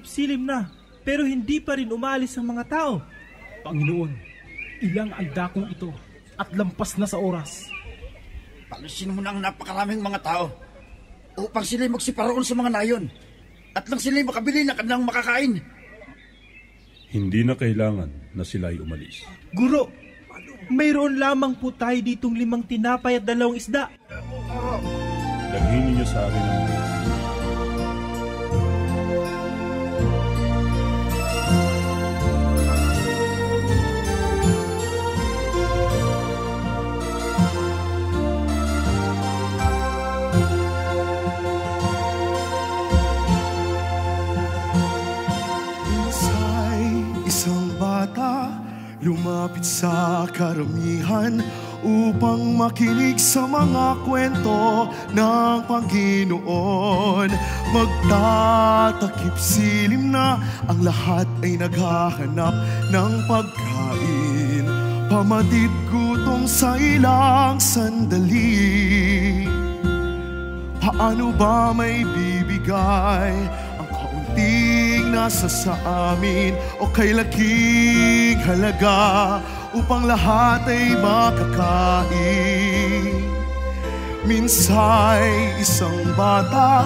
[SPEAKER 41] Magtatakip silim na pero hindi pa rin umalis ang mga tao.
[SPEAKER 42] Panginoon, ilang ang dakong ito at lampas na sa oras.
[SPEAKER 38] Palisin mo na ang napakaraming mga tao upang sila'y magsiparoon sa mga nayon at lang sila'y makabili ng kanilang makakain.
[SPEAKER 35] Hindi na kailangan na sila ay umalis.
[SPEAKER 41] Guro, mayroon lamang po tayo ditong limang tinapay at dalawang isda.
[SPEAKER 35] Dalhin ninyo sa akin ang mga
[SPEAKER 17] lumapit sa karamihan upang makinig sa mga kwento ng Panginoon. Magtatakip silim na ang lahat ay naghahanap ng pagkain. Pamatid gutom sa ilang sandali. Paano ba may bibigay nasa sa amin o kay laking halaga upang lahat ay makakain? Minsay isang bata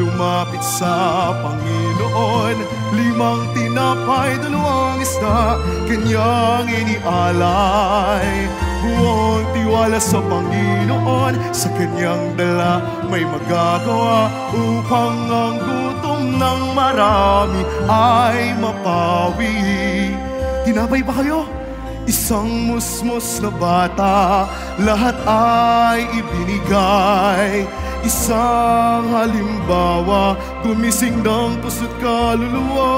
[SPEAKER 17] lumapit sa Panginoon Limang tinapay, dalawang isda, kanyang inialay Buong tiwala sa Panginoon, sa kanyang dala may magagawa Upang ang gutom ng marami ay mapawi Tinapay ba kayo? Isang musmos na bata, lahat ay ibinigay. Isang halimbawa, gumising ng puso't kaluluwa.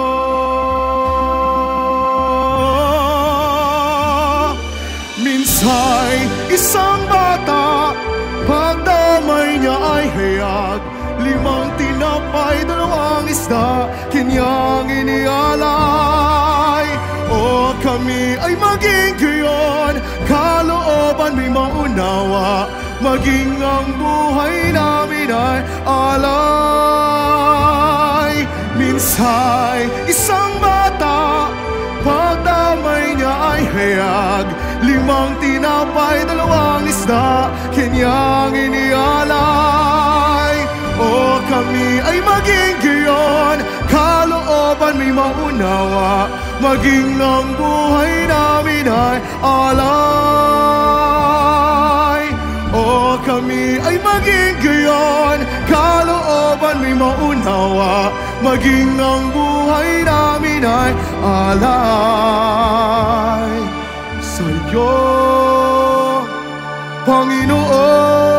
[SPEAKER 17] Minsay, isang bata, pagdamay niya ay hayag. Limang tinapay, dalawang isda, kanyang inialay. O kami ay maging gayon Kalooban may maunawa Maging ang buhay namin ay alay Minsay isang bata Pagdamay niya ay hayag Limang tinapay dalawang isda, kanyang inialay. Kami ay maging gayon, kalooban may maunawa, maging ng buhay namin ay alay. O kami ay maging gayon, kalooban may maunawa, maging ng buhay namin ay alay. Sa'yo, Panginoon.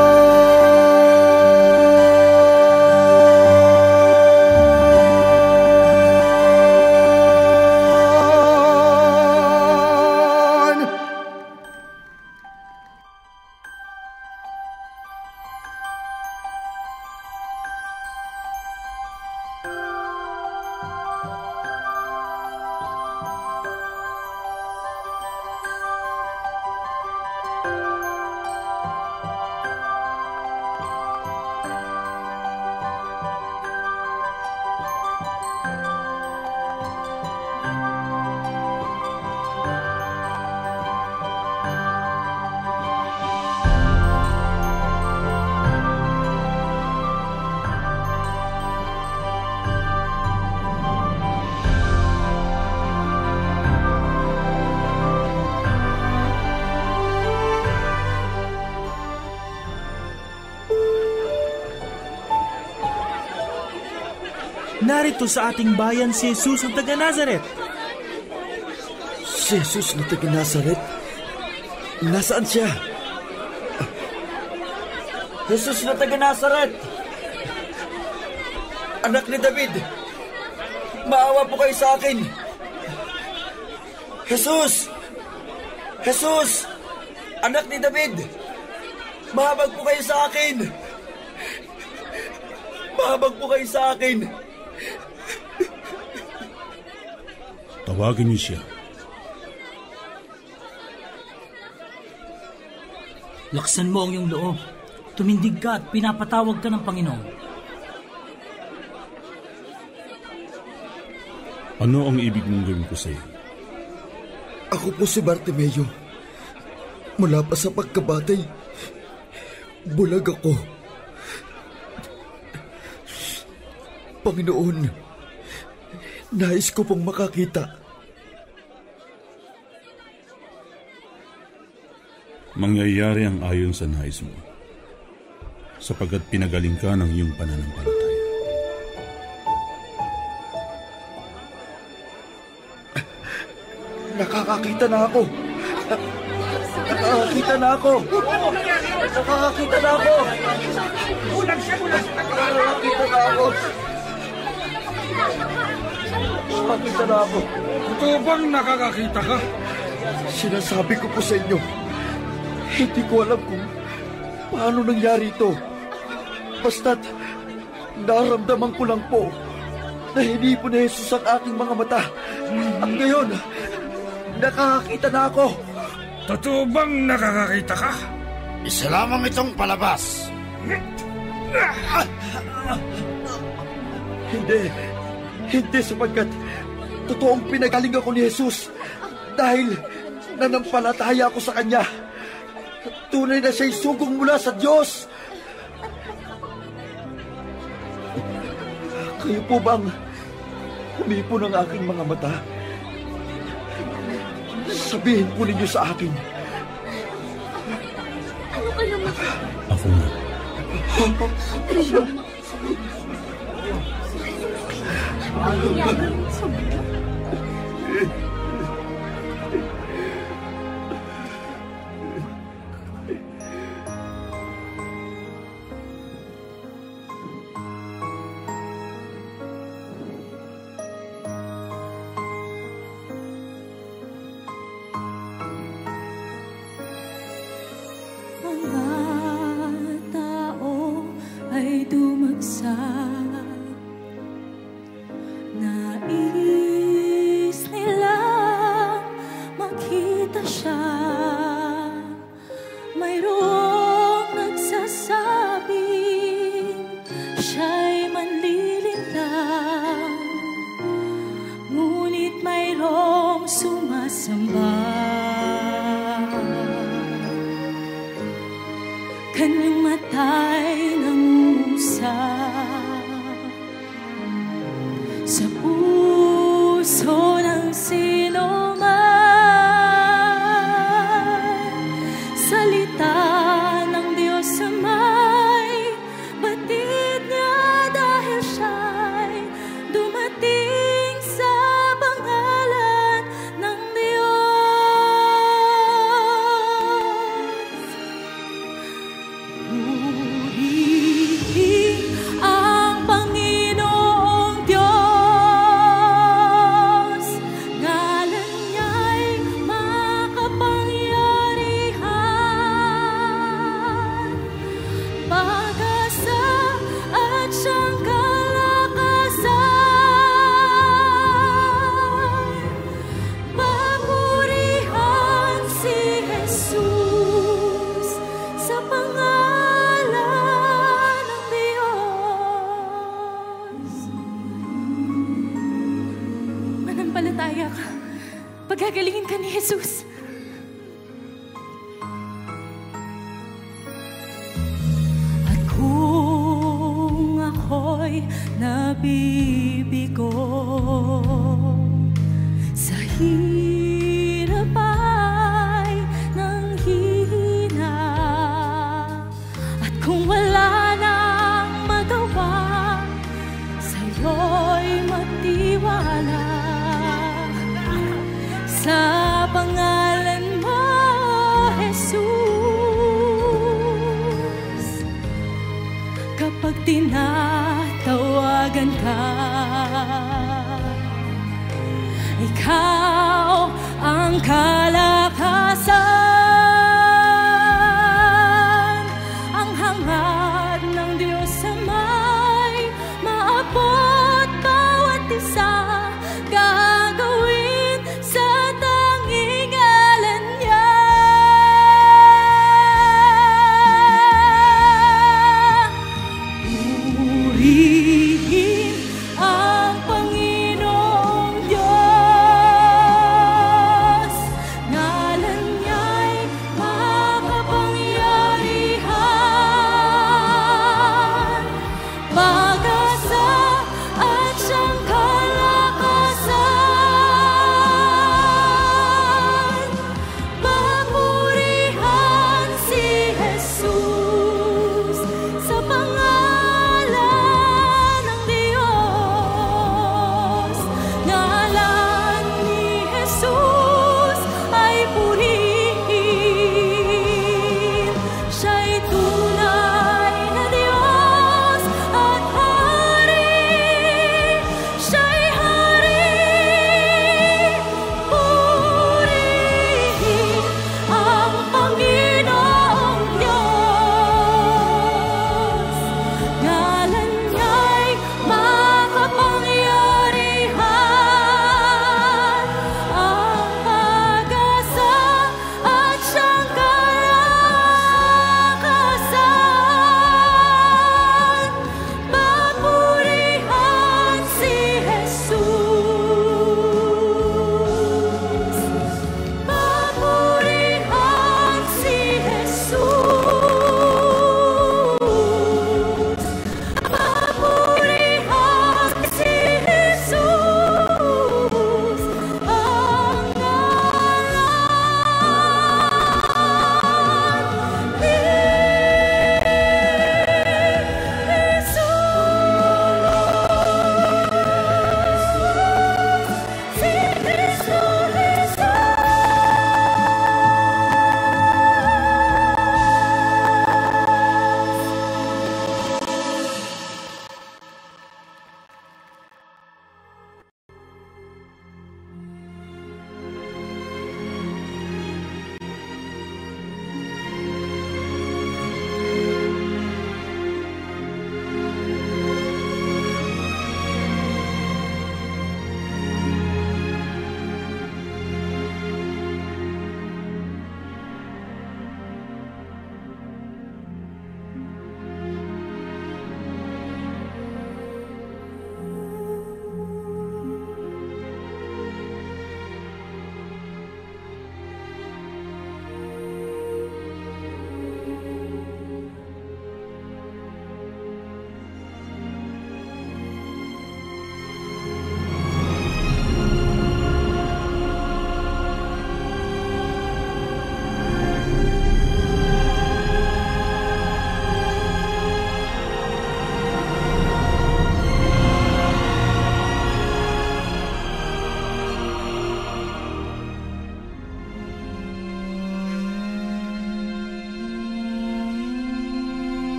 [SPEAKER 41] Narito sa ating bayan si Jesus ang taga Nazaret.
[SPEAKER 43] Si Jesus na taga Nazaret? Nasaan siya?
[SPEAKER 44] Jesus na taga Nazaret! Anak ni David! Maawa po kayo sa akin! Jesus! Jesus! Anak ni David! Mahabag po kayo sa akin! Mahabag po kayo sa akin!
[SPEAKER 35] Tawagin niyo siya.
[SPEAKER 45] Laksan mo ang iyong loob. Tumindig ka at pinapatawag ka ng Panginoon.
[SPEAKER 35] Ano ang ibig mong gawin ko sa iyo?
[SPEAKER 43] Ako po si Bartimeo. Mula pa sa pagkabatay, bulag ako. Panginoon, nais ko pong makakita.
[SPEAKER 35] Mangyayari ang ayon sa nais mo, sapagkat pinagaling ka ng iyong pananampalataya. <laughs>
[SPEAKER 43] Nakakakita na ako. Nakakakita na ako. Nakakakita na ako.
[SPEAKER 38] Bulag siya, bulag siya.
[SPEAKER 43] Nakakakita na ako. Nakakakita na ako.
[SPEAKER 38] Totoo bang nakakakita ka?
[SPEAKER 43] Sinasabi ko po sa inyo, hindi ko alam kung paano nangyari ito. Basta't naramdaman ko lang po na hindi po ni Jesus ang aking mga mata. At ngayon, nakakakita na ako.
[SPEAKER 38] Totoo bang nakakakita ka? Isa lamang itong palabas.
[SPEAKER 43] Hindi. Hindi sapagkat totoong pinagaling ako ni Jesus dahil nanampalataya ako sa Kanya. Tunay na siya'y sugong mula sa Diyos. Kayo po bang humipo ng aking mga mata? Sabihin po ninyo sa akin.
[SPEAKER 39] Ano ka naman?
[SPEAKER 35] Ako nga.
[SPEAKER 27] Mga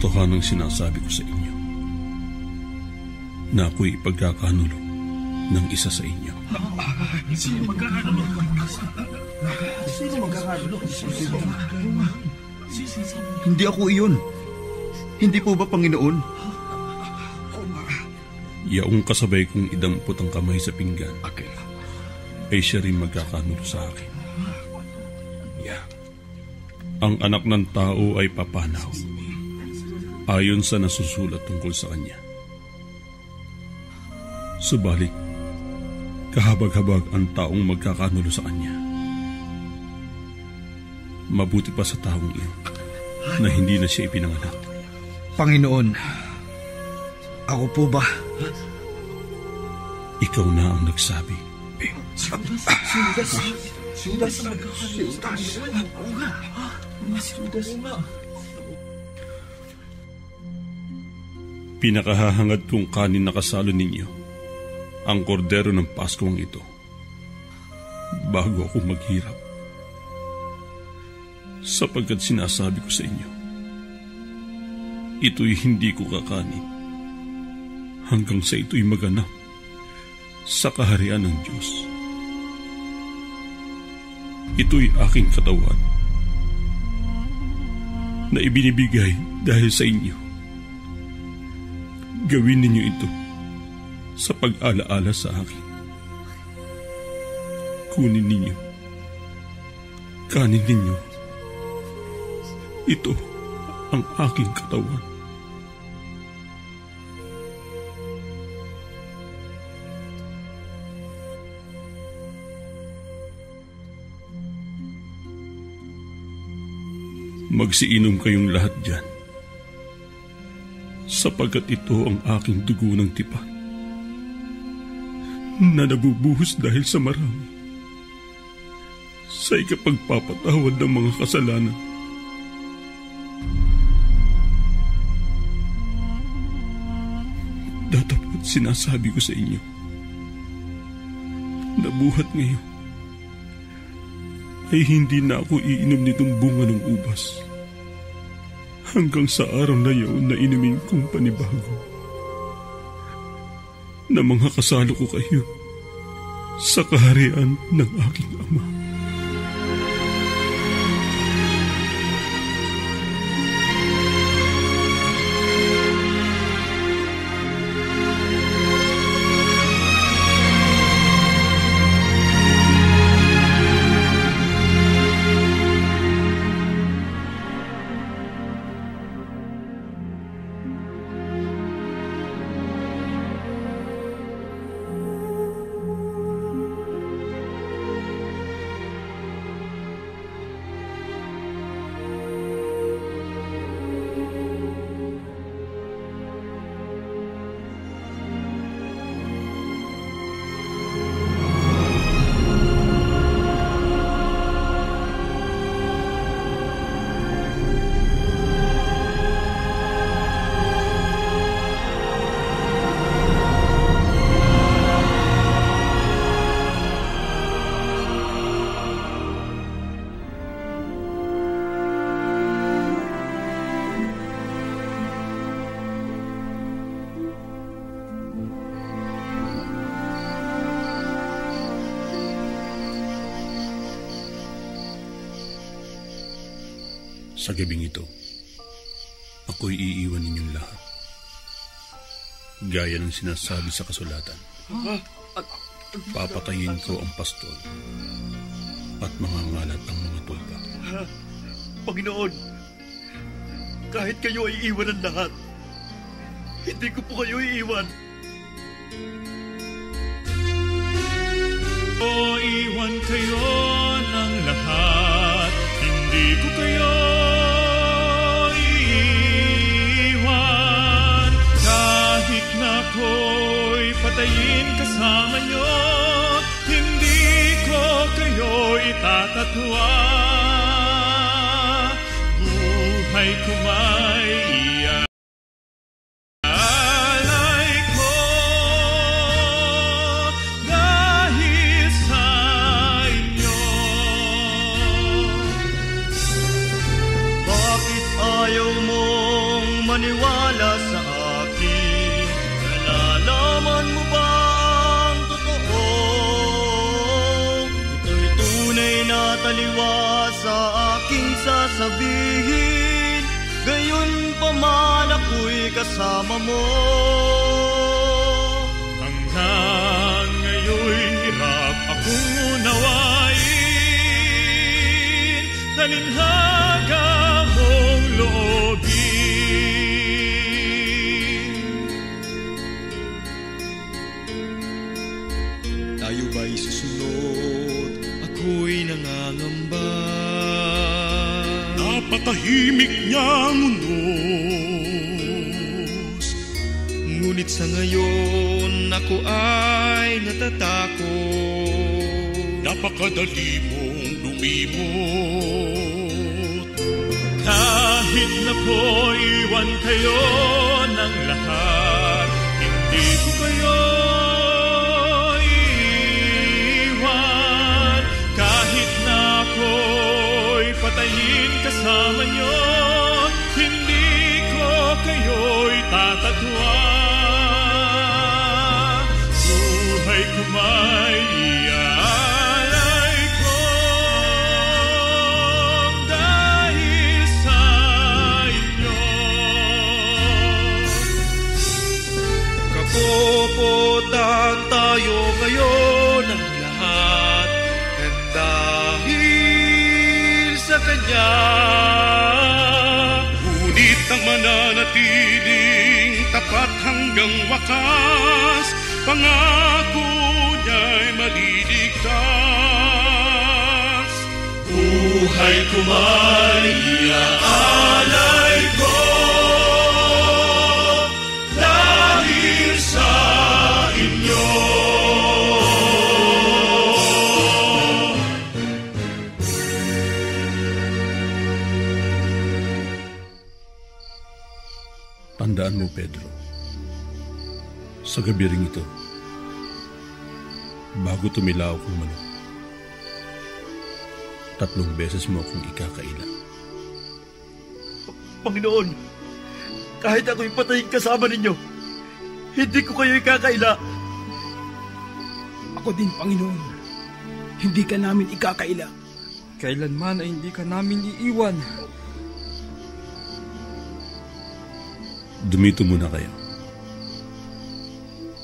[SPEAKER 35] Katotohanang sinasabi ko sa inyo na ako'y ipagkakanulo ng isa sa inyo.
[SPEAKER 45] Sino magkakanulo? Sino magkakanulo?
[SPEAKER 43] Hindi ako iyon. Hindi po ba, Panginoon?
[SPEAKER 35] Yaong kasabay kong idampot ang kamay sa pinggan, ay siya rin magkakanulo sa akin. Ang anak ng tao ay papanaw, ayon sa nasusulat tungkol sa kanya. Subalit, kahabag-habag ang taong magkakanulo sa kanya. Mabuti pa sa taong iyon na hindi na siya ipinanganak.
[SPEAKER 43] Panginoon, ako po ba?
[SPEAKER 35] Ikaw na ang nagsabi.
[SPEAKER 45] Judas! Judas! Judas! Oo nga! Judas nga!
[SPEAKER 35] Pinakahahangad kong kanin na kasalo ninyo ang kordero ng Paskong ito bago ako maghirap. Sapagkat sinasabi ko sa inyo, ito'y hindi ko kakanin hanggang sa ito'y maganap sa kaharian ng Diyos. Ito'y aking katawan na ibinibigay dahil sa inyo. Gawin ninyo ito sa pag-alaala sa akin. Kunin ninyo. Kanin ninyo. Ito ang aking katawan. Magsiinom kayong lahat dyan sapagkat ito ang aking dugo ng tipan na nabubuhos dahil sa marami sa ikapagpapatawad ng mga kasalanan. Datapot sinasabi ko sa inyo na buhat ngayon ay hindi na ako iinom nitong bunga ng ubas hanggang sa araw na yun na inumin kong panibago na mga kasalo ko kayo sa kaharian ng aking ama. Sa gabing ito, ako'y iiwan ninyong lahat. Gaya ng sinasabi sa kasulatan, papatayin ko ang pastol at mga ngalat ang mga tulpa.
[SPEAKER 43] Panginoon, kahit kayo ay iwan ng lahat, hindi ko po kayo iiwan.
[SPEAKER 46] O iwan kayo ng lahat, hindi ko kayo patayin kasama nyo, hindi ko kayo itatatwa. Buhay ko may
[SPEAKER 28] kasama mo.
[SPEAKER 46] Hanggang ngayon'y hirap akong unawain. Talinhaga mong loobin.
[SPEAKER 28] Tayo ba'y susunod? Ako'y nangangamba.
[SPEAKER 46] Napatahimik niyang unos
[SPEAKER 28] sa ngayon ako ay natatakot.
[SPEAKER 46] Napakadali mong lumimot. Kahit na po iwan kayo ng lahat Hindi ko kayo iiwan. Kahit na ako'y patayin kasama nyo Hindi ko kayo'y tatatwa mananatiling tapat hanggang wakas, pangako niya'y maliligtas. Buhay ko may iaalay ko
[SPEAKER 35] Tandaan mo, Pedro. Sa gabi ring ito, bago tumilaw kong manok, tatlong beses mo akong ikakaila.
[SPEAKER 43] Panginoon, kahit ako'y patayin kasama ninyo, hindi ko kayo ikakaila.
[SPEAKER 42] Ako din, Panginoon. Hindi ka namin ikakaila.
[SPEAKER 47] Kailanman ay hindi ka namin iiwan.
[SPEAKER 35] Dumito muna kayo.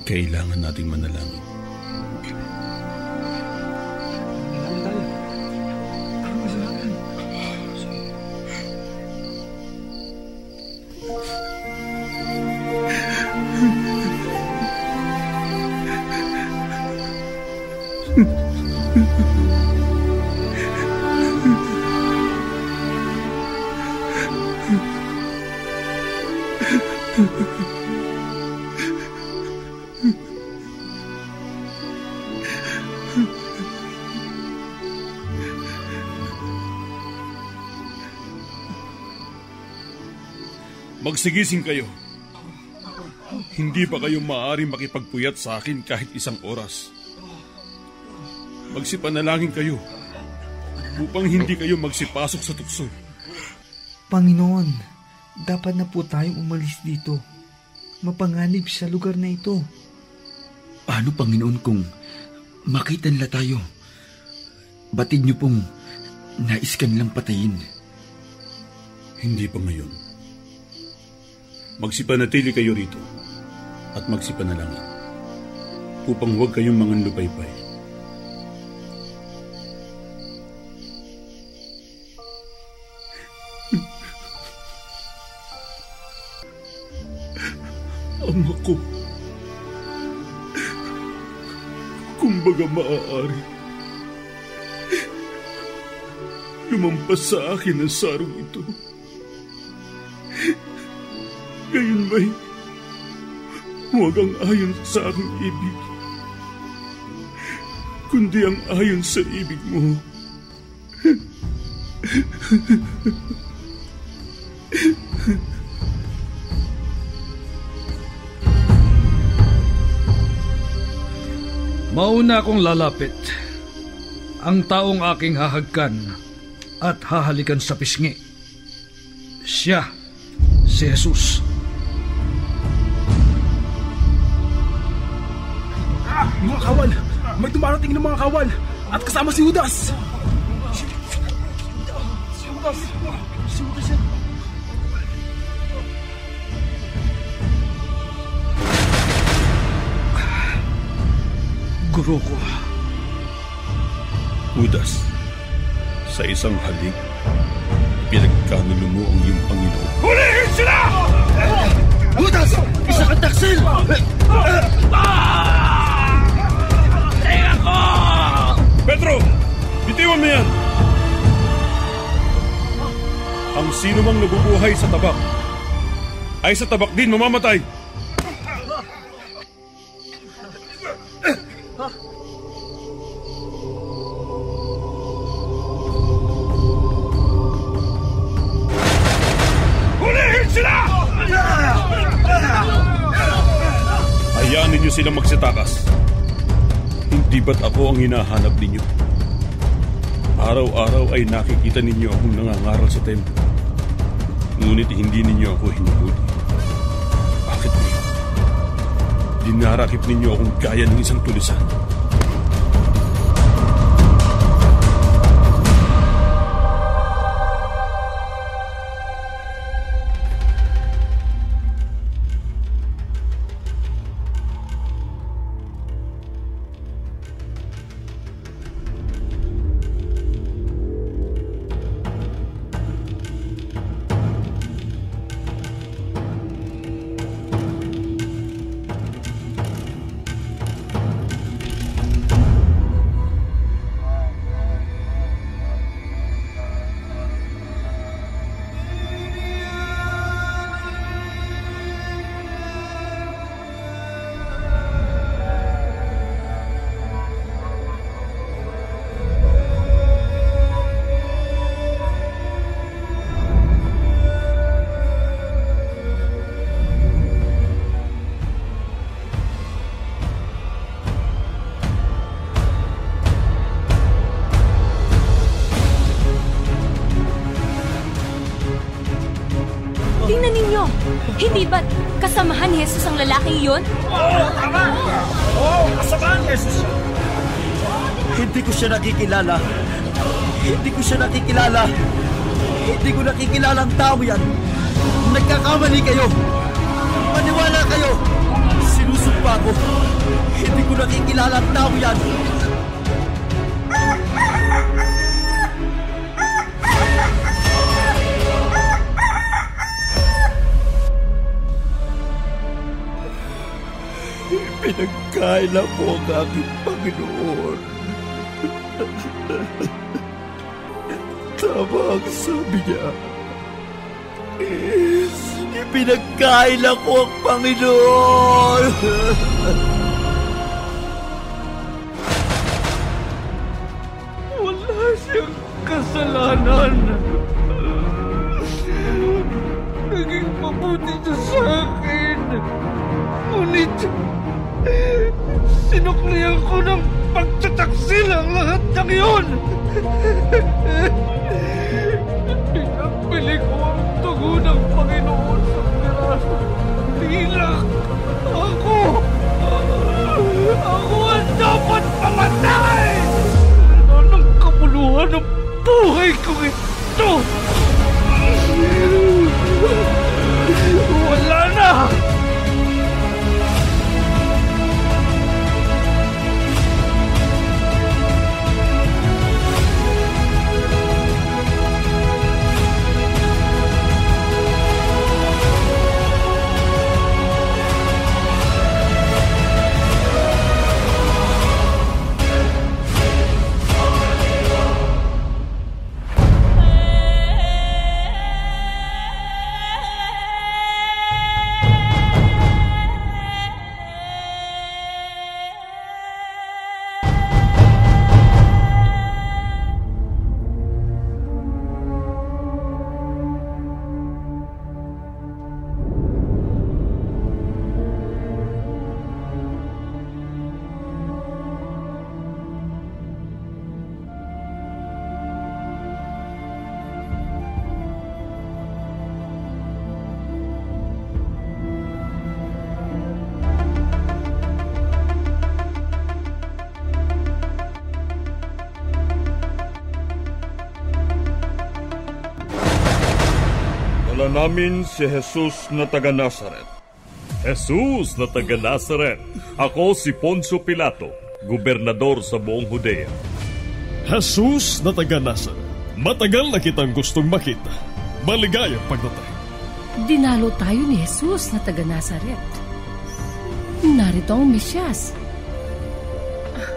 [SPEAKER 35] Kailangan nating manalangin.
[SPEAKER 46] Magsigising kayo. Hindi pa kayo maaaring makipagpuyat sa akin kahit isang oras. Magsipanalangin kayo upang hindi kayo magsipasok sa tukso.
[SPEAKER 42] Panginoon, dapat na po tayong umalis dito. Mapanganib sa lugar na ito.
[SPEAKER 43] Paano, Panginoon, kung makita nila tayo? Batid niyo pong nais ka nilang patayin.
[SPEAKER 35] Hindi pa ngayon. Magsipanatili kayo rito at magsipanalangin upang huwag kayong manganlupaypay. <laughs>
[SPEAKER 46] Ama ko, kumbaga maaari, lumampas sa akin ang sarong ito. Gayon ba'y huwag ang ayon sa aking ibig, kundi ang ayon sa ibig mo.
[SPEAKER 48] Mauna akong lalapit. Ang taong aking hahagkan at hahalikan sa pisngi. Siya, si Jesus.
[SPEAKER 42] Mga kawal! May dumarating ng mga kawal! At kasama si Judas!
[SPEAKER 43] Judas! Si Judas yan!
[SPEAKER 48] Guro ko.
[SPEAKER 35] Judas, sa isang halik, pinagkanulo mo ang iyong Panginoon.
[SPEAKER 43] Hulihin sila! Judas! Isa kang taksil!
[SPEAKER 35] Tinga Pedro! Bitiwan mo yan! Ang sino mang nabubuhay sa tabak, ay sa tabak din mamamatay.
[SPEAKER 43] Hulihin sila!
[SPEAKER 35] Hayaan ninyo silang magsitakas. Hindi ba't ako ang hinahanap ninyo? Araw-araw ay nakikita ninyo akong nangangaral sa templo. Ngunit hindi ninyo ako hinuhuli. Bakit ngayon? Dinarakip ninyo akong gaya ng isang tulisan.
[SPEAKER 37] Hindi
[SPEAKER 43] ko siya nakikilala. Hindi ko siya nakikilala. Hindi ko nakikilala ang tao yan. Nagkakamali kayo. Maniwala kayo. Sinusumpa ko. Hindi ko nakikilala ang tao yan. Pinagkaila mo ang aking Panginoon. Tama ang sabi niya. Ipinagkaila ko ang Panginoon. <laughs>
[SPEAKER 49] namin si Jesus na taga Nazaret.
[SPEAKER 50] Jesus na taga Nazaret. Ako si Poncio Pilato, gobernador sa buong Judea.
[SPEAKER 51] Jesus na taga Nazaret. Matagal na kitang gustong makita. Maligayang pagdating.
[SPEAKER 37] Dinalo tayo ni Jesus na taga Nazaret. Narito ang Mesyas. Ah,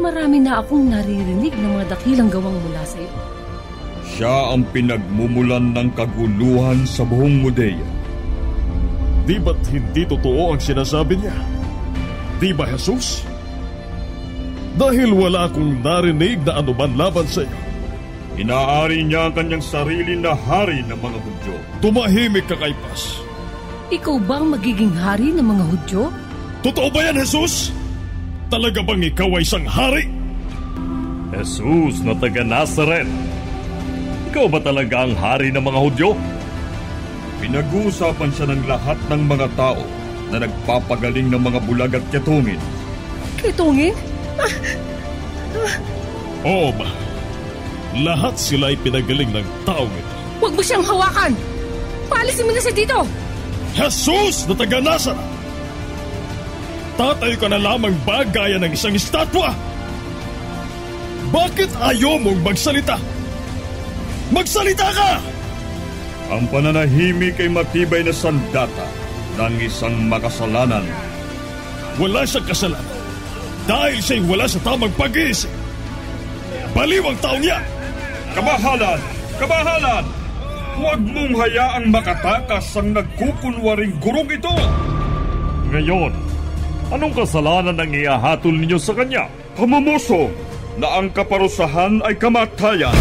[SPEAKER 37] Marami na akong naririnig ng mga dakilang gawang mula sa iyo.
[SPEAKER 49] Siya ang pinagmumulan ng kaguluhan sa buong Judea.
[SPEAKER 51] Di ba't hindi totoo ang sinasabi niya? Di ba, Jesus? Dahil wala akong narinig na anuman laban sa iyo.
[SPEAKER 49] Inaari niya ang kanyang sarili na hari ng mga Hudyo.
[SPEAKER 51] Tumahimik ka, Kaipas.
[SPEAKER 37] Ikaw ba ang magiging hari ng mga Hudyo?
[SPEAKER 51] Totoo ba yan, Jesus? Talaga bang ikaw ay isang hari?
[SPEAKER 50] Jesus na taga Nazaret. Ikaw ba talaga ang hari ng mga Hudyo?
[SPEAKER 49] Pinag-uusapan siya ng lahat ng mga tao na nagpapagaling ng mga bulag at ketungin.
[SPEAKER 37] Kitungin?
[SPEAKER 51] Oo ba? Lahat sila ay pinagaling ng taong ito.
[SPEAKER 37] Huwag mo siyang hawakan! Paalisin mo na siya dito!
[SPEAKER 51] Jesus na taga Nazaret! Tatay ka na lamang ba gaya ng isang estatwa? Bakit ayaw mong magsalita? Magsalita ka!
[SPEAKER 49] Ang pananahimik ay matibay na sandata ng isang makasalanan.
[SPEAKER 51] Wala siyang kasalanan dahil siya'y wala sa tamang pag-iisip. Baliw ang taong yan!
[SPEAKER 49] Kabahalan! Kabahalan! Huwag mong hayaang makatakas ang nagkukunwaring gurong ito!
[SPEAKER 50] Ngayon, anong kasalanan ang iahatol ninyo sa kanya?
[SPEAKER 49] Pamumuso na ang kaparusahan ay kamatayan.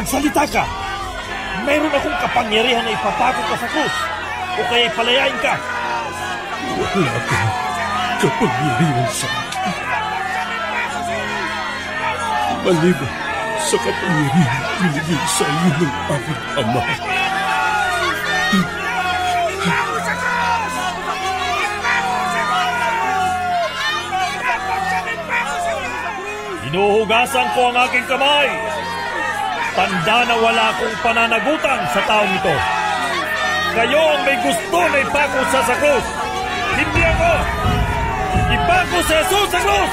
[SPEAKER 48] Magsalita ka! Mayroon akong kapangyarihan na ipapako ka sa krus o kaya ipalayain ka.
[SPEAKER 35] Wala kang kapangyarihan sa akin. Maliban sa kapangyarihan binigay sa iyo ng aking ama.
[SPEAKER 48] Hinuhugasan ko ang aking kamay. Tanda na wala akong pananagutan sa taong ito. Kayo ang may gusto na ipako sa sa krus. Hindi ako! Ipako si Jesus sa krus!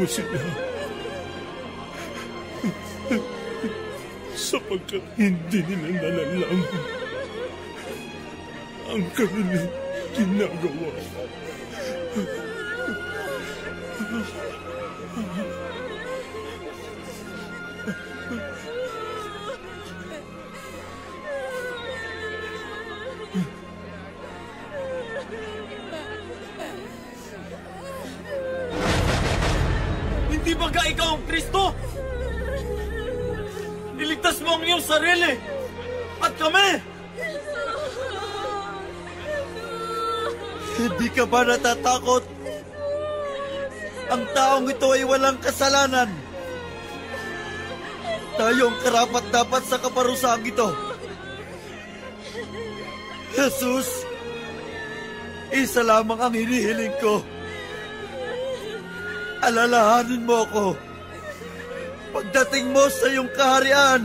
[SPEAKER 46] Patawarin mo sila.
[SPEAKER 43] Natatakot? Ang taong ito ay walang kasalanan. Tayo ang karapat dapat sa kaparusang ito. Jesus, isa lamang ang hinihiling ko. Alalahanin mo ako. Pagdating mo sa iyong kaharian,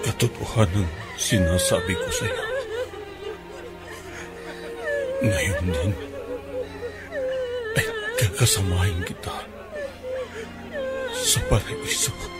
[SPEAKER 35] Katotohanan sinasabi ko sa iyo. Ngayon din ay kakasamahin kita sa paraiso.
[SPEAKER 47] Sabi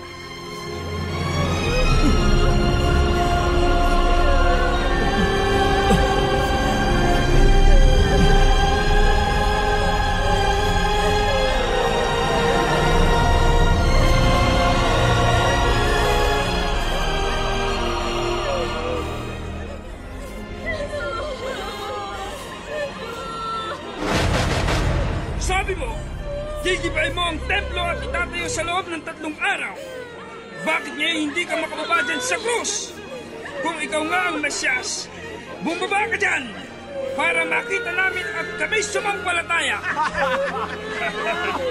[SPEAKER 47] Mesyas, bumaba ka dyan para makita namin at kami sumampalataya. <laughs>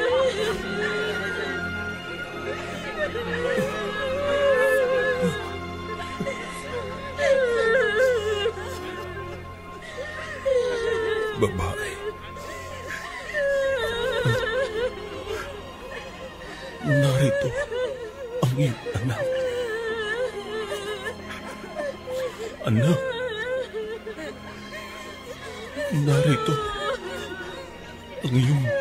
[SPEAKER 35] Anak. Narito ang iyong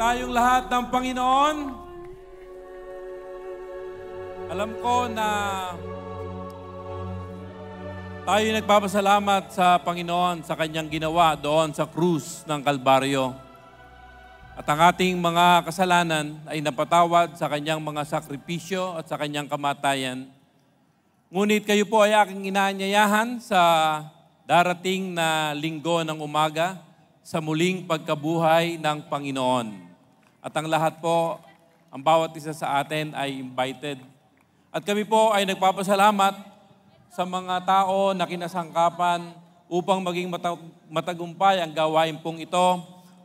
[SPEAKER 52] tayong lahat ng Panginoon. Alam ko na tayo nagpapasalamat sa Panginoon sa kanyang ginawa doon sa krus ng Kalbaryo. At ang ating mga kasalanan ay napatawad sa kanyang mga sakripisyo at sa kanyang kamatayan. Ngunit kayo po ay aking inaanyayahan sa darating na linggo ng umaga sa muling pagkabuhay ng Panginoon. At ang lahat po, ang bawat isa sa atin ay invited. At kami po ay nagpapasalamat sa mga tao na kinasangkapan upang maging matag- matagumpay ang gawain pong ito.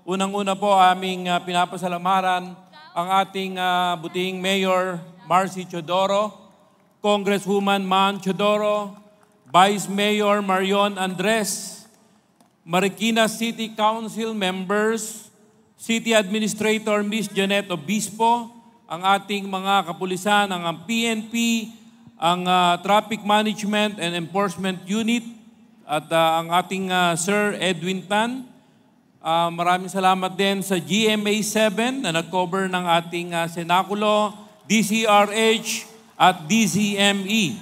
[SPEAKER 52] Unang-una po aming uh, pinapasalamaran ang ating uh, buting Mayor Marcy Chodoro, Congresswoman Man Chodoro, Vice Mayor Marion Andres, Marikina City Council members, City Administrator Miss Janet Obispo, ang ating mga kapulisan, ang PNP, ang uh, Traffic Management and Enforcement Unit, at uh, ang ating uh, Sir Edwin Tan. Uh, maraming salamat din sa GMA 7 na nag-cover ng ating uh, Senakulo, DCRH at DZME.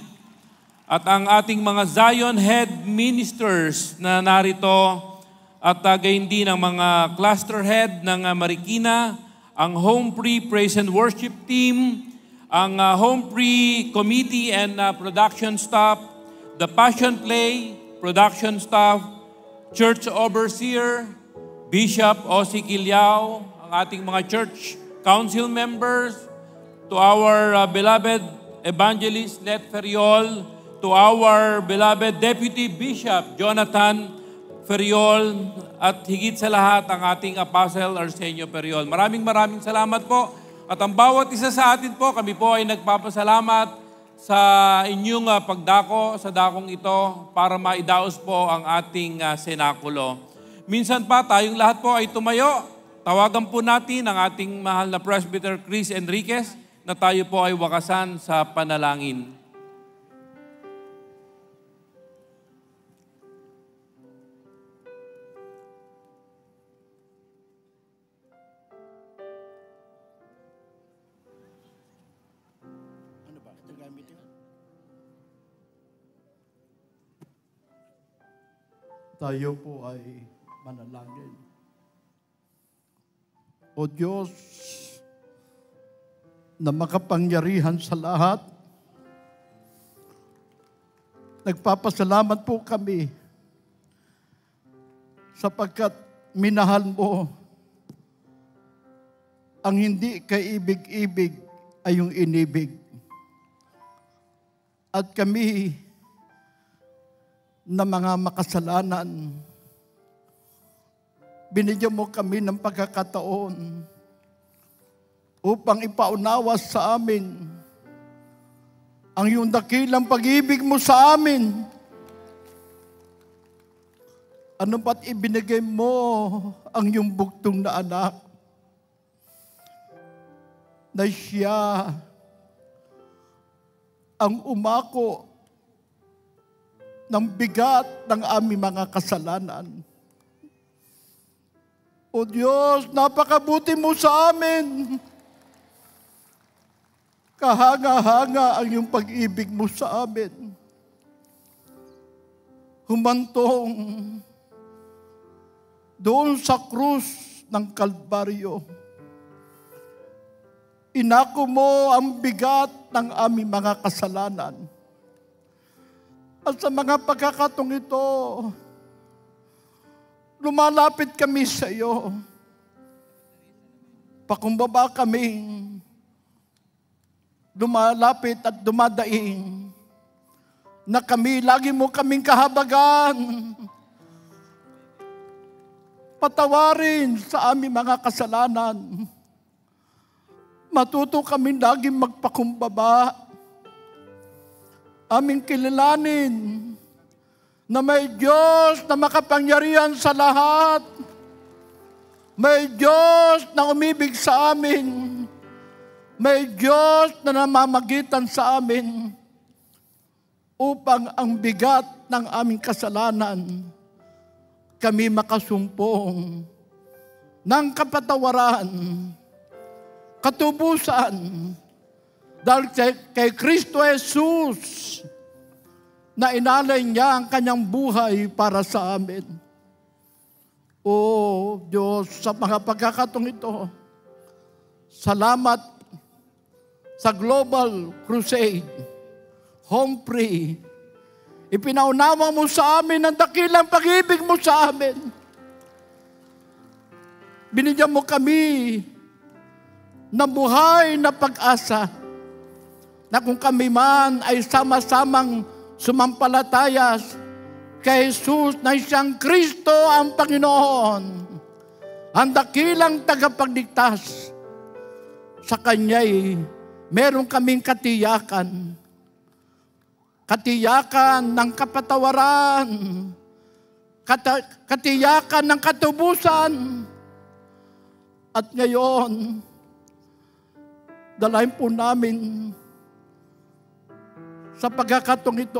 [SPEAKER 52] At ang ating mga Zion Head Ministers na narito at uh, gayon din ang mga cluster head ng uh, Marikina, ang Home Free Praise and Worship Team, ang uh, Home Free Committee and uh, Production Staff, the Passion Play Production Staff, Church Overseer, Bishop Osi Kilyao, ang ating mga church council members, to our uh, beloved evangelist Net Feriol, to our beloved Deputy Bishop Jonathan Feriol, at higit sa lahat ang ating Apostle Arsenio Feriol. Maraming maraming salamat po. At ang bawat isa sa atin po, kami po ay nagpapasalamat sa inyong uh, pagdako sa dakong ito para maidaos po ang ating uh, senakulo. Minsan pa tayong lahat po ay tumayo. Tawagan po natin ang ating mahal na Presbyter Chris Enriquez na tayo po ay wakasan sa panalangin.
[SPEAKER 53] Tayo po ay manalangin. O Diyos, na makapangyarihan sa lahat, nagpapasalamat po kami sapagkat minahal mo ang hindi kaibig-ibig ay yung inibig. At kami na mga makasalanan, binigyan mo kami ng pagkakataon upang ipaunawa sa amin ang iyong dakilang pag-ibig mo sa amin. Ano ba't ibinigay mo ang iyong buktong na anak na siya ang umako ng bigat ng aming mga kasalanan. O Diyos, napakabuti mo sa amin. Kahanga-hanga ang iyong pag-ibig mo sa amin. Humantong doon sa krus ng Kalbaryo. Inako mo ang bigat ng aming mga kasalanan. At sa mga pagkakatong ito, lumalapit kami sa iyo. Pakumbaba kami, lumalapit at dumadaing, na kami, lagi mo kaming kahabagan. Patawarin sa aming mga kasalanan. Matuto kami laging magpakumbaba. Aming kilalanin na may Diyos na makapangyarihan sa lahat. May Diyos na umibig sa amin. May Diyos na namamagitan sa amin upang ang bigat ng aming kasalanan kami makasumpong ng kapatawaran, katubusan, dahil kay, kay Kristo Jesus na inalay niya ang kanyang buhay para sa amin. O Diyos, sa mga pagkakatong ito, salamat sa Global Crusade, Home Free. Ipinaunawa mo sa amin ang dakilang pag-ibig mo sa amin. Binigyan mo kami ng buhay na pag-asa na kung kami man ay sama-samang sumampalataya kay Jesus na siyang Kristo ang Panginoon, ang dakilang tagapagligtas, sa Kanya'y meron kaming katiyakan. Katiyakan ng kapatawaran, kata- katiyakan ng katubusan, at ngayon, dalahin po namin sa pagkakatong ito.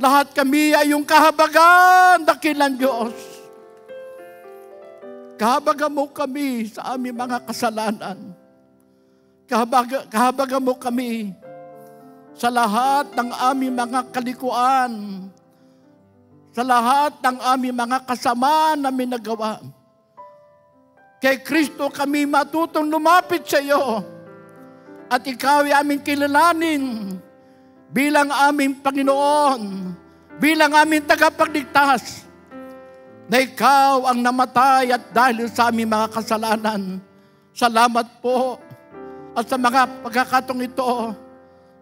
[SPEAKER 53] Lahat kami ay yung kahabagan, dakilang Diyos. Kahabagan mo kami sa aming mga kasalanan. Kahabaga, kahabagan mo kami sa lahat ng aming mga kalikuan. Sa lahat ng aming mga kasamaan na minagawa. Kay Kristo kami matutong lumapit sa iyo at ikaw ay aming kilalanin bilang aming Panginoon, bilang aming tagapagligtas, na ikaw ang namatay at dahil sa aming mga kasalanan. Salamat po at sa mga pagkakatong ito,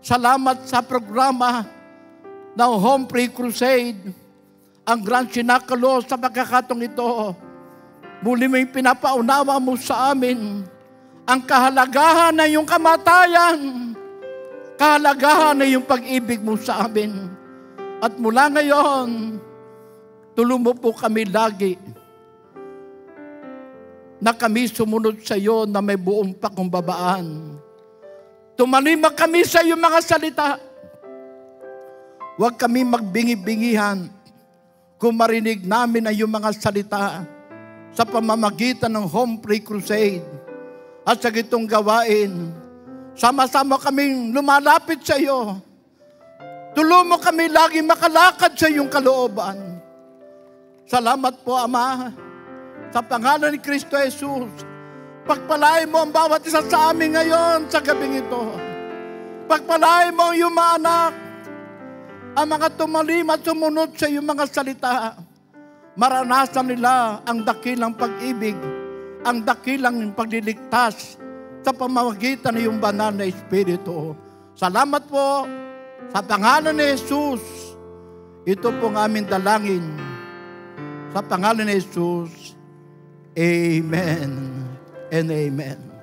[SPEAKER 53] salamat sa programa ng Home Free Crusade, ang Grand Sinakalo sa pagkakatong ito. Muli mo pinapaunawa mo sa amin ang kahalagahan na yung kamatayan, kahalagahan na yung pag-ibig mo sa amin. At mula ngayon, tulong mo po kami lagi na kami sumunod sa iyo na may buong pakumbabaan. Tumalima kami sa iyong mga salita. Huwag kami magbingi-bingihan kung marinig namin ang iyong mga salita sa pamamagitan ng Home Free Crusade at sa gitong gawain. Sama-sama kaming lumalapit sa iyo. Tulong mo kami lagi makalakad sa iyong kalooban. Salamat po, Ama, sa pangalan ni Kristo Jesus. Pagpalain mo ang bawat isa sa amin ngayon sa gabing ito. Pagpalain mo ang iyong mga anak, ang mga tumalim at sumunod sa iyong mga salita. Maranasan nila ang dakilang pag-ibig, ang dakilang pagliligtas sa pamamagitan ng iyong banal na Espiritu. Salamat po sa pangalan ni Jesus. Ito pong aming dalangin. Sa pangalan ni Jesus, Amen and Amen.